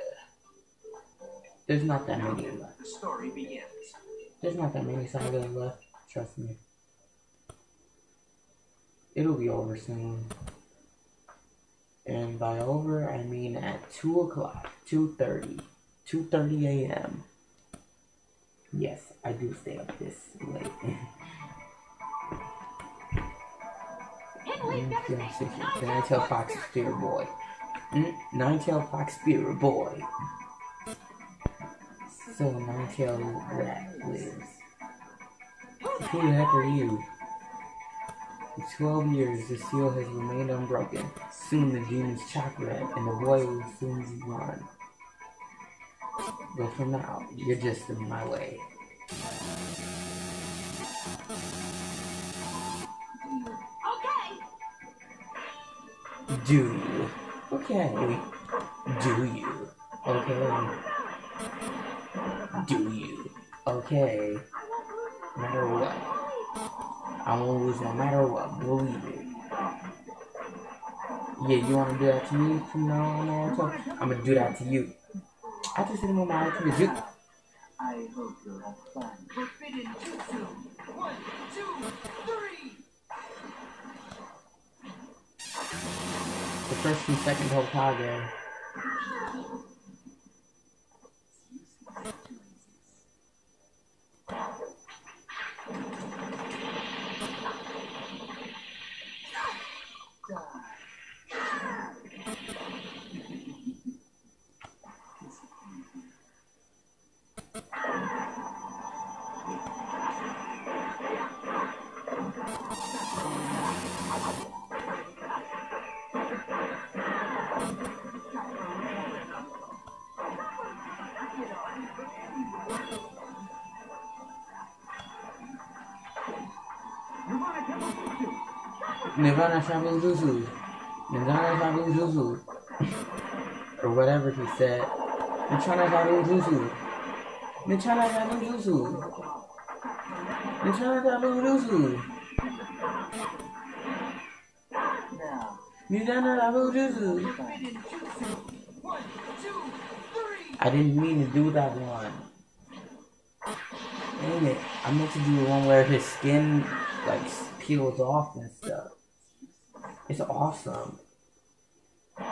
There's not that many left. The story begins. There's not that many sagas left. Trust me. It'll be over soon. And by over, I mean at 2 o'clock, 2.30, 2.30 a.m. Yes, I do stay up this late. Yeah, six, six. Then I tell Fox Spirit Boy. Mm, Ninetail Fox Spirit Boy. So Ninetail Rat lives. Who the heck are you? For 12 years, the seal has remained unbroken. Soon the demon's chakra and the boy will soon be gone. But for now, you're just in my way. Okay. Do you? Okay. Do you? Okay. Do you? Okay. No matter what. I won't lose no matter what. Believe it. Yeah, you wanna do that to me from now? I'm gonna do that to you. I just didn't want my to you. I hope you'll have fun. Forbidden Jutsu. One, two, three. The first and second Hokage. Nirvana Shabu Zuzu. Nirvana Shabu Zuzu. or whatever he said. Nichana Shabu Zuzu. Nichana Shabu Zuzu. Nichana Shabu Zuzu. Now, Nichana Shabu Zuzu. I didn't mean to do that one. Dang it. I meant to do one where his skin like peels off and stuff. It's awesome.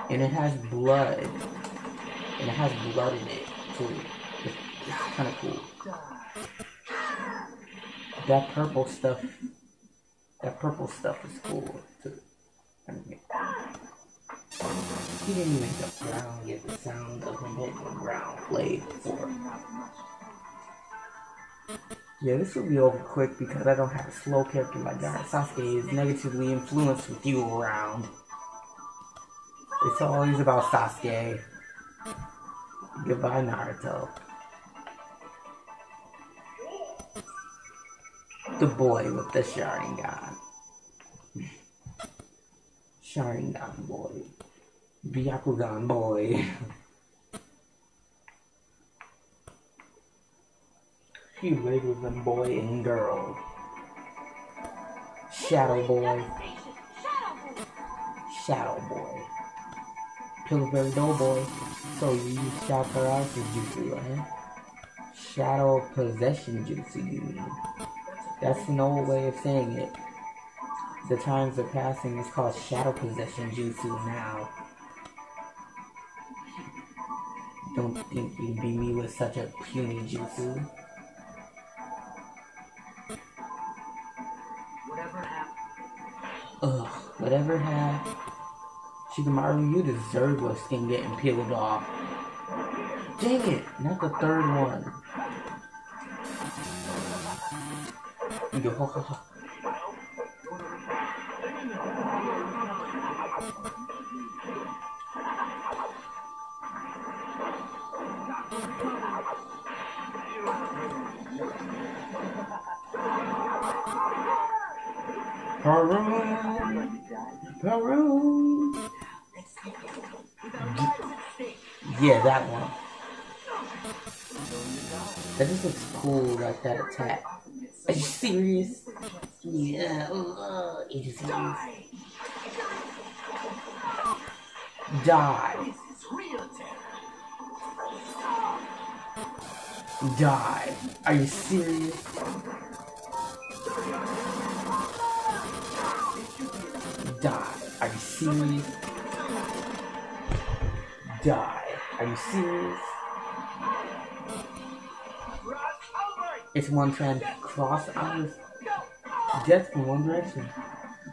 And it has blood. And it has blood in it too. It's, it's kinda cool. That purple stuff that purple stuff is cool too. He didn't make the ground get the sound of him hitting the ground played for. Yeah, this will be over quick because I don't have a slow character like that. Sasuke is negatively influenced with you around. It's always about Sasuke. Goodbye, Naruto. The boy with the Sharingan. Sharingan boy. Byakugan boy. he labeled them boy and girl. Shadow boy. Shadow boy. Pillsbury Doughboy. So you use Shadow Paralysis Jutsu, right? Shadow Possession Jutsu, you mean. That's an old way of saying it. The times are passing, it's called Shadow Possession Jutsu now. Don't think you'd beat me with such a puny jutsu. Ugh, whatever happened. Shikamaru, you deserve your skin getting peeled off. Dang it, not the third one. Yo, Peru. Peru. Yeah, that one. That just looks cool, like that attack. Are you serious? Yeah. You serious? Die. Terror. Die. Are you serious? Die. Are you serious? Die. Are you serious? It's one trend. Cross eyes. Death in one direction.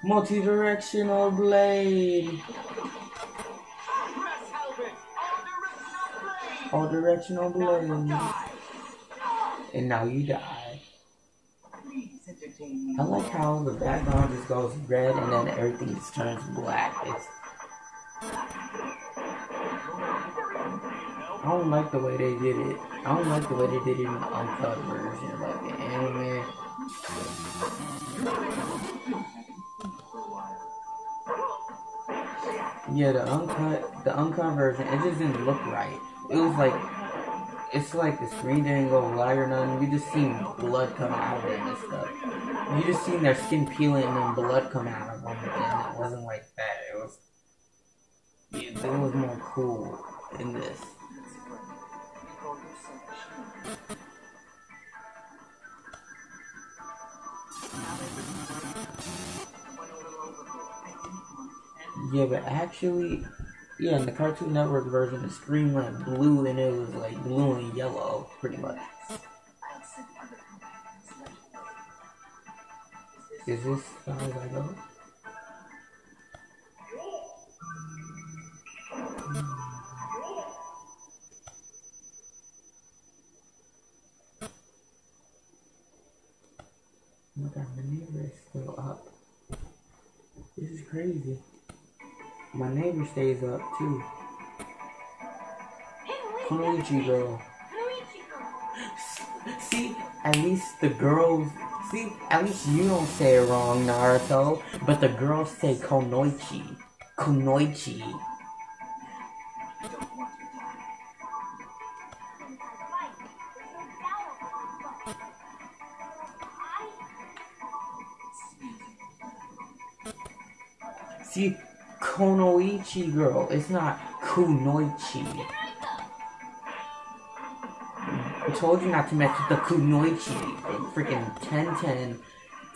Multi-directional blade. All directional blade. And now you die. I like how the background just goes red and then everything just turns black. It's I don't like the way they did it. I don't like the way they did it in the uncut version, like the anime. Yeah, the uncut, the uncut version, it just didn't look right. It was like, it's like the screen didn't go light or nothing. You just seen blood come out of it and stuff. You just seen their skin peeling and then blood come out of them, and it wasn't like that. It was, yeah, it was more cool in this. Yeah, but actually, yeah, in the Cartoon Network version, the screen went blue and it was like blue and yellow, pretty much. Is this far I go? Oh my god, my is still up. This is crazy. My neighbor stays up too. Koichi girl. See, at least the girls. See, at least you don't say it wrong, Naruto. But the girls say Konoichi. Konoichi. See, Konoichi girl. It's not Kunoichi. I told you not to mess with the Kunoichi. Freaking Tenten.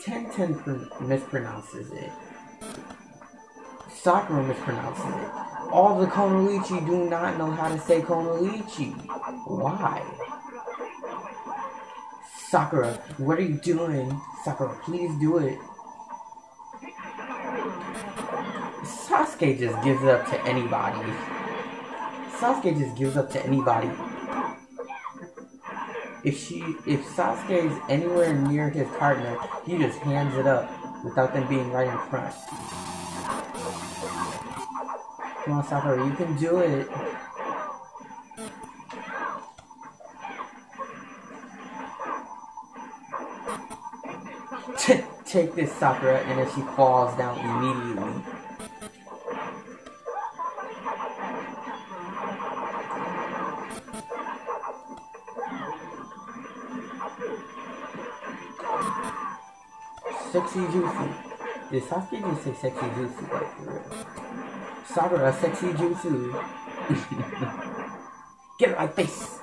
Tenten pr- mispronounces it. Sakura mispronounces it. All the Konoichi do not know how to say Konoichi. Why? Sakura, what are you doing? Sakura, please do it. Sasuke just gives up to anybody. Sasuke just gives up to anybody. If she, if Sasuke is anywhere near his partner, he just hands it up without them being right in front. Come on, Sakura, you can do it. Take this, Sakura, and then she falls down immediately. Juicy. Did Sasuke just say sexy juicy like for real? Sakura, sexy juicy. Get of my face.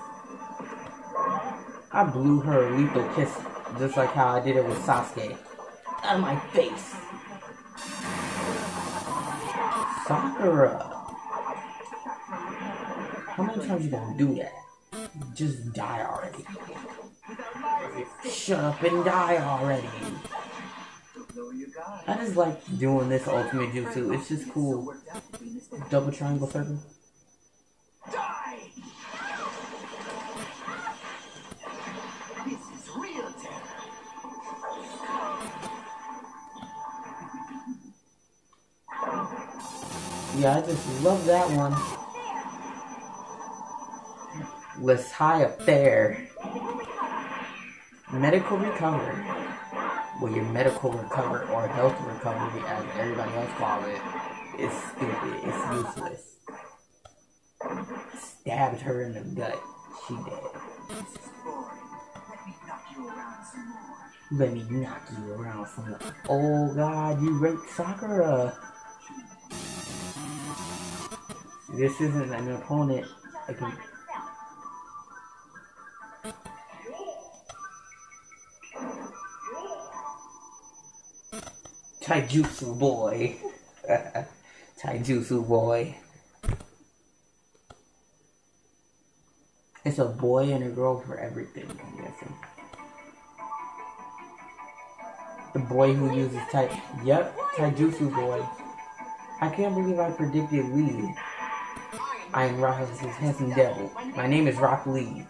I blew her a lethal kiss just like how I did it with Sasuke. Out of my face. Sakura. How many times you gonna do that? Just die already. Shut up and die already. I just like doing this ultimate jutsu. It's just cool. Double triangle circle. Is. Yeah, I just love that one. Let's high up there. medical recovery, well, your medical recovery or health recovery, as everybody else calls it, is stupid. It's useless. Stabbed her in the gut. She dead. Let me knock you around some more. Oh God, you raped Sakura. This isn't an opponent. Taijutsu boy. Taijutsu boy. It's a boy and a girl for everything, I'm guessing. The boy who uses Tai. Yep, Taijutsu boy. I can't believe I predicted Lee. I am Rock's handsome devil. My name is Rock Lee.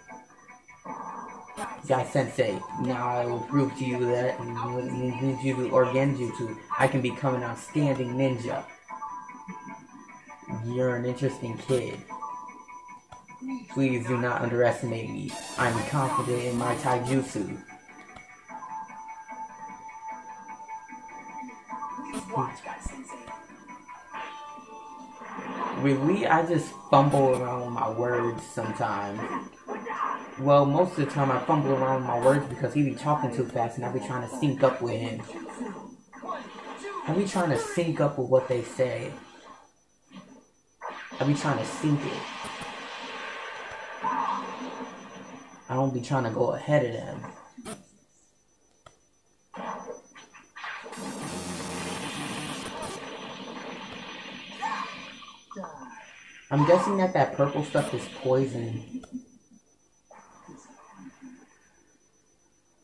Guy Sensei. Now I will prove to you that in ninjutsu or genjutsu, I can become an outstanding ninja. You're an interesting kid. Please do not underestimate me. I'm confident in my taijutsu. Guy Lee, I just fumble around with my words sometimes. Well, most of the time I fumble around with my words because he be talking too fast and I be trying to sync up with him. I be trying to sync up with what they say. I be trying to sync it. I don't be trying to go ahead of them. I'm guessing that that purple stuff is poison.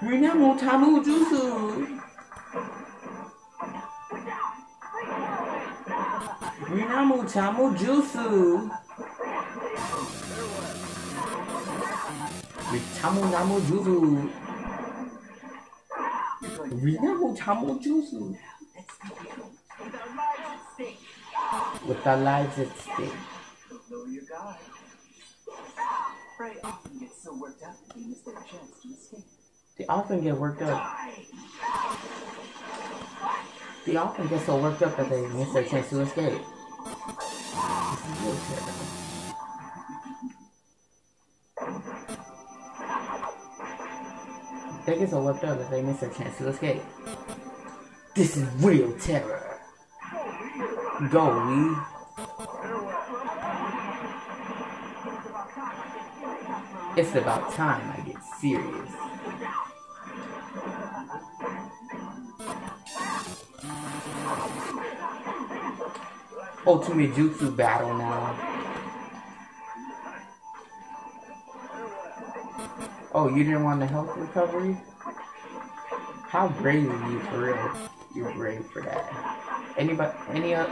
Juzu. Minamu Nabu Juzu. Minamu Tabu Juzu. Minamu Tamu Juzu. Tamu Namu Juzu. Minamu Tamu. Let's go. With our lives With our lives at stake. at stake. Don't know your guy. Prey often gets so worked up that they miss their chance to escape. They often get worked up. They often get so worked up that they miss their chance to escape. They get so worked up that they miss their chance to escape. This is real terror. Go, Lee. It's about time I get serious. Oh, ultimate Jutsu battle now. Oh, you didn't want the health recovery? How brave are you for real? You're brave for that. Anybody, any, use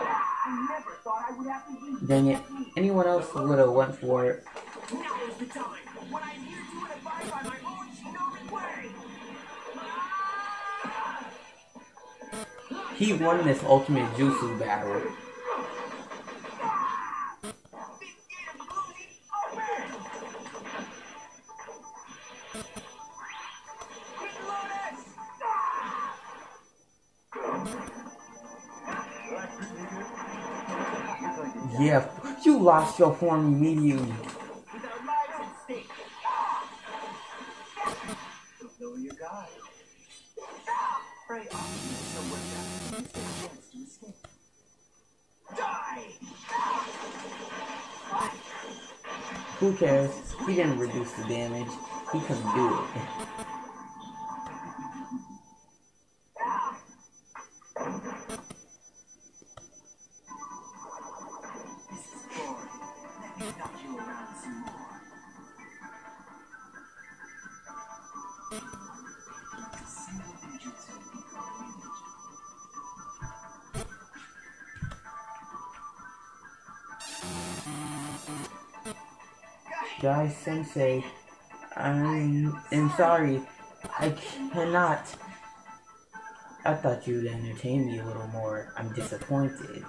dang it, anyone else would have went for it. He won this Ultimate Jutsu battle. Yeah, you lost your form immediately. Who cares? He didn't reduce the damage. He couldn't do it. Guy Sensei, I'm, I'm sorry. I cannot. I thought you'd entertain me a little more. I'm disappointed.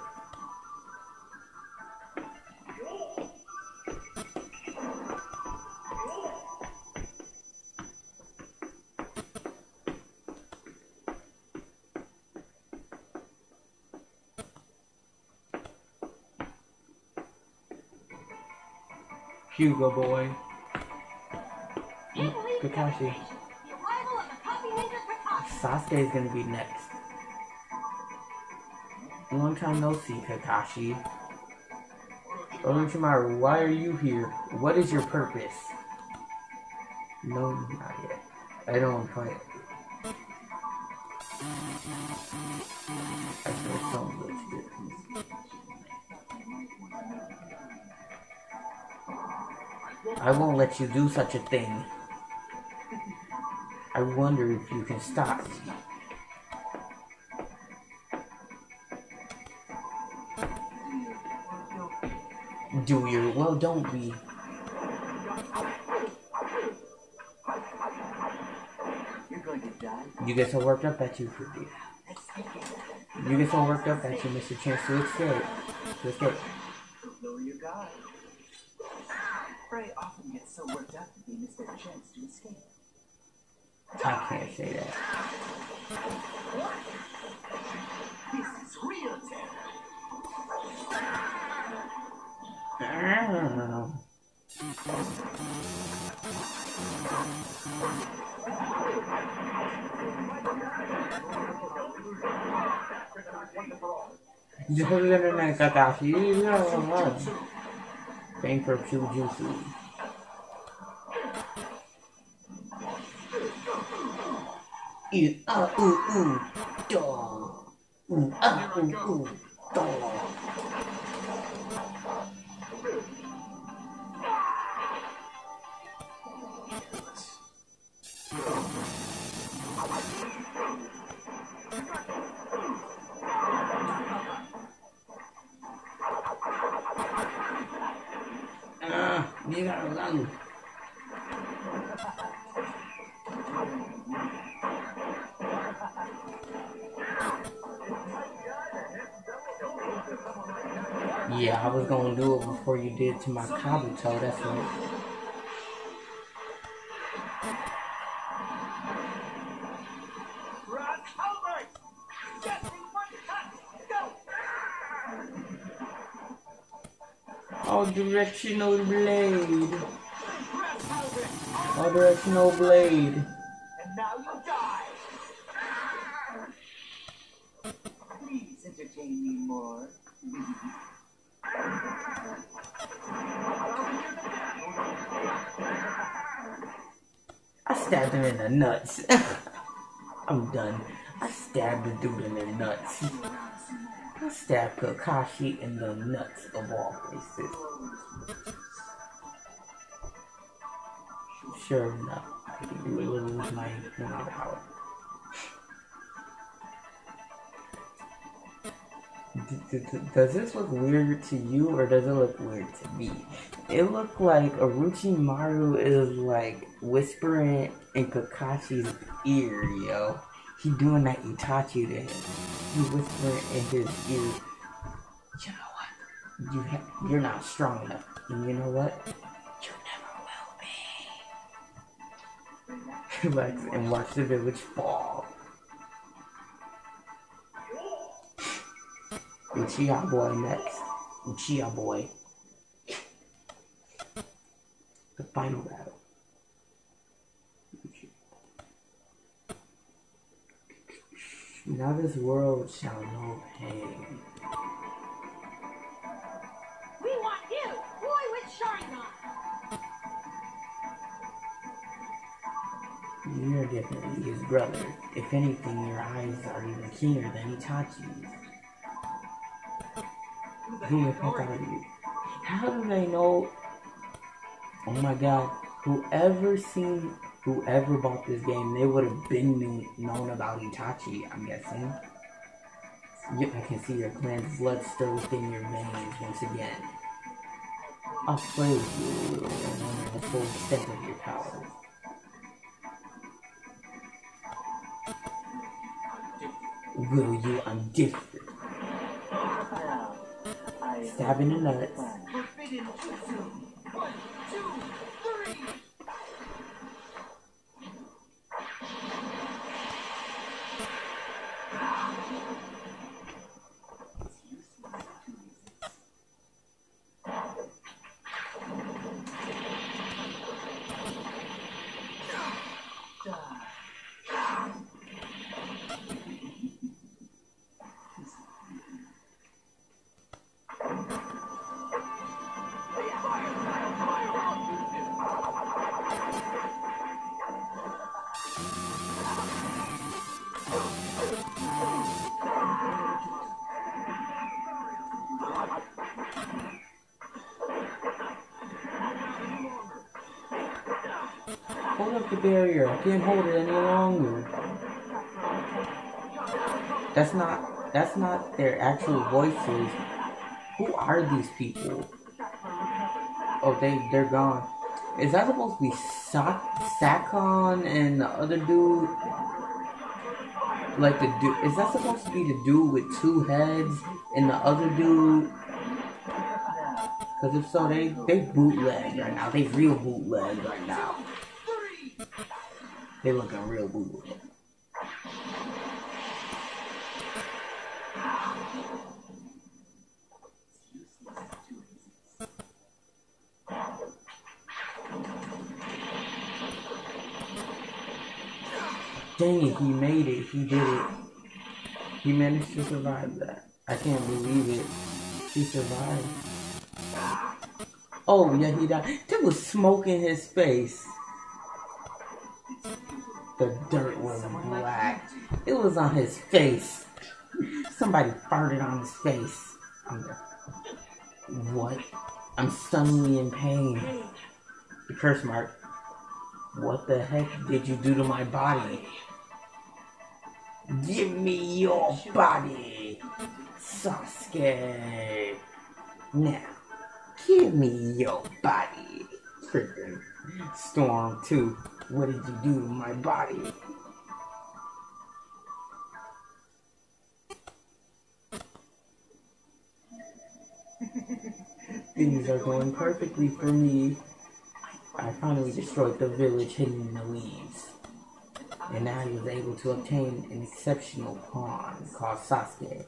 Hugo boy. Can't believe we got Kakashi. the arrival of the copy maker Kakashi. Sasuke is gonna be next. Long time no see, Kakashi. Orochimaru, why are you here? What is your purpose? No, not yet. I don't quite. Actually, I won't let you do such a thing. I wonder if you can stop me. Do your well, don't be. You're going to die. You get so worked up that you forget. You get so worked up that you miss a chance to escape. To escape. Kakashi, Thank for Jujutsu. Ooh, ah, ooh, ooh, dog. Ooh, ah, ooh, ooh, did to my Kabuto, that's right. Oh, directional blade. Oh, directional blade. And now you die. Please entertain me more. I stabbed him in the nuts. I'm done. I stabbed the dude in the nuts. I stabbed Kakashi in the nuts of all places. Sure enough, I can do a little with my one power. Does this look weird to you or does it look weird to me? It looked like Orochimaru is like whispering in Kakashi's ear, yo. He doing that Itachi to him. He whispering in his ear. You know what? You ha- you're not strong enough. And you know what? You never will be. like, and watch the village fall. Uchiha boy next. Uchiha boy. The final battle. Now this world shall know pain. We want you, boy with Sharingan. You're definitely his brother. If anything, your eyes are even keener than Itachi's. Who the heck are you? How do they know? Oh my god. Whoever seen, whoever bought this game, they would have been knew, known about Itachi, I'm guessing. You, I can see your clan's blood stir within your veins once again. I'll play with you and the full extent of your powers. Will you? I'm different. Now, I Stab in the nuts. I can't hold it any longer. That's not that's not their actual voices. Who are these people? Oh, they they're gone. Is that supposed to be Sa- Sakon and the other dude? Like the dude, is that supposed to be the dude with two heads and the other dude? Because if so, they they bootleg right now. They real bootleg right now. They looking real bootleg. Dang it, he made it. He did it. He managed to survive that. I can't believe it. He survived. Oh, yeah, he died. There was smoke in his face. The dirt was black. It was on his face. Somebody farted on his face. I'm like, What? I'm suddenly in pain. The curse mark. What the heck did you do to my body? Give me your body, Sasuke. Now, give me your body. Freaking Storm 2. What did you do to my body? Things are going perfectly for me. I finally destroyed the village hidden in the leaves. And now he was able to obtain an exceptional pawn called Sasuke.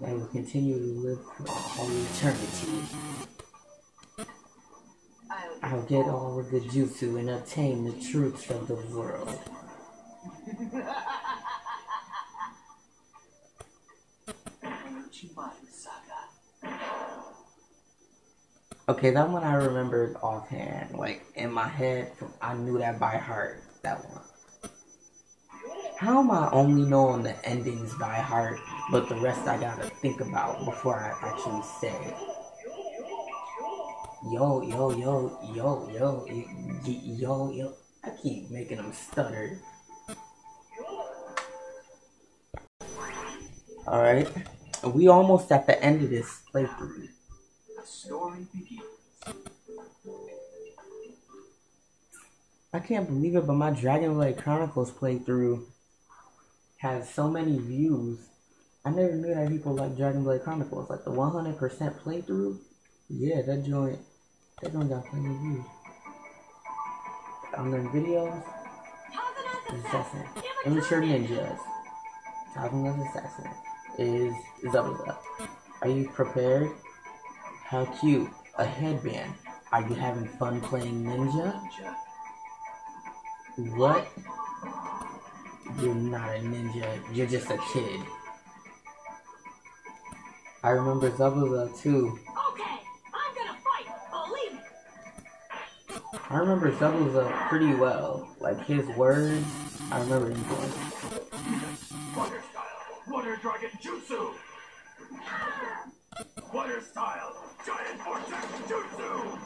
That will continue to live for all eternity. I'll get all of the jutsu and obtain the truths of the world. Okay, that one I remembered offhand. Like in my head, I knew that by heart. That one. How am I only knowing the endings by heart, but the rest I gotta think about before I actually say it? Yo, yo, yo, yo, yo, yo, yo. I keep making them stutter. Alright. We almost at the end of this playthrough. I can't believe it, but my Dragon Blade Chronicles playthrough has so many views. I never knew that people like Dragon Blade Chronicles. Like the 100% playthrough, yeah, that joint, joint got plenty of views. Unlearned videos, Assassin, Immature Ninjas, Talking of Assassin, is Zelda. Are you prepared? How cute. A headband. Are you having fun playing ninja? What? You're not a ninja. You're just a kid. I remember Zabuza too. I remember Zabuza pretty well. Like his words, I remember him. Water style, water dragon jutsu. Water style, giant vortex jutsu.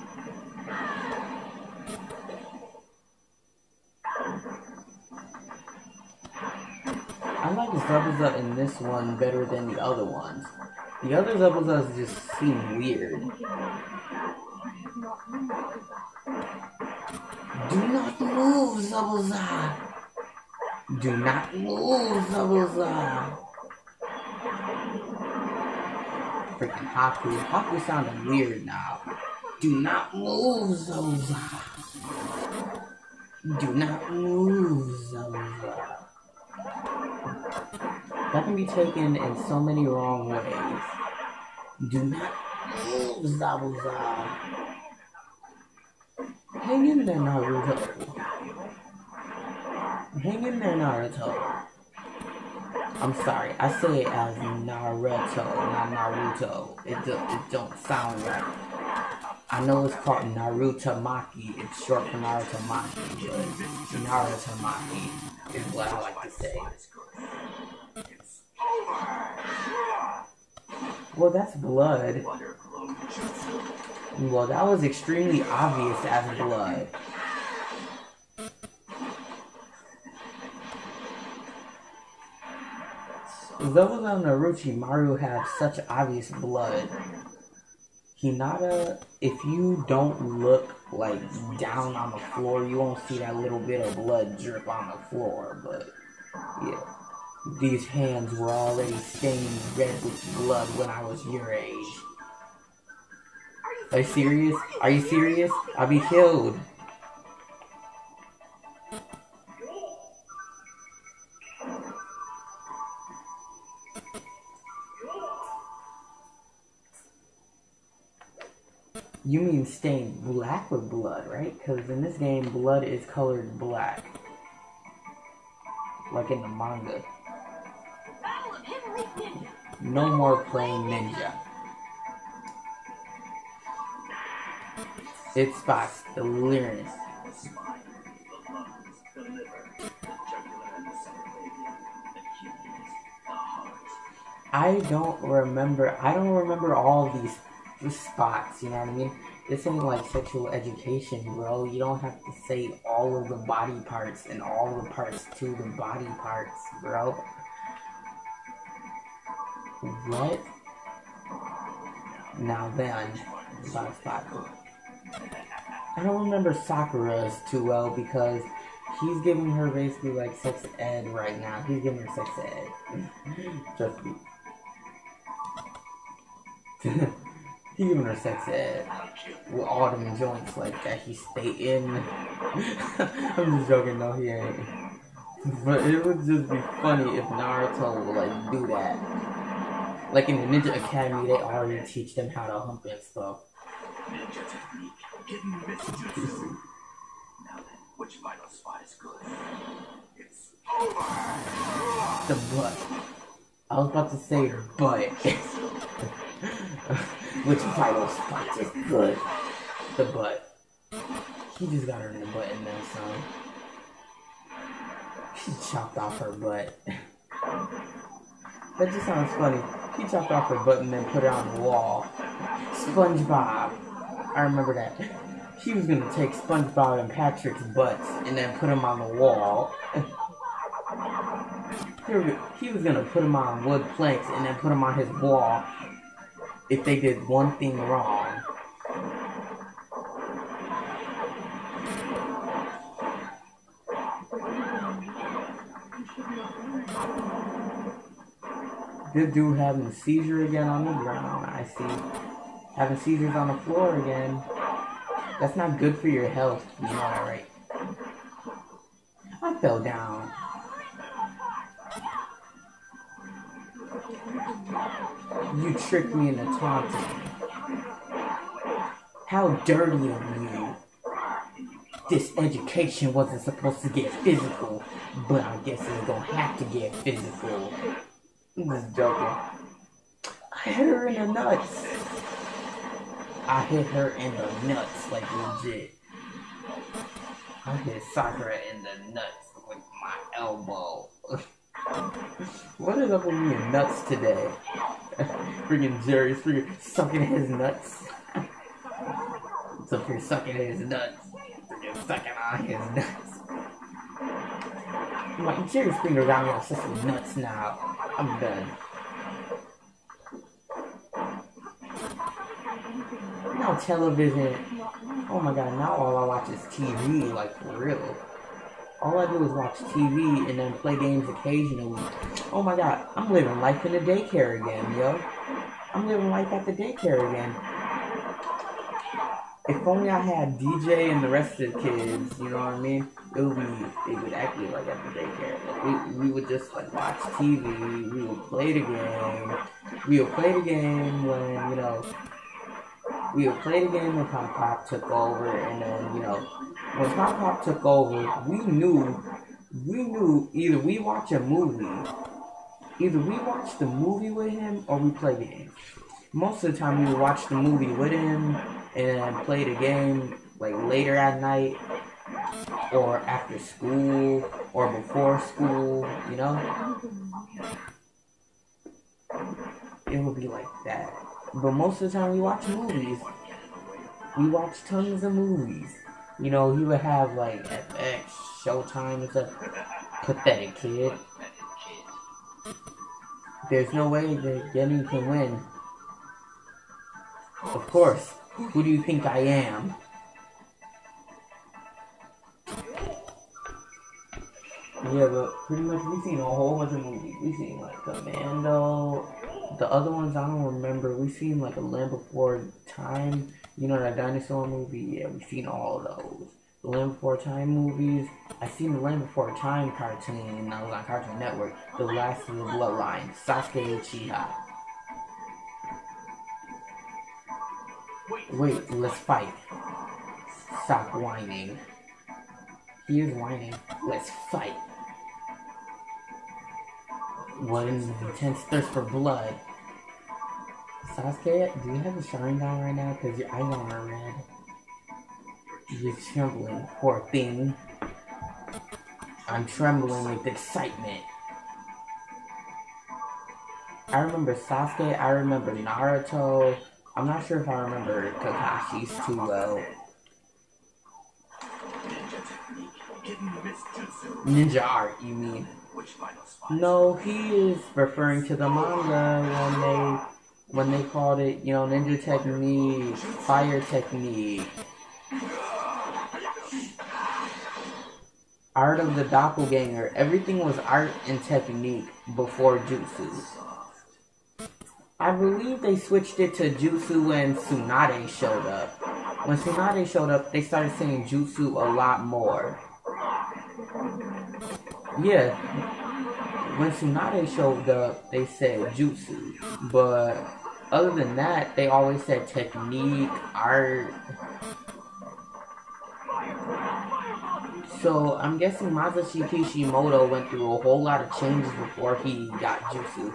I like Zabuza in this one better than the other ones The other Zabuza's just seem weird. Do not move, Zabuza! Do not move, Zabuza! Freaking Haku. Haku sounding weird now. Do not move, Zabuza! Do not move, Zabuza. That can be taken in so many wrong ways. Do not move, Zabuza. Hang in there, Naruto. Hang in there, Naruto. I'm sorry, I say it as Naruto, not Naruto. It, do, it don't sound right. I know it's called Naruto Maki. It's short for Naruto Maki, but Naruto Maki is what I like to say. Well, that's blood. Well, that was extremely obvious as blood. Zabuza and Orochimaru have such obvious blood. Hinata, if you don't look like down on the floor, you won't see that little bit of blood drip on the floor. But yeah, these hands were already stained red with blood when I was your age. Are you serious? Are you serious? I'll be killed. You mean stained black with blood, right? Because in this game, blood is colored black. Like in the manga. No more playing ninja. It spots the lyrics. I don't remember. I don't remember all these spots. You know what I mean? This ain't like sexual education, bro. You don't have to say all of the body parts and all the parts to the body parts, bro. What? Now then, spot spot. I don't remember Sakura's too well because he's giving her basically like sex ed right now. He's giving her sex ed. Mm-hmm. Just be. He giving her sex ed with all them joints like that he stay in. I'm just joking, no he ain't. But it would just be funny if Naruto would like do that. Like in the Ninja Academy, they already teach them how to hump and stuff. Ninja technique. Now then, which vital spot is good? It's over! The butt. I was about to say butt. Which vital spot is good? The butt. He just got her in the butt in there, son. She chopped off her butt. That just sounds funny. He chopped off her butt and then put it on the wall. SpongeBob. I remember that. He was gonna take SpongeBob and Patrick's butts and then put them on the wall. He was- He was gonna put them on wood planks and then put them on his wall if they did one thing wrong. This dude having a seizure again on the ground. I see. Having seizures on the floor again. That's not good for your health. You know that, right? I fell down. You tricked me into taunting. How dirty of you. This education wasn't supposed to get physical, but I guess it's gonna have to get physical. I'm just joking. I hit her in the nuts. I hit her in the nuts, like legit. I hit Sakura in the nuts with my elbow. what is up with me and nuts today? freaking Jerry's freaking sucking his nuts. What's up here sucking his nuts? Freaking sucking on his nuts. My Jerry's finger got me obsessed with nuts now. I'm done. Now television. Oh my god, now all I watch is TV, like for real. All I do is watch TV and then play games occasionally. Oh my god, I'm living life in the daycare again, yo. I'm living life at the daycare again. If only I had DJ and the rest of the kids, you know what I mean? It would be, it would actually like at the daycare. Like, we, we would just like watch TV, we would play the game, we would play the game when, you know, we would play the game when Pop Pop took over, and then, you know, when Pop Pop took over, we knew, we knew either we watch a movie, either we watch the movie with him or we play games. Most of the time we would watch the movie with him and play the game like later at night or after school or before school, you know? It would be like that. But most of the time we watch movies. We watch tons of movies. You know, he would have like FX, Showtime, and stuff. Pathetic kid. There's no way that Denny can win. Of course. Who do you think I am? Yeah, but pretty much we've seen a whole bunch of movies. We've seen like Commando. The other ones I don't remember. We've seen like a Land Before Time. You know that dinosaur movie? Yeah, we've seen all of those. The Land Before Time movies. I seen the Land Before Time cartoon. and I was on Cartoon Network. The Last of the Bloodline. Sasuke Uchiha. Wait, let's fight. Stop whining. He is whining. Let's fight. One intense thirst for blood. Sasuke, do you have a shine down right now? Because your eyes are red. You're trembling, poor thing. I'm trembling with excitement. I remember Sasuke, I remember Naruto. I'm not sure if I remember Kakashi's too well. Ninja technique. Hidden mist jutsu. Ninja art, you mean? Which vital spot? No, he is referring to the manga when they when they called it, you know, ninja technique, fire technique. Art of the doppelganger. Everything was art and technique before jutsu. I believe they switched it to jutsu when Tsunade showed up. When Tsunade showed up, they started saying jutsu a lot more. Yeah, when Tsunade showed up, they said jutsu. But other than that, they always said technique, art. So I'm guessing Masashi Kishimoto went through a whole lot of changes before he got jutsu.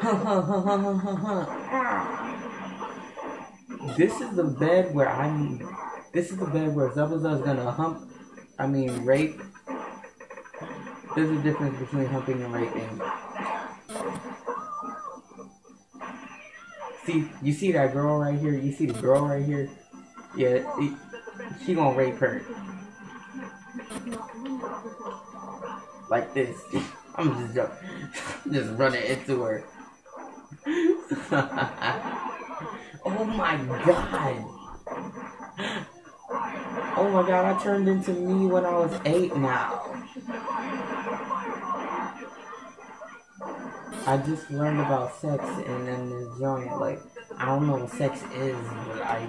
this is the bed where I'm. This is the bed where Zabuza is gonna hump. I mean, rape there's a difference between humping and raping. See, you see that girl right here? You see the girl right here? Yeah, she gonna rape her. Like this. I'm just just running into her. oh my god. Oh my god, I turned into me when I was eight now. I just learned about sex and then enjoying it. Like, I don't know what sex is, but I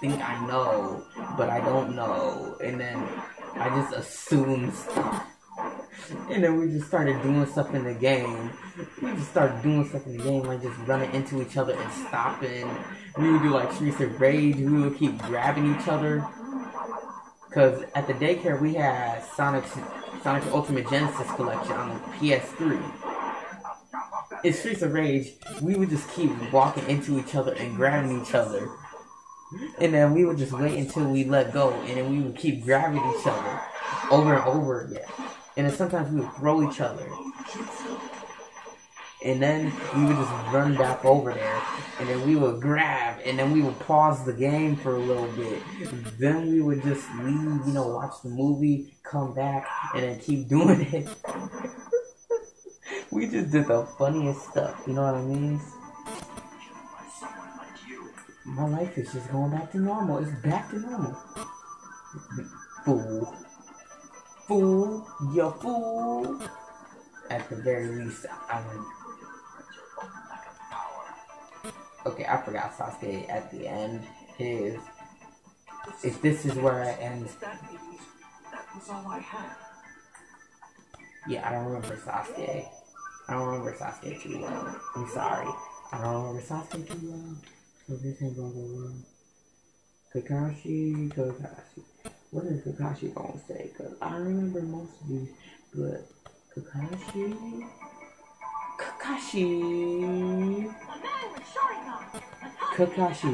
think I know, but I don't know. And then I just assume stuff. And then we just started doing stuff in the game. We just started doing stuff in the game, like just running into each other and stopping. We would do like Streets of Rage. We would keep grabbing each other. Cause at the daycare we had Sonic Sonic Ultimate Genesis collection on the PS3. In Streets of Rage, we would just keep walking into each other and grabbing each other. And then we would just wait until we let go, and then we would keep grabbing each other over and over again. And then sometimes we would throw each other. And then we would just run back over there, and then we would grab, and then we would pause the game for a little bit. Then we would just leave, you know, watch the movie, come back, and then keep doing it. We just did the funniest stuff, you know what I mean? Killed by someone like you. My life is just going back to normal. It's back to normal. Fool. Fool. You fool. At the very least, I'm. Okay, I forgot Sasuke at the end. His. If this is where ends, That that was all I had. yeah, I don't remember Sasuke. I don't remember Sasuke too well. I'm sorry. I don't remember Sasuke too well. So this ain't gonna go well. Kakashi, Kakashi. What is Kakashi gonna say? Cause I remember most of these, but Kakashi, Kakashi. Kakashi.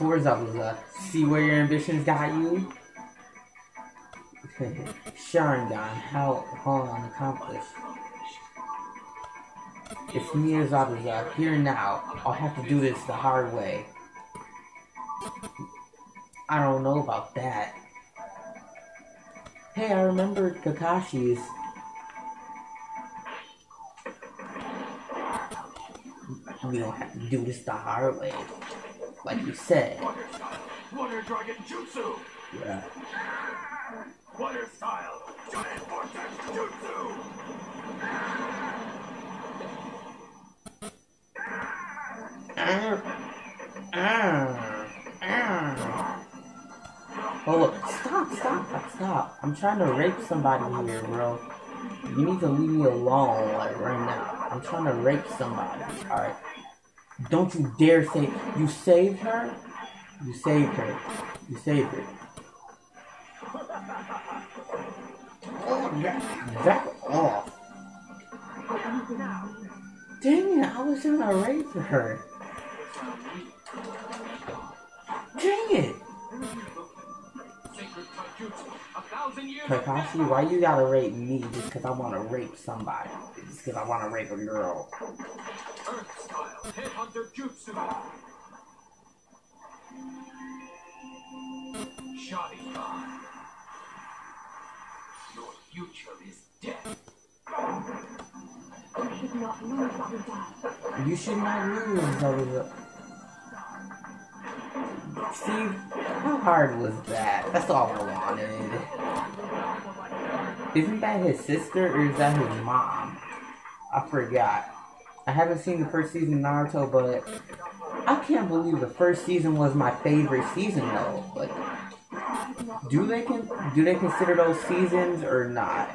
Zabuza. See where your ambitions got you? Sharingan, how how unaccomplished. It's me as Zabuza, here now. I'll have to do this the hard way. I don't know about that. Hey, I remember Kakashi's. We don't have to do this the hard way. Like you said. Water. Water dragon jutsu. Yeah. Water style. Giant vortex jutsu. Hold oh, up. Stop, stop, stop. I'm trying to rape somebody here, bro. You need to leave me alone, like, right now. I'm trying to rape somebody, alright? Don't you dare say you saved her? You saved her. You saved her. Oh, off. Dang it, I was trying to rape her. Dang it! Kakashi, why you gotta rape me just because I want to rape somebody? Just because I want to rape a girl. Earth style. Headhunter jutsu. Sharingan. Your future is death. You should not lose, Zabuza. You should not lose, Zabuza. Steve, how hard was that? That's all I wanted. Isn't that his sister or is that his mom? I forgot. I haven't seen the first season of Naruto, but I can't believe the first season was my favorite season though. Like, do they con- do they consider those seasons or not?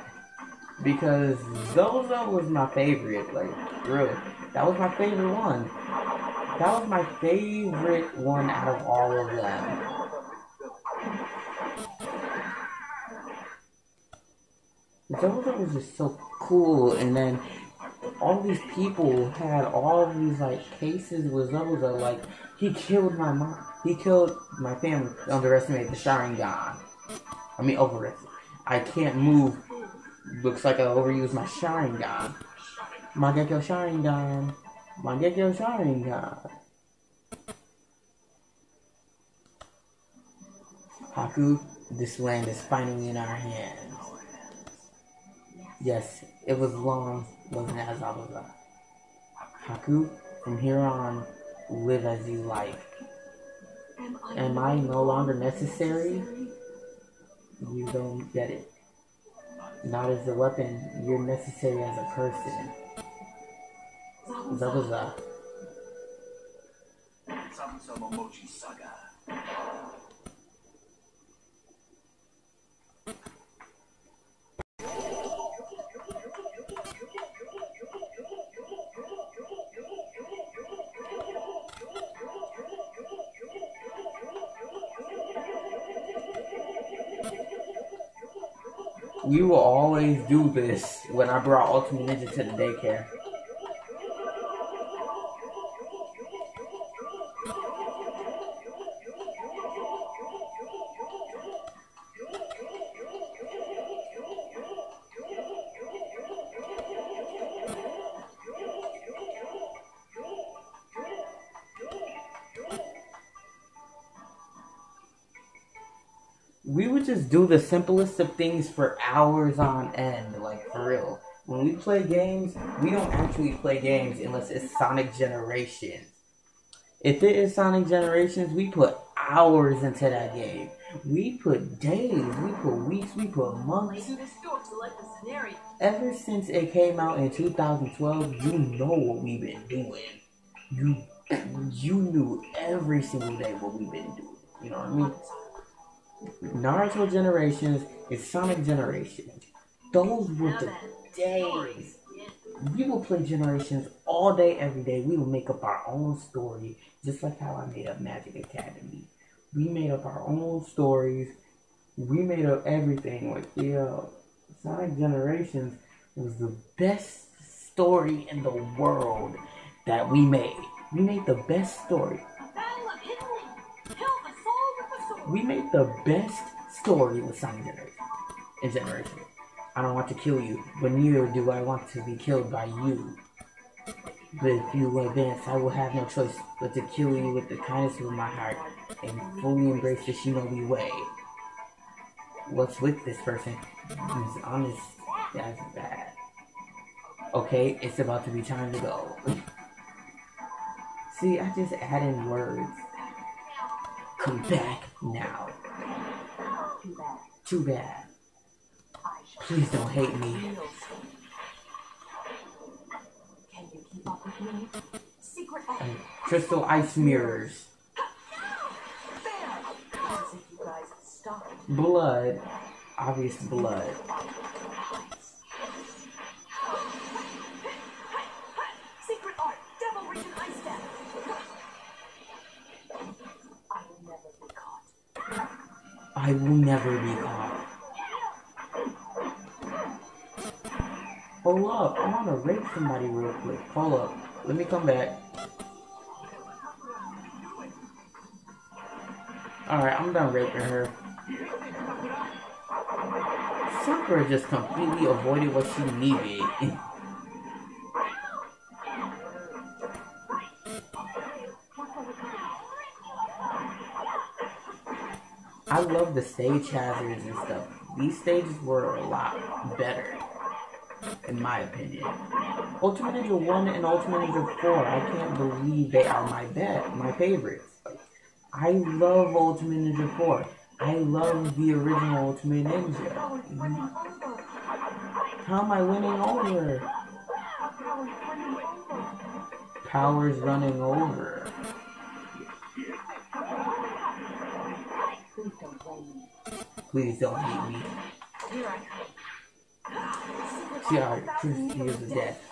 Because Zozo was my favorite. Like, really, that was my favorite one. That was my favorite one out of all of them. Zozo was just so cool, and then all these people had all these like cases with Zozo. Like he killed my mom, he killed my family. Underestimated the Sharingan. I mean, overestimate. I can't move. Looks like I overused my Sharingan. Mangekyo Sharingan. Mangekyo Sharingan. Haku, this land is finally in our hands. Yes, it was long, wasn't it, Azabuza? Uh, Haku, from here on, live as you like. Am I no longer necessary? You don't get it. Not as a weapon, you're necessary as a person. Zabuza. Saga. We will always do this when I brought Ultimate Ninja to the daycare. we would just do the simplest of things for hours on end, like for real. when we play games, we don't actually play games unless it's Sonic Generations. If it is Sonic Generations, we put hours into that game. We put days, we put weeks, we put months. Ever since it came out in 2012, you know what we've been doing. You you knew every single day what we've been doing. You know what I mean? Naruto Generations is Sonic Generations. Those were the days. We will play Generations all day, every day. We will make up our own story, just like how I made up Magic Academy. We made up our own stories. We made up everything. Like, yeah, Sonic Generations was the best story in the world that we made. We made the best story. We made the best story with Sonic Generation. In Generation. I don't want to kill you, but neither do I want to be killed by you. But if you advance, I will have no choice but to kill you with the kindness of my heart and fully embrace the shinobi way. What's with this person? He's honest. That's bad. Okay, it's about to be time to go. See, I just add in words. Come back now. Too bad. Too bad. Please don't hate me. Can you keep up with me? Secret uh, And crystal ice mirrors. As if you guys stopped. Blood. Obvious blood. I will never be caught. Hold up. I want to rape somebody real quick. Hold up. Let me come back. Alright, I'm done raping her. Sakura just completely avoided what she needed. I love the stage hazards and stuff. These stages were a lot better, in my opinion. Ultimate Ninja 1 and Ultimate Ninja 4, I can't believe they are my bet, my favorites. I love Ultimate Ninja 4. I love the original Ultimate Ninja. How am I winning over? Power's running over. Please don't hate me. See how Truth is the death.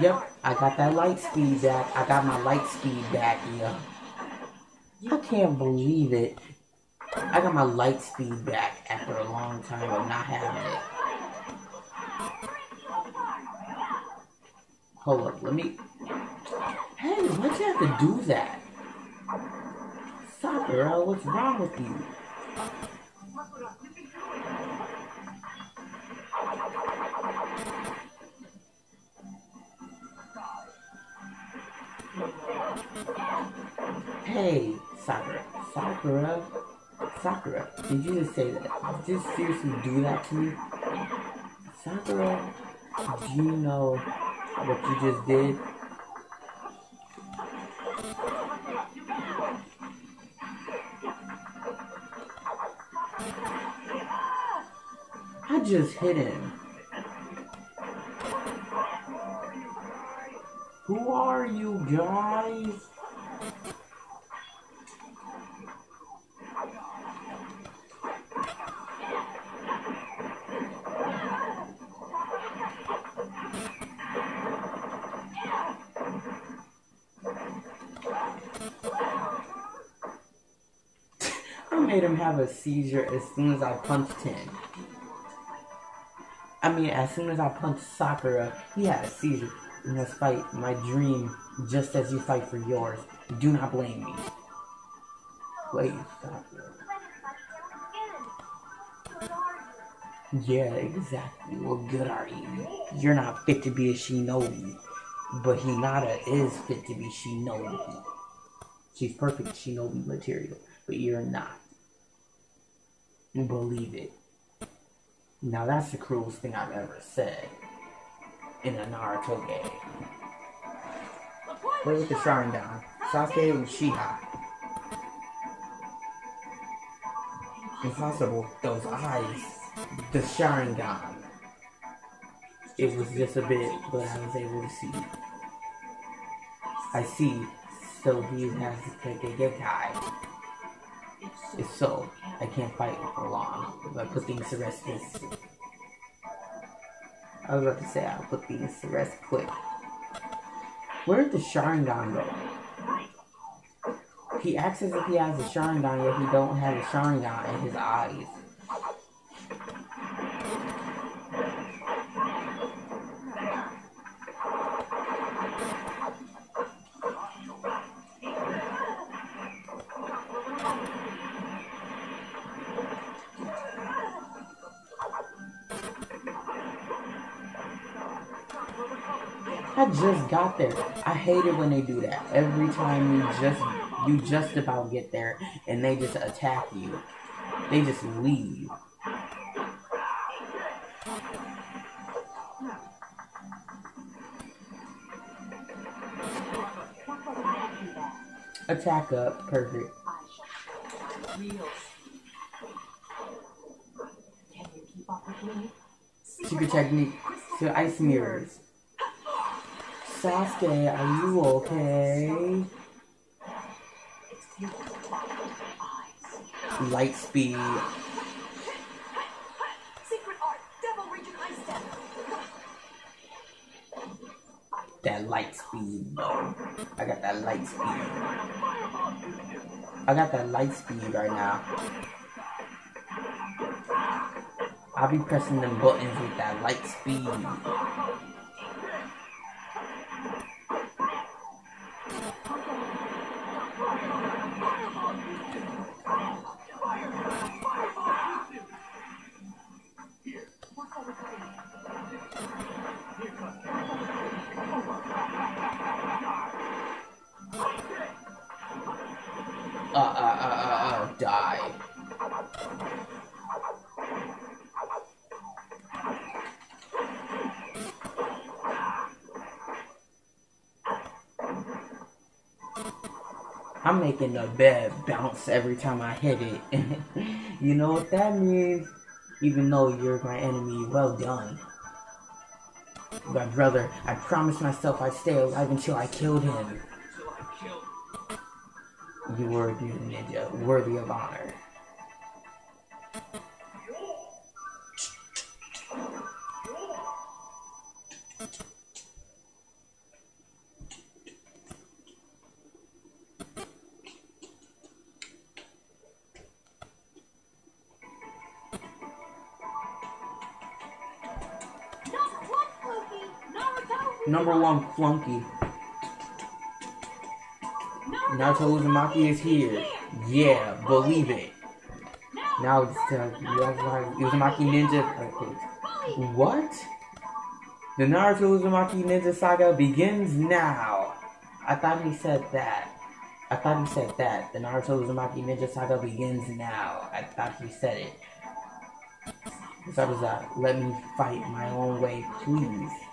Yep, I got that light speed back. I got my light speed back, yeah. I can't believe it. I got my light speed back after a long time of not having it. Hold up, let me. Hey, why'd you have to do that? Sakura, what's wrong with you? Hey, Sakura. Sakura. Sakura, did you just say that? Did you seriously do that to me? Sakura, do you know what you just did? I just hit him. Who are you guys? I made him have a seizure as soon as I punched him. I mean, as soon as I punched Sakura, he had a seizure. We must fight my dream just as you fight for yours. Do not blame me. Wait, Sakura. Yeah, exactly. What good are you? You're not fit to be a shinobi. But Hinata is fit to be shinobi. She's perfect shinobi material. but you're not. Believe it. Now that's the cruelest thing I've ever said in a Naruto game. Where with the Sharingan? Sasuke Uchiha. Impossible. Those eyes. The Sharingan. It was just a bit, but I was able to see. I see. So he has the Kekkei Genkai. If so, I can't fight for long. If I put things to rest this. I was about to say I'll put things to rest quick. Where did the Sharingan go? He acts as if he has a Sharingan, yet he don't have a Sharingan in his eyes. Just got there. I hate it when they do that. Every time you just you just about get there and they just attack you. They just leave. Attack up, perfect. Secret technique to ice mirrors. Sasuke, are you okay? Light speed. That light speed, though. I got that light speed. I got that light speed right now. I'll be pressing them buttons with that light speed. I'm making the bed bounce every time I hit it. you know what that means? Even though you're my enemy, well done. My brother, I promised myself I'd stay alive until I killed him. You were a ninja, worthy of honor. Number one flunky. Naruto Uzumaki is here. Yeah, believe it. Now it's uh, Uzumaki Ninja. What? The Naruto Uzumaki Ninja Saga begins now. I thought he said that. I thought he said that. The Naruto Uzumaki Ninja Saga begins now. I thought he said it. So? Let me fight my own way, please.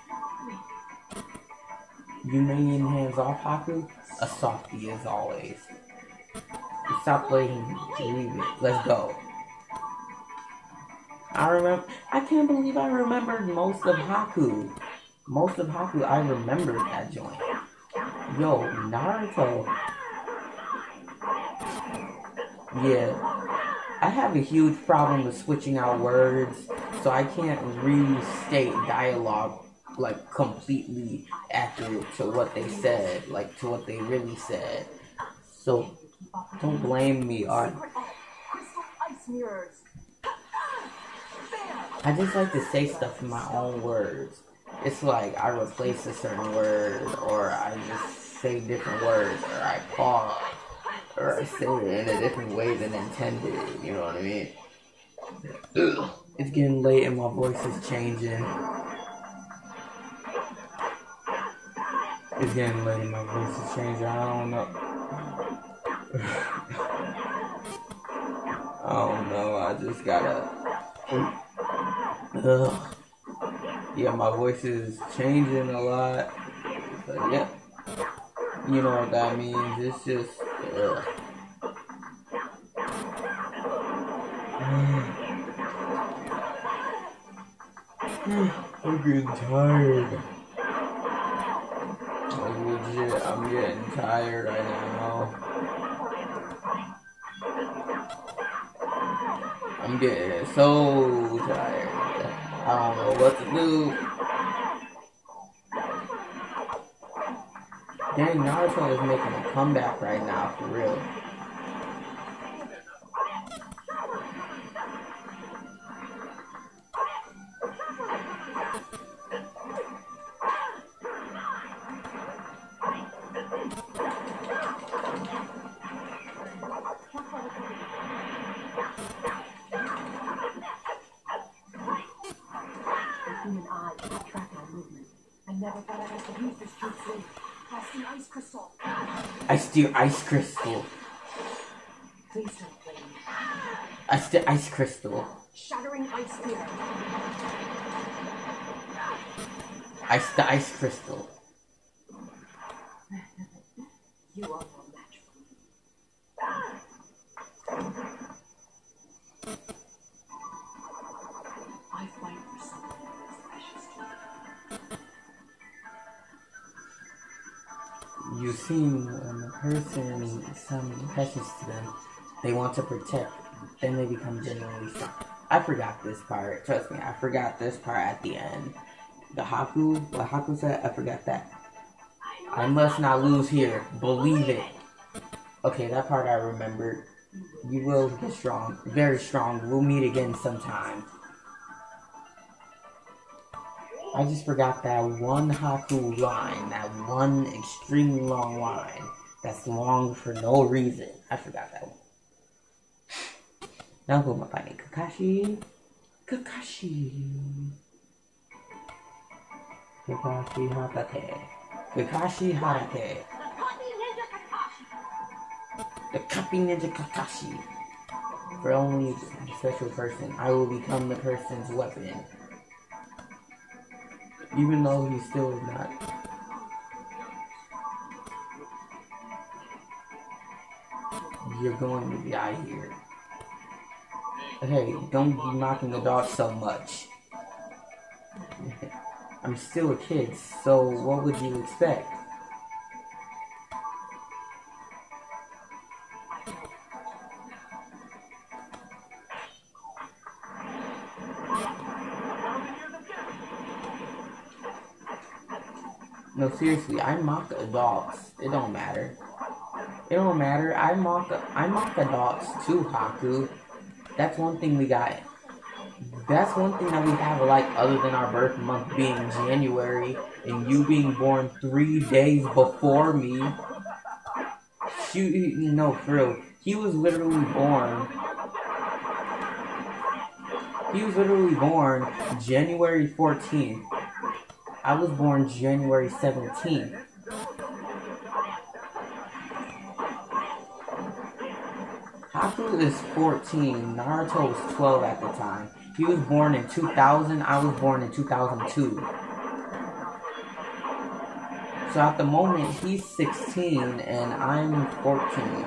You million hands off, Haku? A softie as always. Stop playing. Leave it. Let's go. I remember. I can't believe I remembered most of Haku. Most of Haku, I remembered that joint. Yo, Naruto. Yeah. I have a huge problem with switching out words, so I can't restate dialogue like completely accurate to what they said, like to what they really said. So don't blame me. Art. I just like to say stuff in my own words. It's like I replace a certain word, or I just say different words, or I pause, or I say it in a different way than intended. You know what I mean? It's getting late and my voice is changing. It's getting late my voice is changing. I don't know. I don't know. I just gotta. Ugh. Yeah, my voice is changing a lot. But yeah, you know what that means. It's just. Ugh. I'm getting tired. I'm getting tired right now. I'm getting so tired. I don't know what to do. Dang, Naruto is making a comeback right now, for real. Never thought I'd have to use this. That's the ice crystal. I steer ice crystal. Please don't blame me. I steer ice crystal. Shattering ice spear. I steer ice crystal. You are no match for me. You seen when a person something precious to them, they want to protect, then they become genuinely strong. I forgot this part. Trust me, I forgot this part at the end. The Haku, what Haku said, I forgot that. I must not lose here. Believe it. Okay, that part I remembered. You will get strong, very strong. We'll meet again sometime. I just forgot that one Haku line, that one extremely long line. That's long for no reason. I forgot that one. Now who am I fighting? Kakashi? Kakashi. Kakashi Hatake. Kakashi Kakashi. The Copy Ninja Kakashi. For only a special person, I will become the person's weapon. Even though he's still not. You're going to die here. Hey, don't be knocking the dog so much. I'm still a kid, so what would you expect? No, seriously, I mock adults. It don't matter. It don't matter. I mock I mock adults too, Haku. That's one thing we got. That's one thing that we have like other than our birth month being January and you being born three days before me. You no for real. He was literally born. He was literally born January 14th. I was born January 17th. Haku is 14. Naruto was 12 at the time. He was born in 2000. I was born in 2002. So at the moment, he's 16 and I'm 14.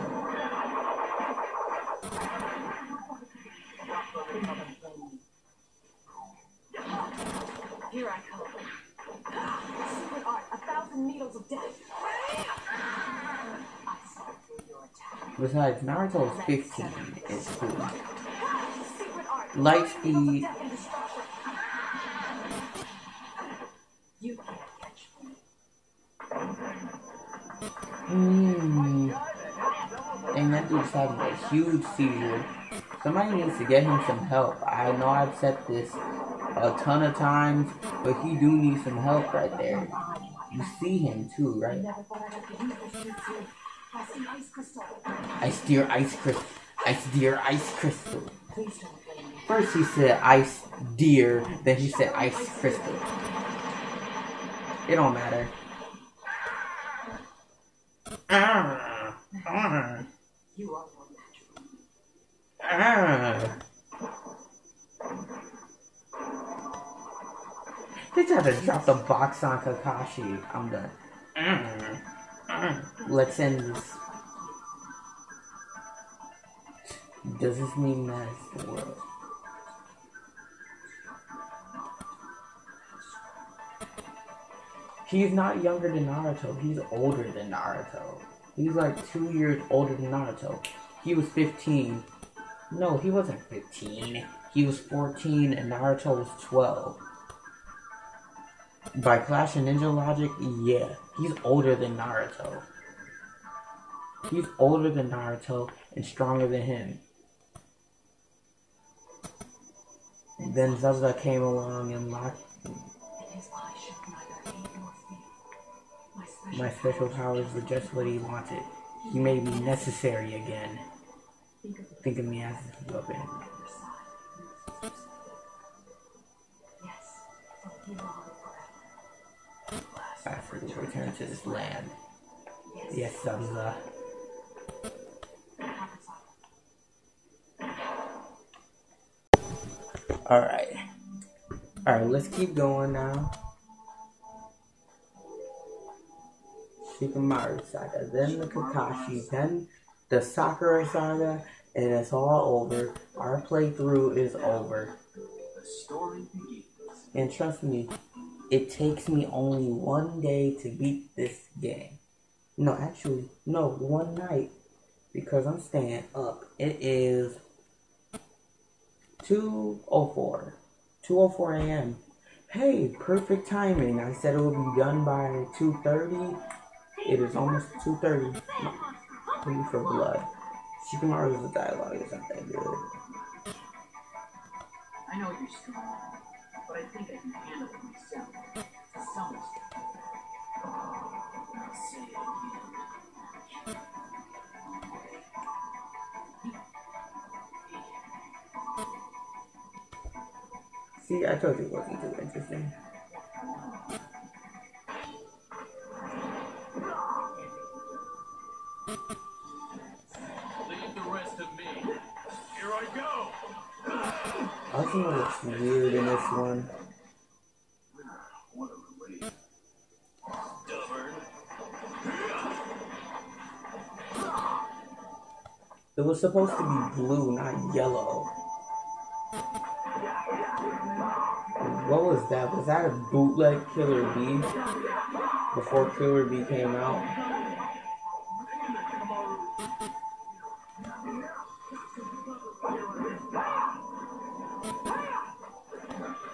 Here I come. Secret art, a thousand needles of death. I saw through your attack. Besides, Naruto is 15. It's cool. Secret art, Light a thousand needles of speed. Death and destruction. You can't catch me. Mmm. And that dude's having a huge seizure. Somebody needs to get him some help. I know I've said this a ton of times, but he do need some help right there. You see him too, right? Never thought I'd have to use this jutsu. I see ice crystal. Ice crystal. Ice crystal. Please don't. First he said ice deer, then he said ice crystal. It don't matter. Ah, ah. You are for me. Ah. They tried to drop the box on Kakashi. I'm done. Mm. Let's end this. Does this mean that it's the world? He's not younger than Naruto. He's older than Naruto. He's like two years older than Naruto. He was 15. No, he wasn't 15. He was 14 and Naruto was 12. By Clash of Ninja logic, yeah. He's older than Naruto. He's older than Naruto and stronger than him. Then Zabuza came along and locked And. My special, powers were just what he wanted. He made me necessary again. Think of me as a weapon. Yes, from here on forever. After we return to this land. Yes. Yes, Zabuza. Alright. Alright, let's keep going now. Shikamaru saga, then the Kakashi, then the Sakura saga, and it's all over. Our playthrough is over. The story begins. And trust me, it takes me only one day to beat this game. No, actually, no, one night. Because I'm staying up. It is 2.04. 2.04 a.m. Hey, perfect timing. I said it would be done by 2.30. It is almost 2.30. Please for blood. Shikamaru's dialogue is not that good. I know you're strong, but I think I can handle it myself. To some extent. I'll say again. See, I told you it wasn't too interesting. Leave the rest of me. Here I go. Asuma looks weird in this one. It was supposed to be blue, not yellow. What was that? Was that a bootleg Killer Bee? Before Killer Bee came out?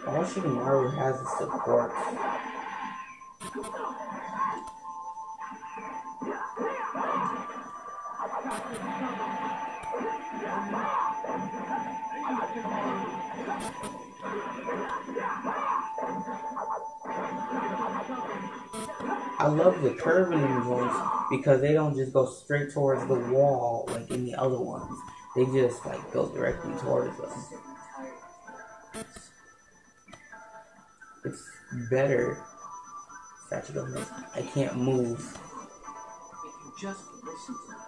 All Shikamaru has is support. I love the curve in joints because they don't just go straight towards the wall like in the other ones. They just like go directly towards them. It's better. Sachiko Mist. I can't move. If you just listen to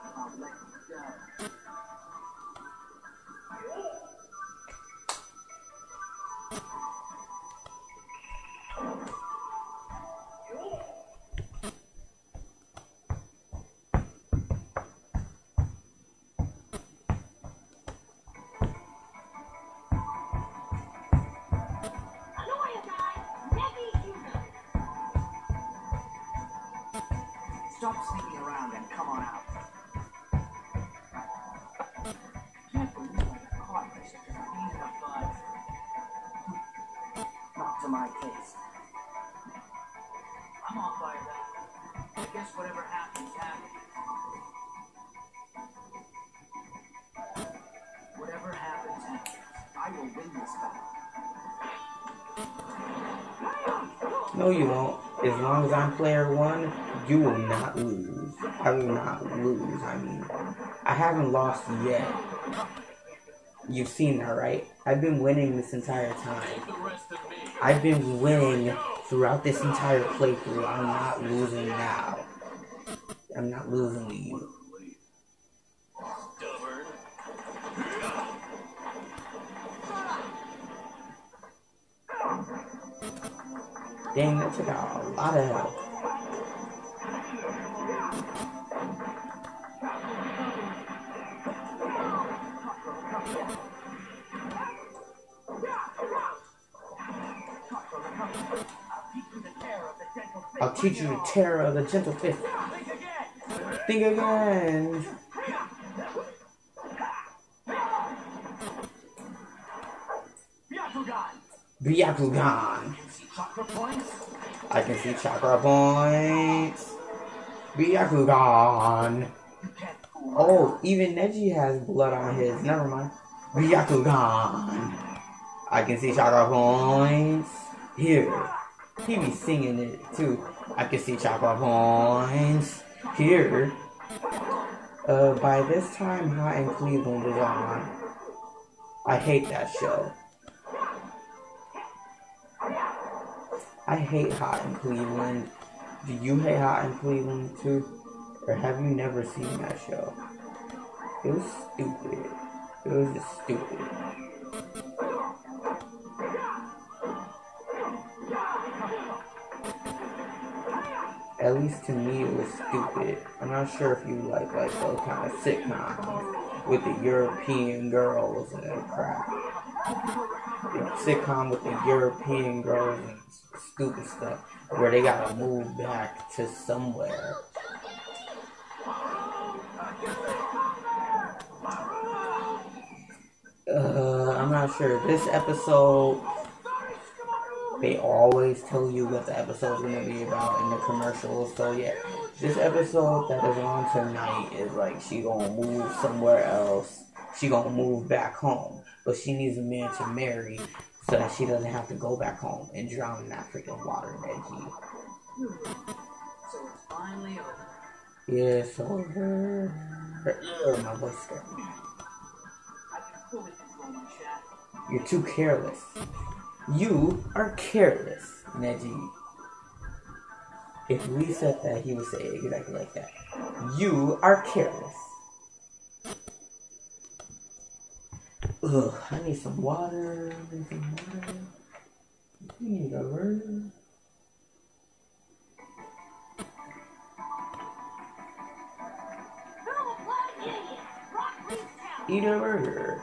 No, you won't. As long as I'm player one, you will not lose. I will not lose. I mean, I haven't lost yet. You've seen that, right? I've been winning this entire time. I've been winning throughout this entire playthrough. I'm not losing now. I'm not losing to you. Dang, that took out a lot of health. I'll teach you the terror of the gentle fist. Think again. Byakugan! I can see chakra points. Byakugan. Oh, even Neji has blood on his. Never mind. Byakugan. I can see chakra points. Here. He be singing it too. I can see chakra points. Here. Uh, by this time, Hot in Cleveland is on. I hate that show. I hate Hot in Cleveland. Do you hate Hot in Cleveland too? Or have you never seen that show? It was stupid. It was just stupid. At least to me, it was stupid. I'm not sure if you like like those kind of sitcoms with the European girls and crap. You know, sitcom with the European girls and stupid stuff where they gotta move back to somewhere. Uh, I'm not sure. This episode, they always tell you what the episode's gonna be about in the commercials. So yeah, this episode that is on tonight is like she gonna move somewhere else. She gonna move back home, but she needs a man to marry so that she doesn't have to go back home and drown in that freaking water that he. So it's finally over. Yeah, so her, her, my voice scared me. I can fully control my chat. You're too careless. You are careless, Neji. If we said that, he would say it exactly like that. You are careless. Ugh, I need some water. I need some water. You need a burger. Eat a burger.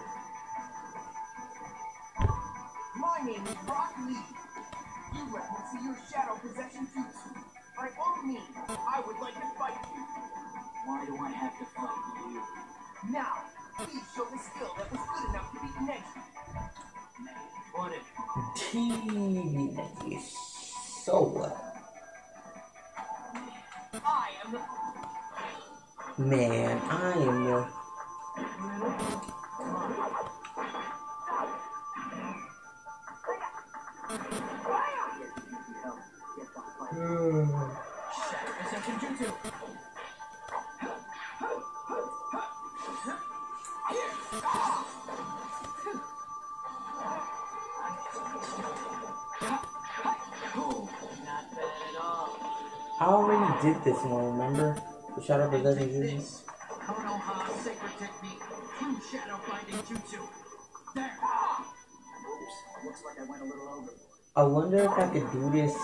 My name is Rock Lee. You me see your shadow possession jutsu. By all means, I would like to fight you. Why do I have to fight you? Now, please show the skill that was good enough to beat. So what? I am the Man, I am the. I already did this one, remember? The Shadow Jutsu? this. Konoha Sacred Technique. True Shadow Binding Jutsu. There. Oops. Looks like I went a little. I wonder if I could do this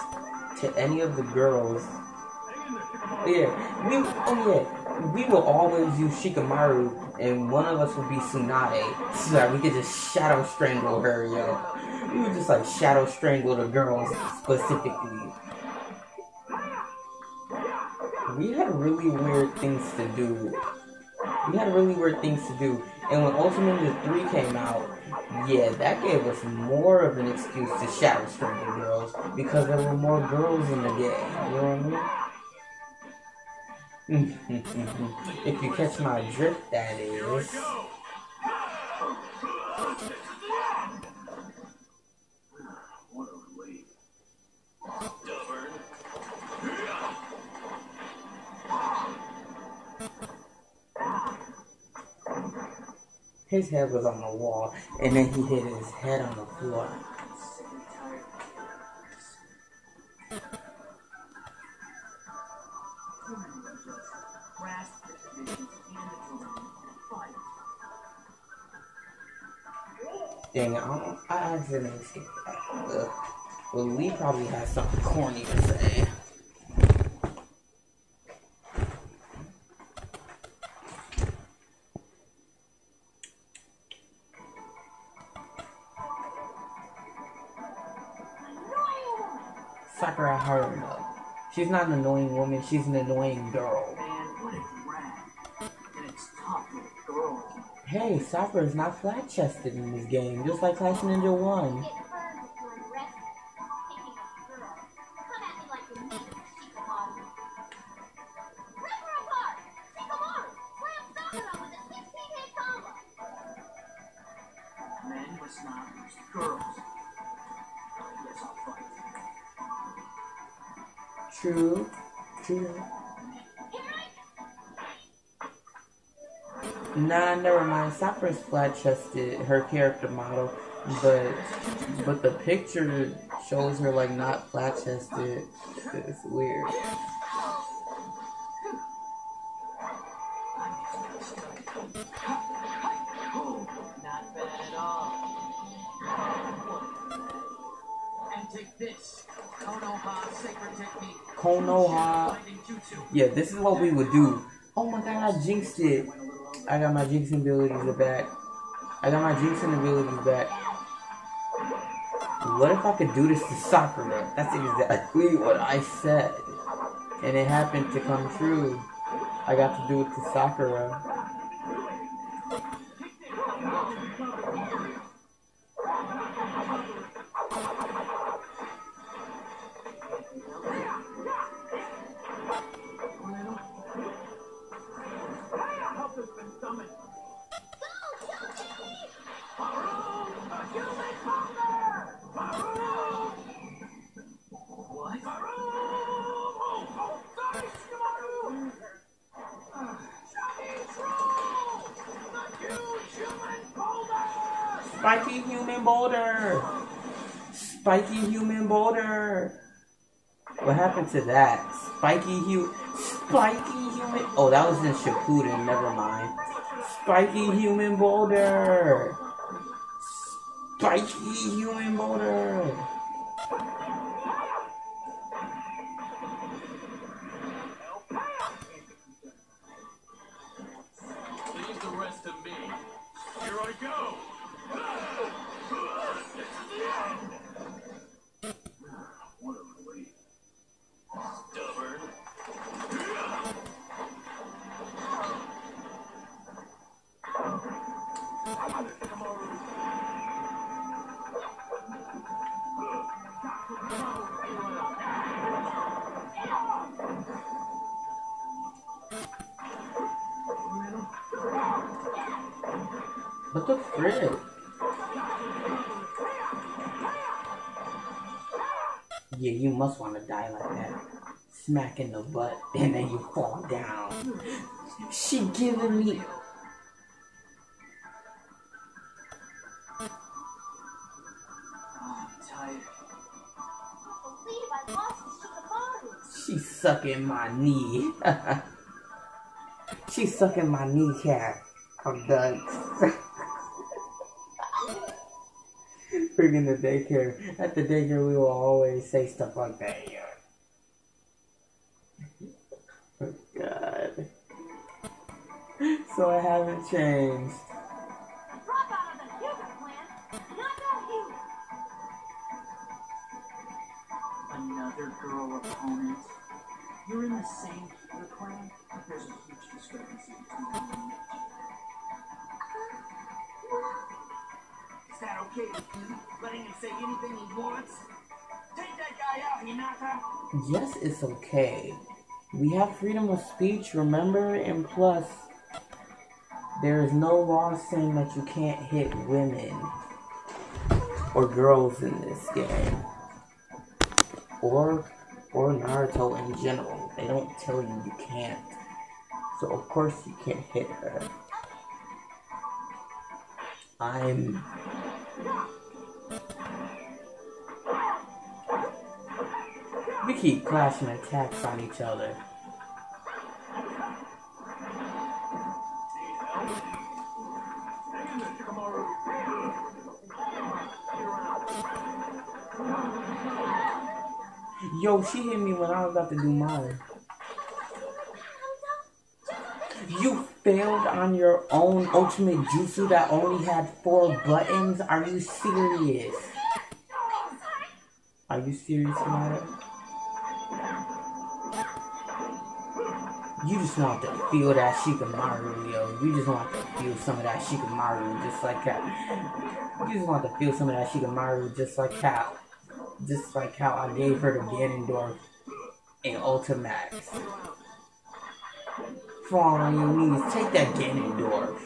to any of the girls. Yeah, we oh yeah, we will always use Shikamaru, and one of us would be Tsunade, so that we could just shadow strangle her, yo. We would just like shadow strangle the girls specifically. We had really weird things to do. We had really weird things to do, and when Ultimate Ninja 3 came out, yeah, that gave us more of an excuse to shadow strangle girls because there were more girls in the game. You know what I mean? if you catch my drift, that is. His head was on the wall, and then he hit his head on the floor. Dang it, I, I accidentally skipped that. Well, we probably has something corny to say. Sakura Haruno. She's not an annoying woman, she's an annoying girl. Man, what a drag. And it's tough with girls. Hey, Sakura is not flat chested in this game, just like Clash Ninja 1. Get True. True. Nah, never mind. Sakura's flat chested, her character model, but but the picture shows her like not flat chested. It's weird. Take this. Konoha sacred technique. Konoha. Blinding jutsu. Yeah, this is what we would do. Oh my god, I jinxed it. I got my jinxing abilities back. I got my jinxing abilities back. What if I could do this to Sakura? That's exactly what I said. And it happened to come true. I got to do it to Sakura. Spiky human boulder! Spiky human boulder! What happened to that? Spiky hu Spiky human Oh that was in Shippuden, never mind. Spiky human boulder! Spiky human boulder! What the frick? Yeah, you must want to die like that. Smack in the butt and then you fall down. She giving me Oh, I'm tired. She sucking my knee. she sucking my kneecap. I'm done. Freaking the daycare. At the daycare, we will always say stuff like that. Oh, God. So I haven't changed. Drop out of the human clan. Not that human. Another girl opponent. You're in the same Killer clan, but there's a huge discrepancy between you and Mitch. Is that okay with you? Letting him say anything he wants? Take that guy out, Hinata! Yes, it's okay. We have freedom of speech, remember? And plus, there is no law saying that you can't hit women or girls in this game. Or or Naruto in general. They don't tell you you can't. So of course you can't hit her. I'm We keep clashing attacks on each other. Yo, she hit me when I was about to do mine. You failed on your own ultimate jutsu that only had four buttons? Are you serious? Are you serious, Mara? You just want to feel that Shikamaru, yo. You just want to feel some of that Shikamaru, just like that. You just want to feel some of that Shikamaru, just like how, just like how I gave her the Ganondorf in Ultimax. Fall on your knees, take that Ganondorf.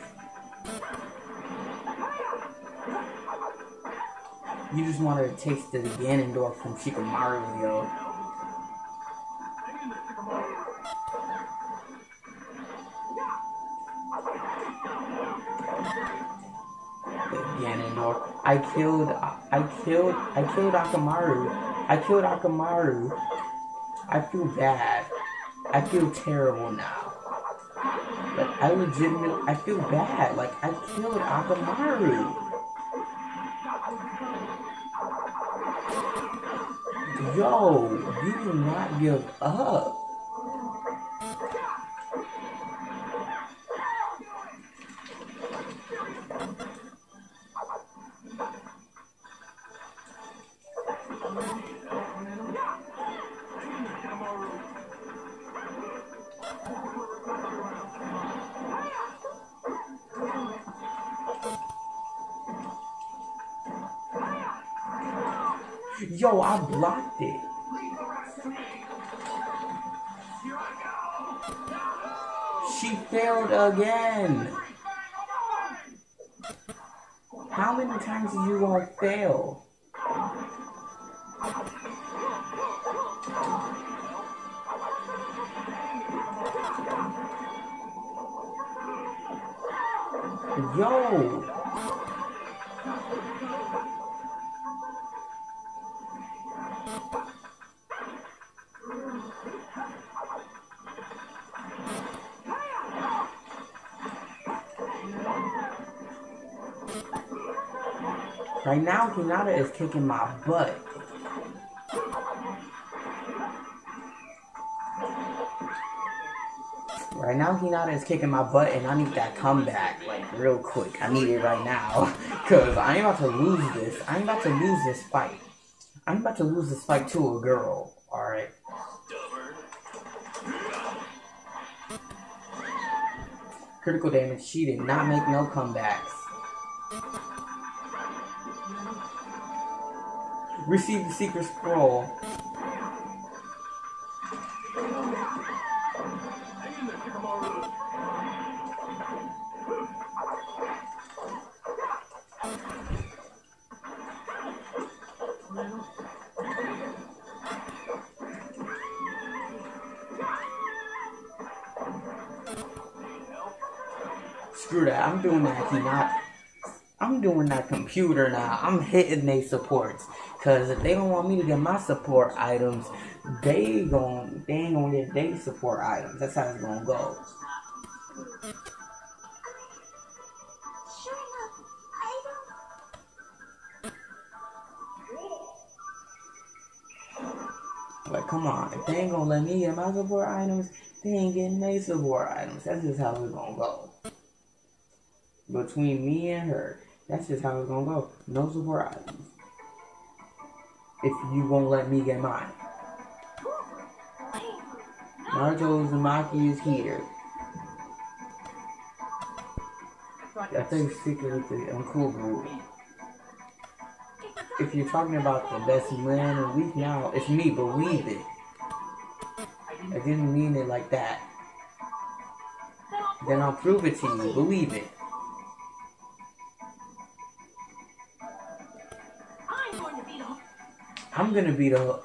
You just wanted to taste the Ganondorf from Shikamaru, yo. I killed, I killed, I killed Akamaru. I killed Akamaru. I feel bad. I feel terrible now. Like, I legitimately, I feel bad. Like, I killed Akamaru. Yo, you do not give up. Yo, I blocked it. She failed again. How many times do you gonna fail? Yo! Right now, Hinata is kicking my butt. Right now, Hinata is kicking my butt, and I need that comeback, like, real quick. I need it right now. Because I ain't about to lose this. I ain't about to lose this fight. I'm about to lose this fight to a girl, alright? Critical damage. She did not make no comebacks. Receive the secret scroll. Doing that computer now. I'm hitting they supports. Cause if they don't want me to get my support items, they gon' they ain't gonna get they support items. That's how it's gonna go. Like, come on. If they ain't gonna let me get my support items, they ain't getting their support items. That's just how it's gonna go. Between me and her, that's just how it's gonna go. No support items. If you won't let me get mine. Naruto Uzumaki is here. I think secret is the uncool group. If you're talking about the best man in the week now, it's me, believe it. I didn't mean it like that. Then I'll prove it to you, believe it. I'm gonna be the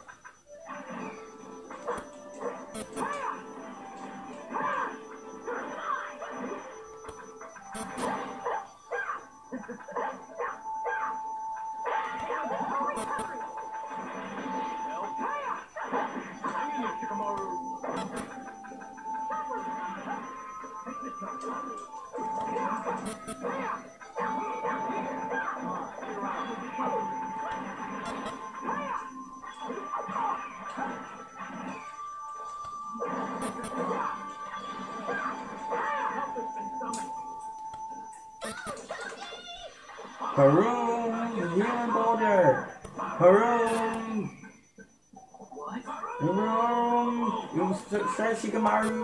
Shikamaru.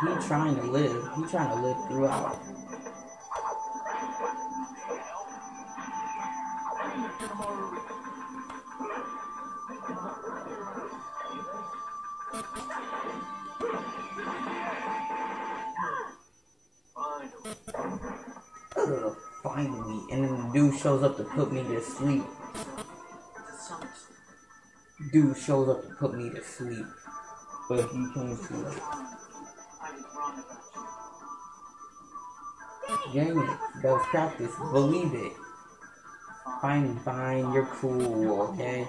He trying to live. He trying to live throughout. Finally. And then the dude shows up to put me to sleep. Dude shows up to put me to sleep, but he came too late. Dang it, was practice. Believe it. Fine, fine, you're cool, okay?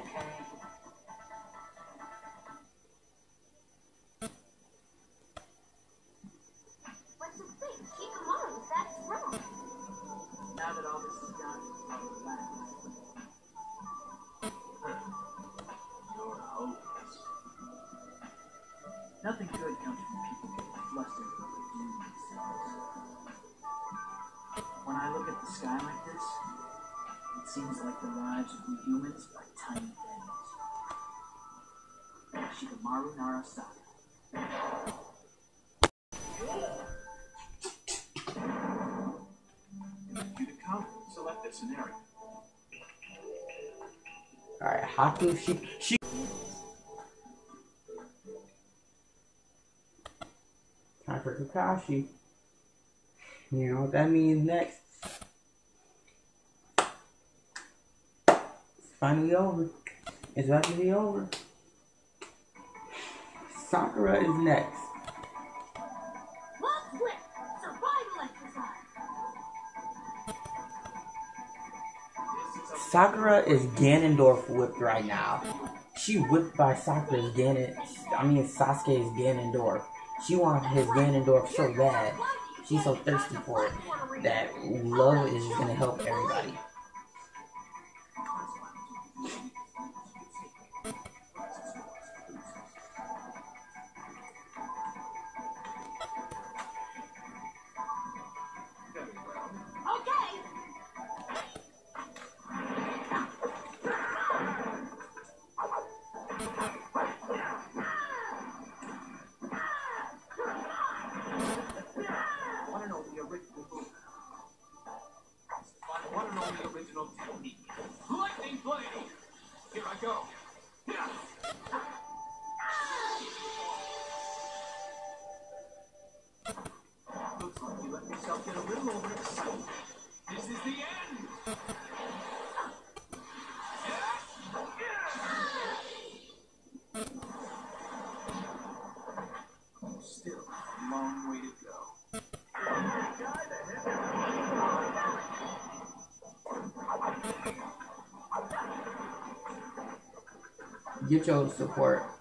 Seems like the lives of humans are tiny things. Shikamaru. Alright, Haku, she, she. Time for Kakashi. You know what that means next? It's finally over. It's about to be over. Sakura is next. Last flip, survival exercise. Sakura is Ganondorf whipped right now. She whipped by Sakura's Ganon. I mean Sasuke's Ganondorf. She wants his Ganondorf so bad. She's so thirsty for it that love is gonna help everybody. Get your support.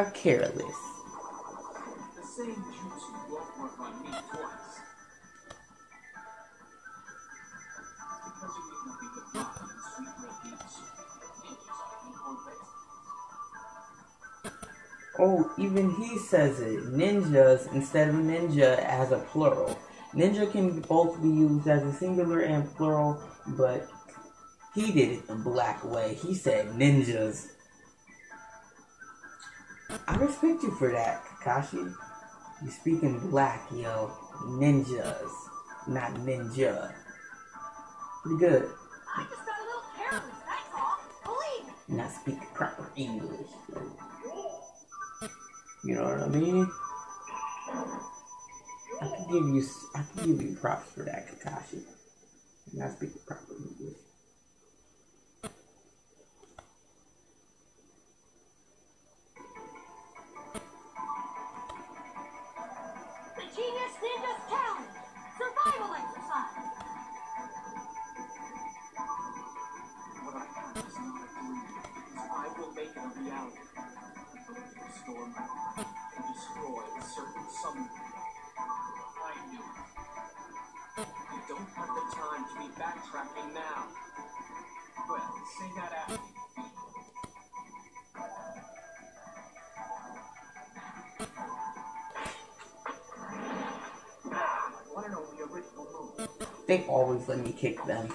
Equal best. Oh, even he says it. Ninjas instead of ninja as a plural. Ninja can both be used as a singular and plural, but he did it the black way. He said ninjas. I respect you for that, Kakashi. You speaking black, yo. Ninjas, not ninja. Pretty good. I just got a little careless, that's all. Believe me. Speak proper English. You know what I mean? I can give you I can give you props for that, Kakashi. Not speak proper English. They always let me kick them.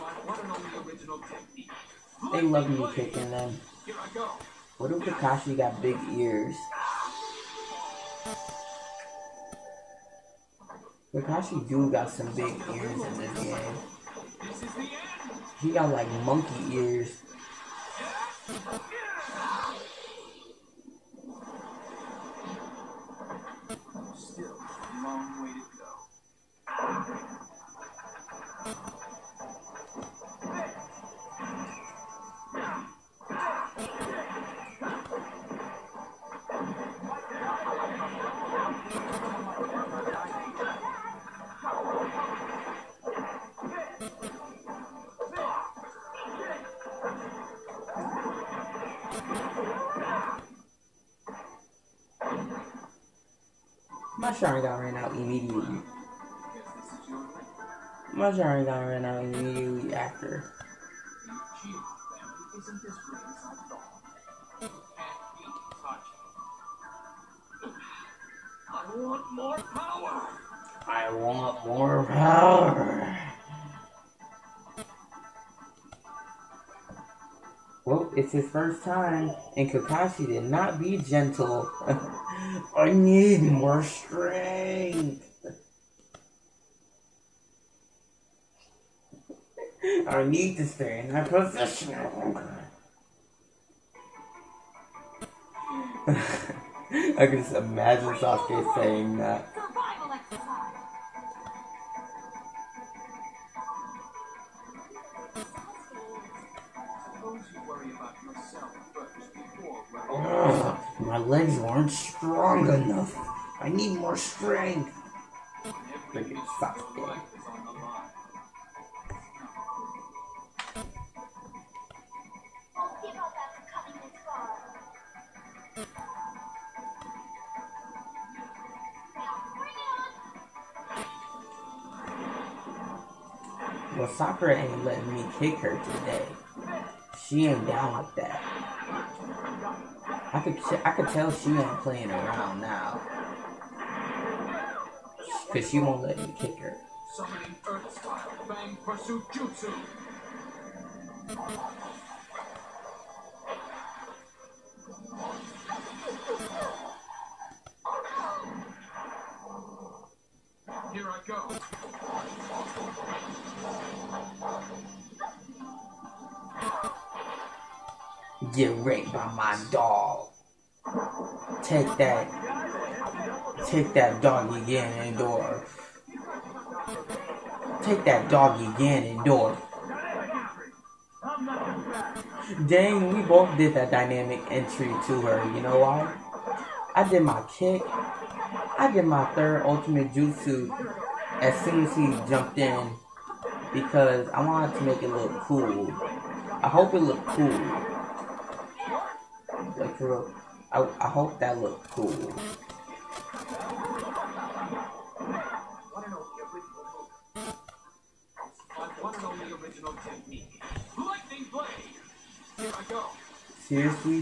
They love me kicking them. What if Kakashi got big ears? Kakashi do got some big ears in this game. He got like monkey ears. It's his first time, and Kakashi did not be gentle. I need more strength. I need to stay in that position. I can just imagine Sasuke saying that. Far. Now bring it on. Well, Sakura ain't letting me kick her today. She ain't down like that. I could, I could tell she ain't playing around now. Cause she won't let me kick her. Summoning Earth Style Fang Pursuit Jutsu. Here I go. Get raped by my dog. Take that. Take that dog again indoor. Take that dog again indoor. Dang, we both did that dynamic entry to her. You know why? I did my kick. I did my third ultimate jutsu as soon as he jumped in because I wanted to make it look cool. I hope it looked cool. Like for real. I, I hope that looked cool. Want to know the original move? I want to know the original technique. Lightning blade. Here I go.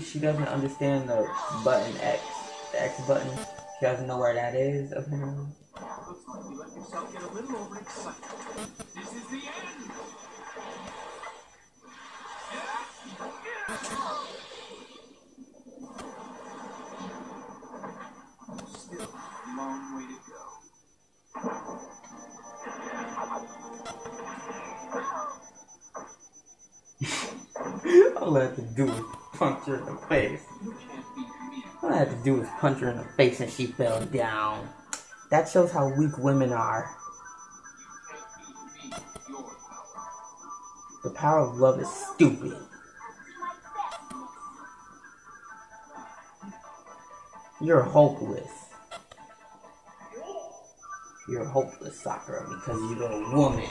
She doesn't understand the button X, the X button. She doesn't know where that is. Apparently. Looks like you let yourself get a little overexcited. This is the end. Her in the face. All I had to do was punch her in the face and she fell down. That shows how weak women are. The power of love is stupid. You're hopeless. You're hopeless, Sakura, because you're a woman.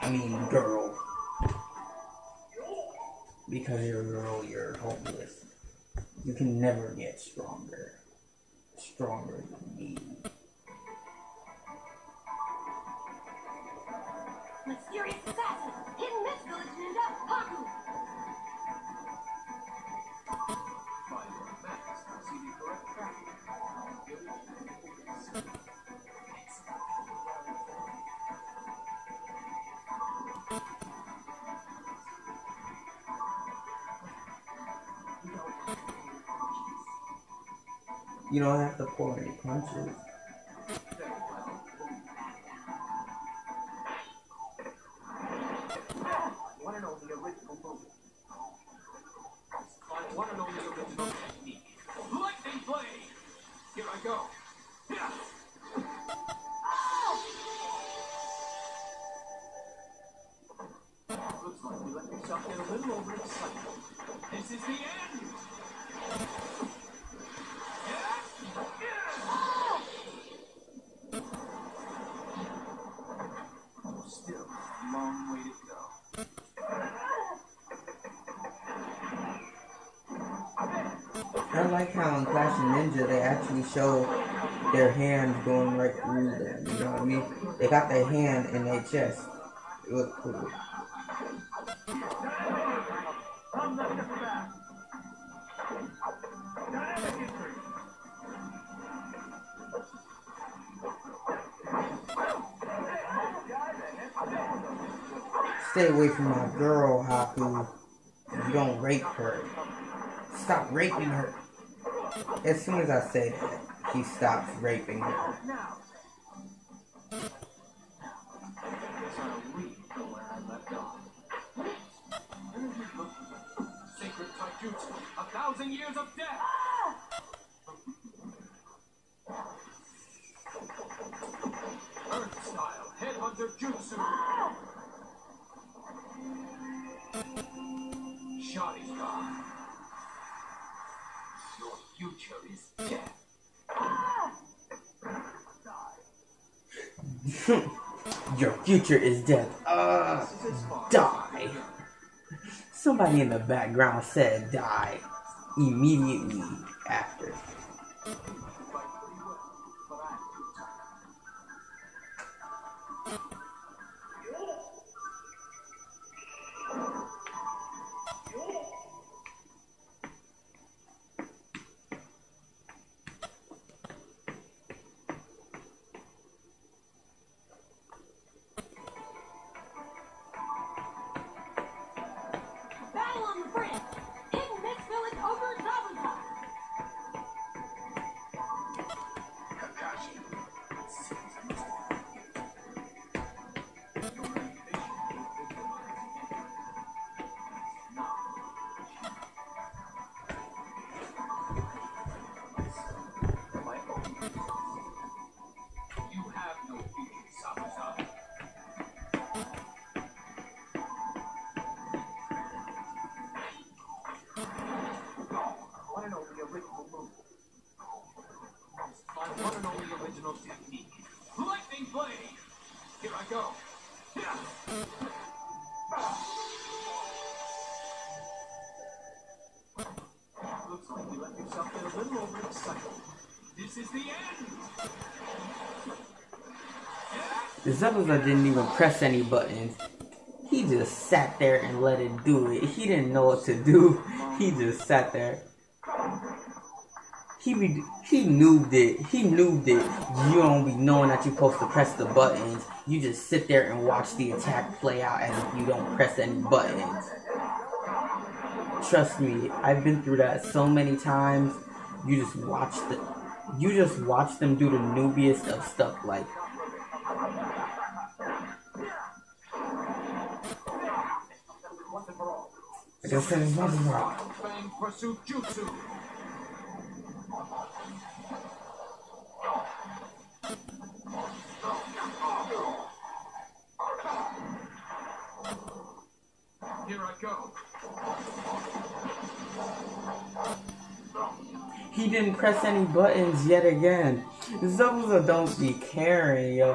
I mean, girl. Because you're a girl, you're hopeless. You can never get stronger. Stronger than me. You don't have to pull any punches. How in Clash Ninja they actually show their hands going right through them. You know what I mean? They got their hand in their chest. It looked cool. Stay away from my girl, Haku. You don't rape her. Stop raping her. As soon as I say that, he stops raping her. Future is death. Uh, This is as far as die. Somebody in the background said die immediately Zabuza didn't even press any buttons. He just sat there and let it do it. He didn't know what to do. He just sat there. He be, he knew that he knew it. you don't be knowing that you're supposed to press the buttons. You just sit there and watch the attack play out as if you don't press any buttons. Trust me, I've been through that so many times. You just watch the you just watch them do the noobiest of stuff like I guess that is not enough. Fang Pursuit Here I go. He didn't press any buttons yet again. Zabuza don't be caring, yo.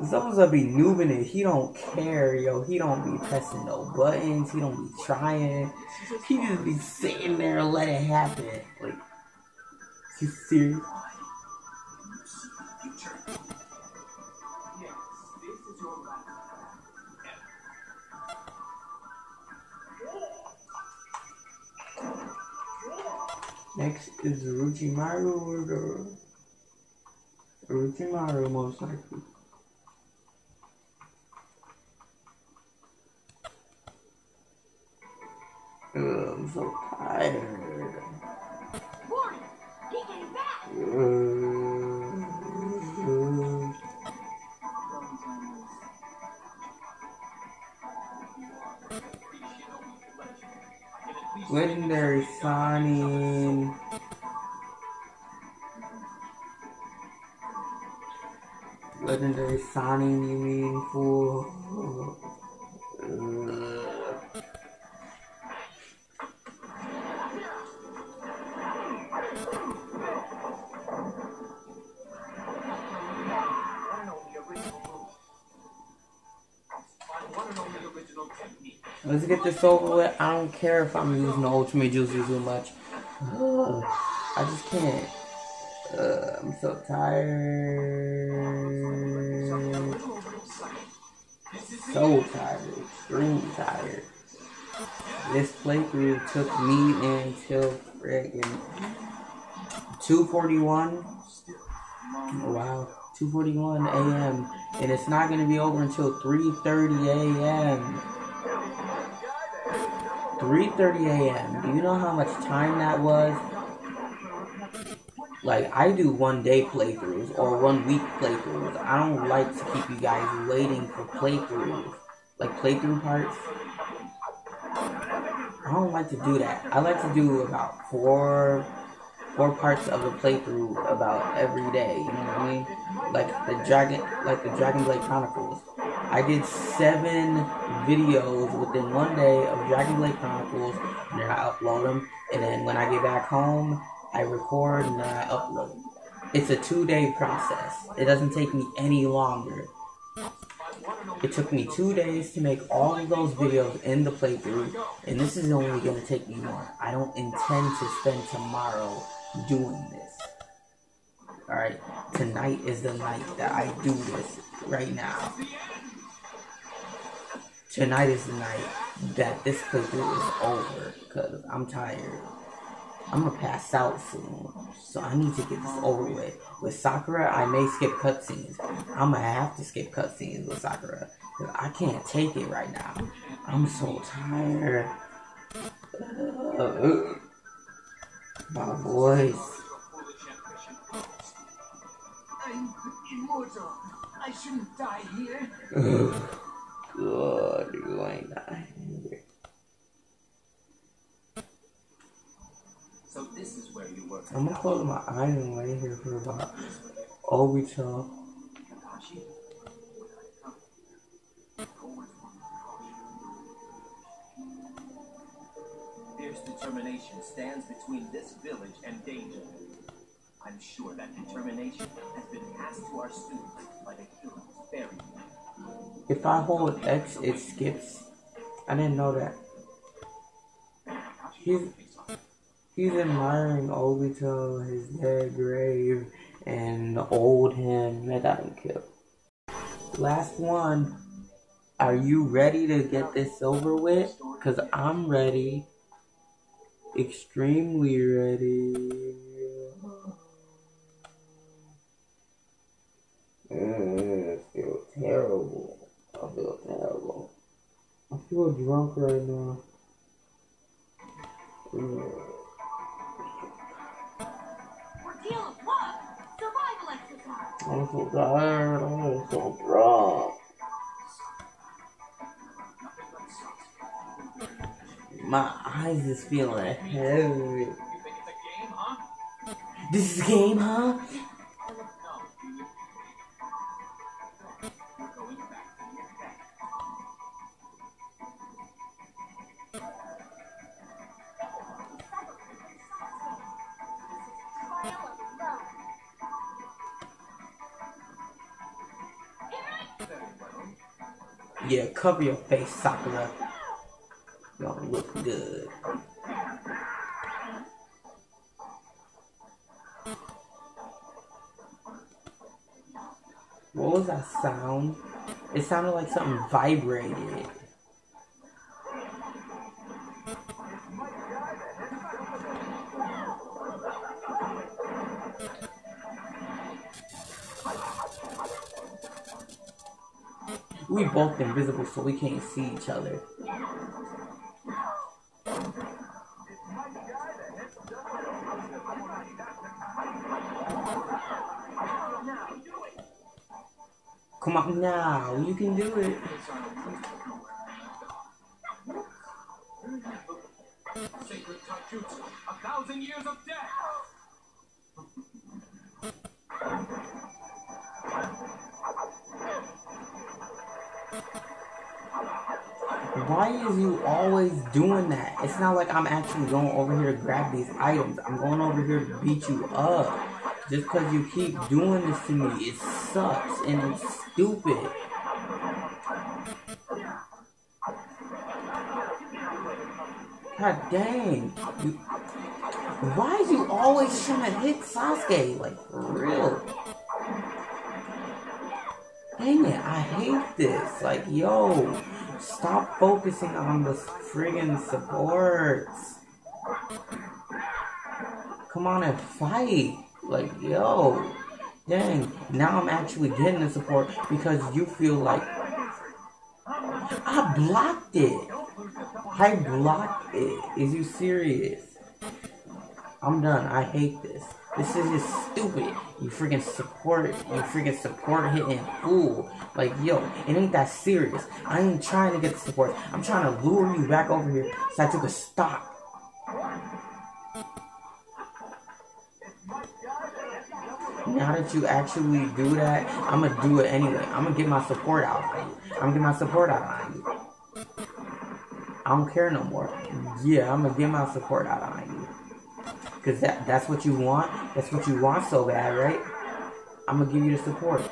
Zabuza be noobing it. He don't care, yo. He don't be pressing no buttons. He don't be trying. He just be sitting there and let it happen. Like, you serious? Next is the Orochimaru most likely. So tired. This over with. I don't care if I'm using the Ultimate Jutsu too much. Ugh, I just can't. Uh, I'm so tired. So tired. Extremely tired. This playthrough took me until friggin' 241. Wow, 2:41 a.m. and it's not gonna be over until 3:30 a.m. 3:30 a.m. Do you know how much time that was? Like I do one day playthroughs or one week playthroughs. I don't like to keep you guys waiting for playthroughs, like playthrough parts. I don't like to do that. I like to do about four four parts of a playthrough about every day. You know what I mean? Like the Dragon, like the Dragon Blade Chronicles. I did seven videos within one day of Dragon Blade Chronicles, and then I upload them. And then when I get back home, I record and then I upload. It's a two-day process. It doesn't take me any longer. It took me two days to make all of those videos in the playthrough, and this is only going to take me more. I don't intend to spend tomorrow doing this. Alright, tonight is the night that I do this right now. Tonight is the night that this playthrough is over, because I'm tired. I'm gonna pass out soon, so I need to get this over with. With Sakura, I may skip cutscenes. I'm gonna have to skip cutscenes with Sakura, because I can't take it right now. I'm so tired. Uh, my voice. I'm immortal. I shouldn't die here. God, you ain't. So this is where you work. I'm gonna close my eyes and lay here for about Obito. Kakashi? Fierce determination stands between this village and danger. I'm sure that determination has been passed to our students by the heroes buried. If I hold X, it skips. I didn't know that. He's he's admiring Obito, his dead grave, and old him that killed. Last one. Are you ready to get this over with? Cause I'm ready. Extremely ready. Mm, I feel terrible. I feel terrible. I feel drunk right now. Ordeal of love. Survival exercise. I'm so tired. I'm so drunk. My eyes is feeling heavy. You think it's a game, huh? This is a game, huh? Yeah, cover your face, Sakura. Don't look good. What was that sound? It sounded like something vibrated. We both invisible, so we can't see each other. Come on now, you can do it. A thousand years of death. Why is you always doing that? It's not like I'm actually going over here to grab these items. I'm going over here to beat you up. Just because you keep doing this to me, it sucks and it's stupid. God dang. You, why is you always trying to hit Sasuke? Like, for real. Dang it, I hate this. Like, yo, stop focusing on the friggin' supports. Come on and fight. Like, yo, dang, now I'm actually getting the support because you feel like I blocked it. I blocked it. Is you serious? I'm done. I hate this. This is just stupid. You freaking support You freaking support hitting fool. Like, yo, it ain't that serious. I ain't trying to get the support. I'm trying to lure you back over here so that you can stop. Now that you actually do that, I'm gonna do it anyway. I'm gonna get my support out on you. I'm gonna get my support out on you. I don't care no more. Yeah, I'm gonna get my support out on you. Cause that that's what you want. That's what you want so bad, right? I'm gonna give you the support.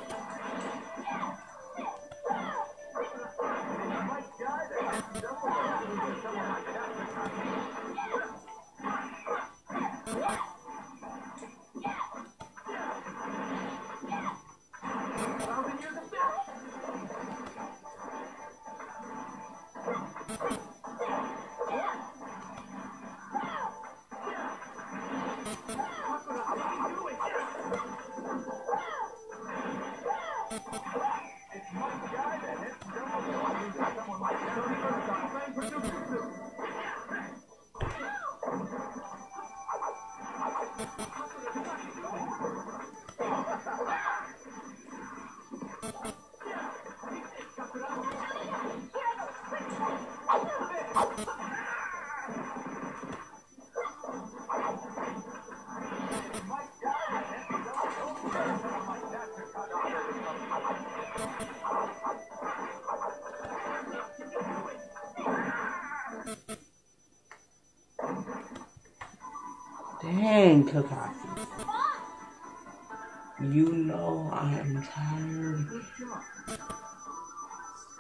You know I am tired.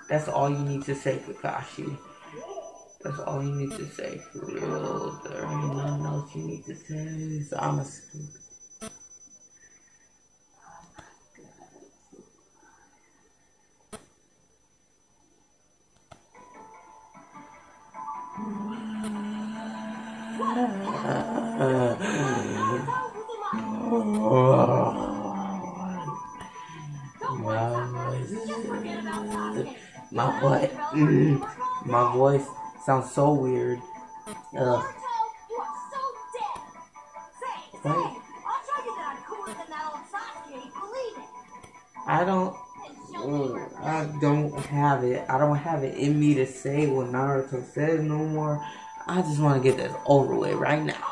That's all you need to say, Kakashi. That's all you need to say, for real. There ain't nothing else you need to say. So I'm a. Uh, than that old Sasuke. Believe it. I don't. And show me mm, Ugh, I don't have it. I don't have it in me to say what Naruto says no more. I just want to get this over with right now.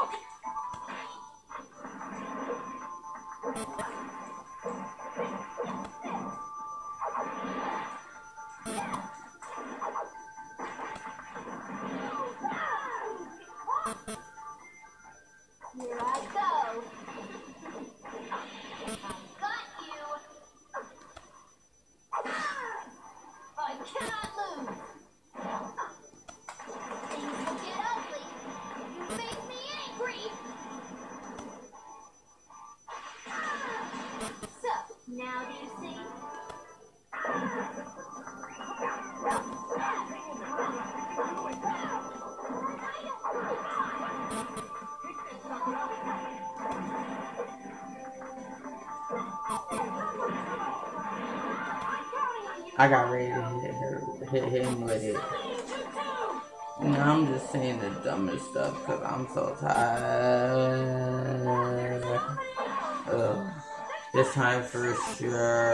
Time for sure.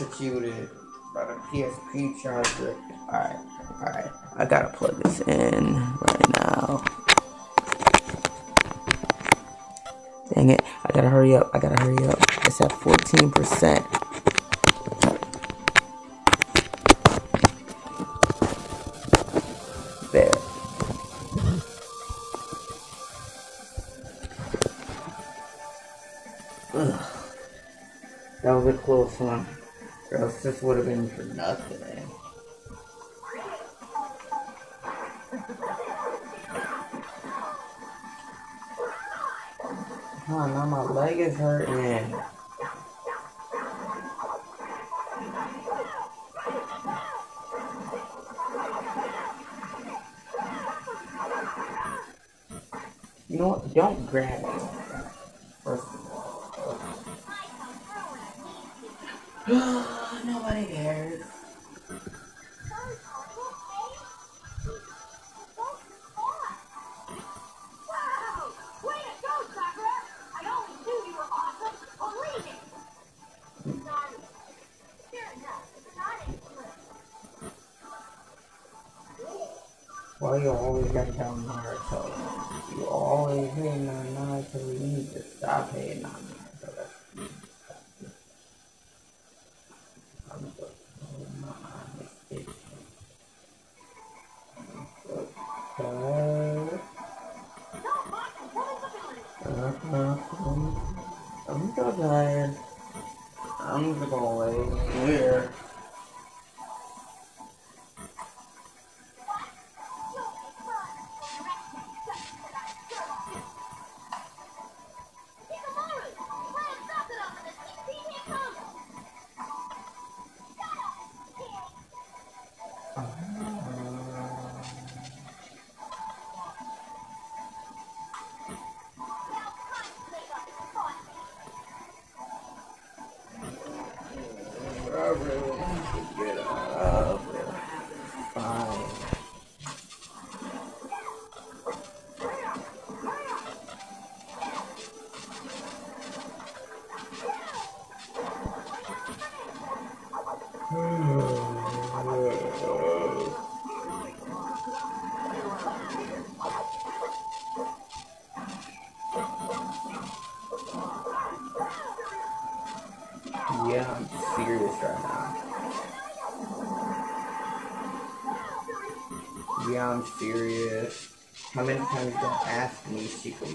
Electrocuted by the PSP charger. Alright, alright. I gotta plug this in right now. Dang it. I gotta hurry up. I gotta hurry up. It's at 14%. Or else this would have been for nothing. Oh, now my leg is hurting. You know what? Don't grab it. First of all. I'm serious. How many times you gonna ask me, Secret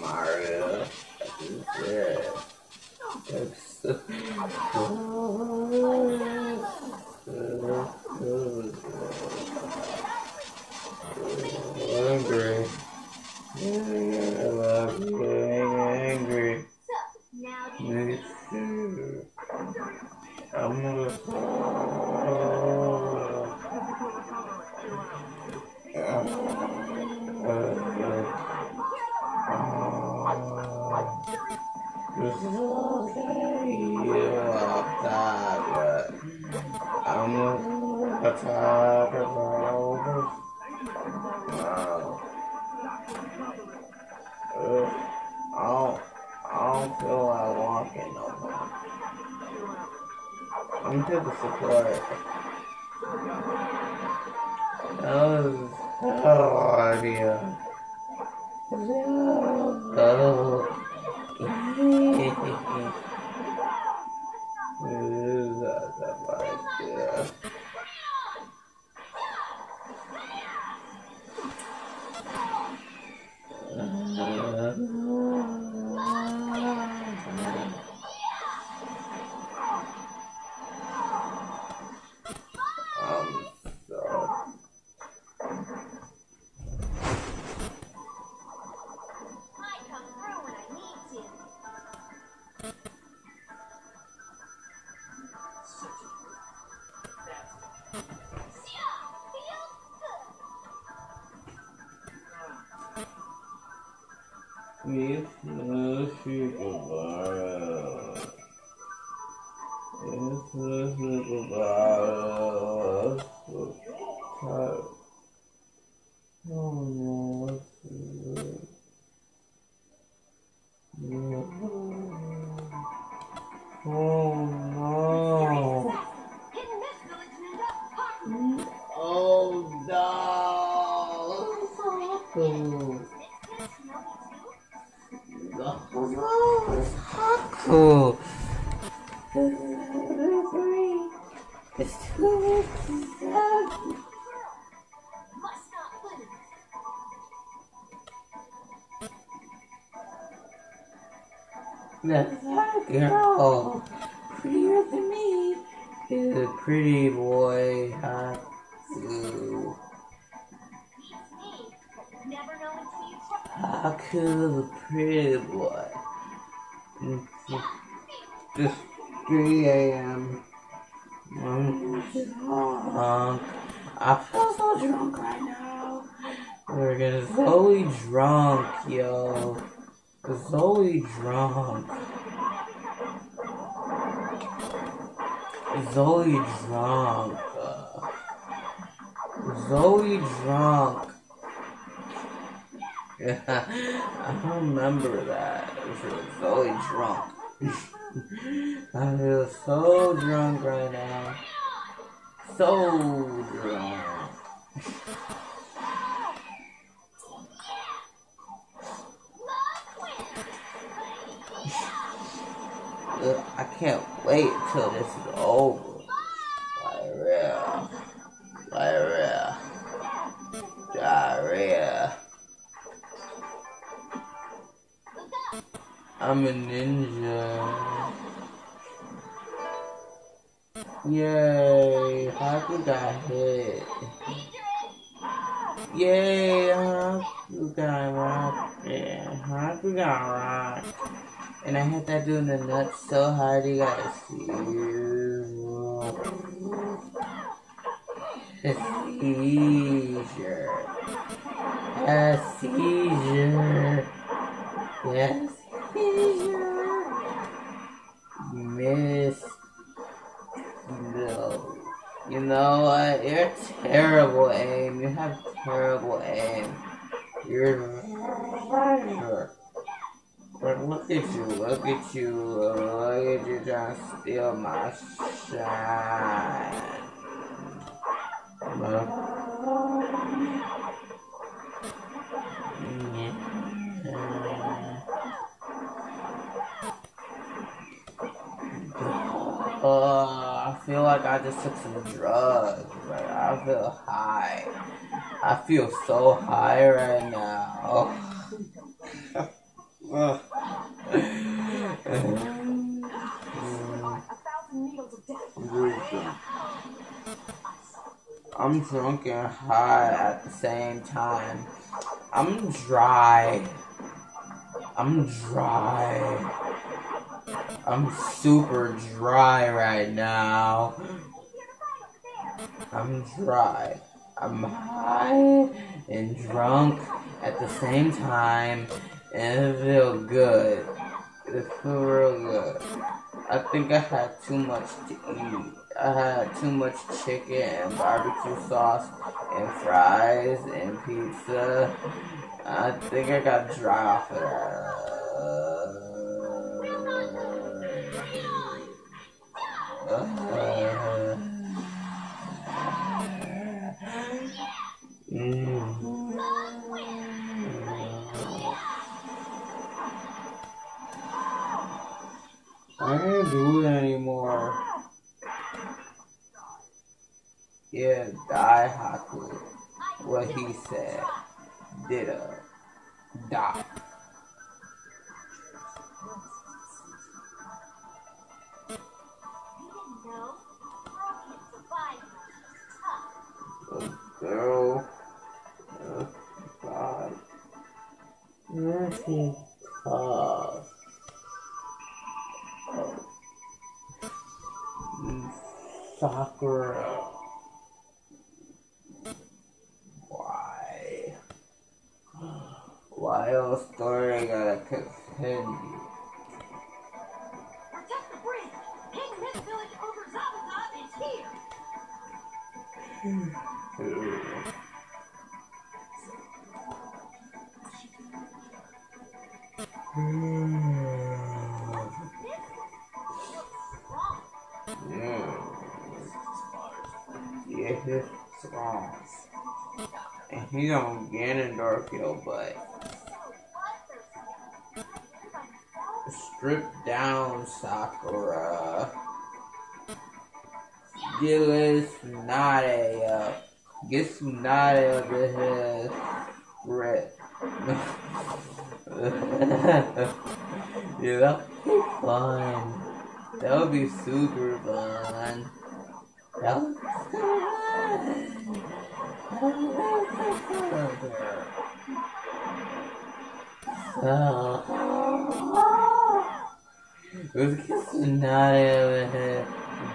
time. I'm dry. I'm dry. I'm super dry right now. I'm dry. I'm high and drunk at the same time, and it feels good. It feels real good. I think I had too much to eat. I had too much chicken and barbecue sauce and fries and pizza. I think I got dry off of that. I can't do it anymore. Yeah, die Haku. What he said. You didn't know? Girl. Oh, God. Nothing. He's on Ganondorf your butt. Strip down, Sakura. Get this Tsunade up. Get Tsunade up in his grip. yeah, that would be fun. That would be super fun. Let's get Tsunade over here.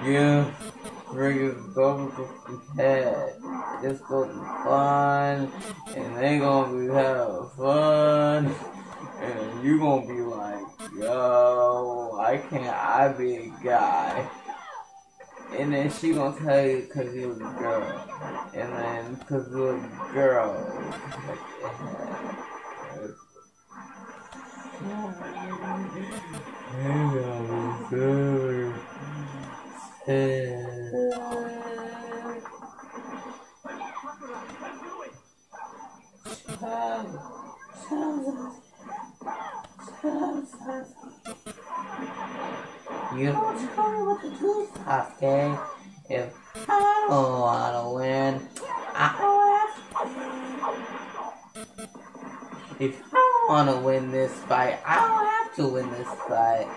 Give bring his over his head. It's gonna be fun, and they gonna be having fun, and you gonna be like, yo, why can't I be a guy? And then she gonna tell you cause you was a girl, and then cause you was a girl, You don't do, Sasuke. If I don't wanna win, I If I don't wanna win this fight, I don't have to win this fight.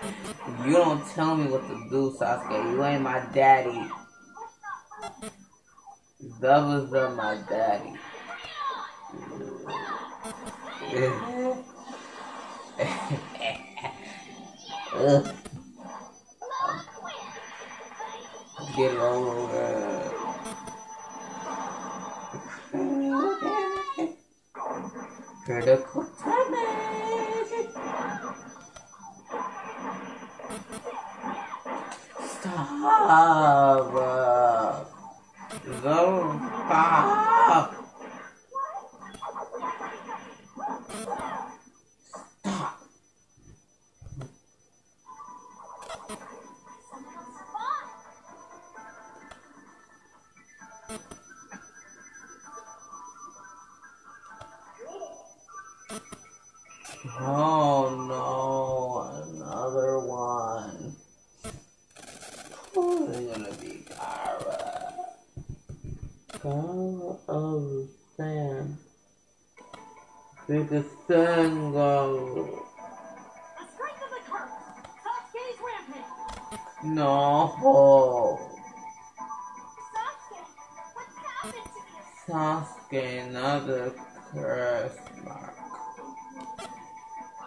You don't tell me what to do, Sasuke. You ain't my daddy. Doubles are my daddy. Get over. Critical damage. Stop. Don't stop. Stop. Oh no, another one. Probably gonna be Gaara? Gaara of the Sand. Make the sand go. No. Sasuke, what's happened to you? Sasuke, another curse mark.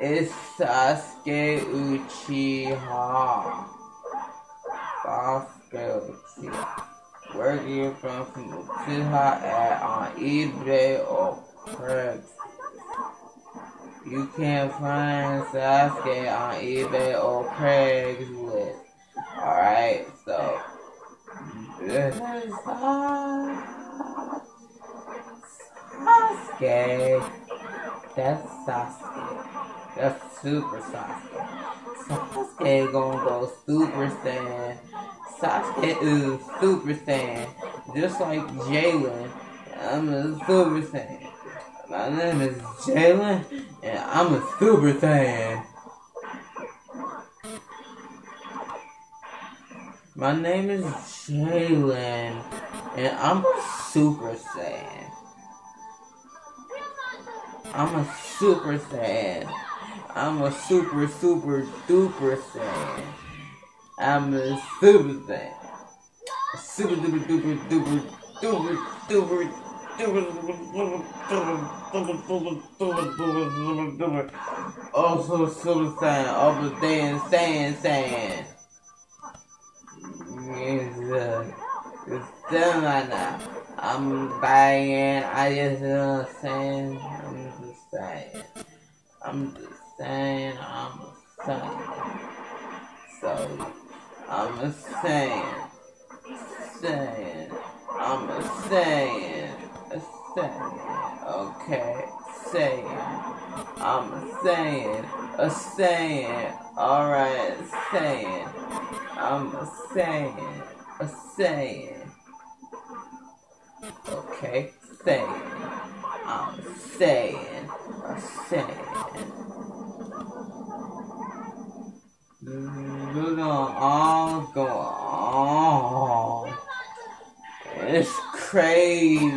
It's Sasuke Uchiha. Sasuke Uchiha. Where do you from Uchiha at uh, on eBay or Craigslist? You can find Sasuke on eBay or Craigslist. Alright, so is Sasuke. That's Sasuke. That's Super Sasuke. Sasuke gonna go Super Saiyan. Sasuke is Super Saiyan. Just like Jalen. I'm a Super Saiyan. My name is Jalen, and I'm a Super Saiyan. My name is Jalen, and I'm a Super Saiyan. I'm a Super Saiyan. I'm a super, super duper saiyan. I'm a super saiyan. Super duper duper duper duper duper duper also super saiyan all the day and saying saying it's uh it's done right now I'm buying. I just uh saying I'm just saying I'm just saying, I'm a saying. So, I'm a saying, saying, I'm a saying, a saying, okay, saying. I'm a saying, a saying, alright, saying. I'm a saying, a saying. Okay, saying. I'm saying, a saying. Know, all go on. It's crazy.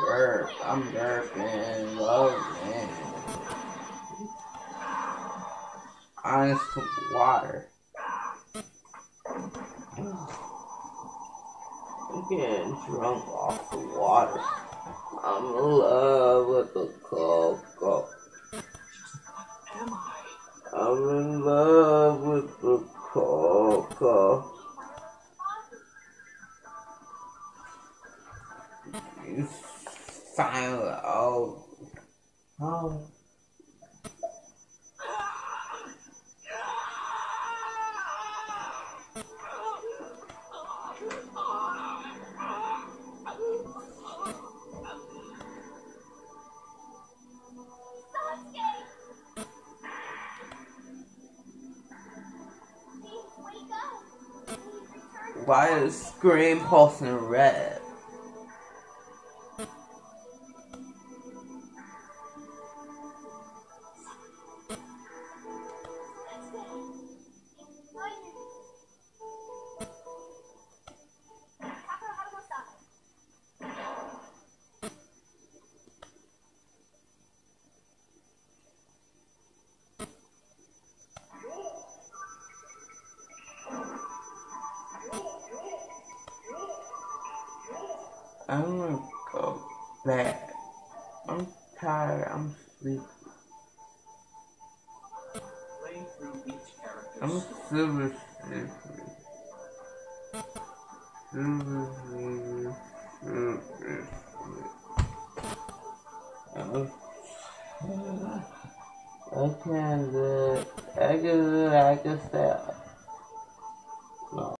Burp, I'm burping, loving. Water. I'm getting drunk off the water. I'm in love with the cocoa. Am I? I'm in love with the cocoa. You silent. Oh. Oh. Why is Scream pulsing Red?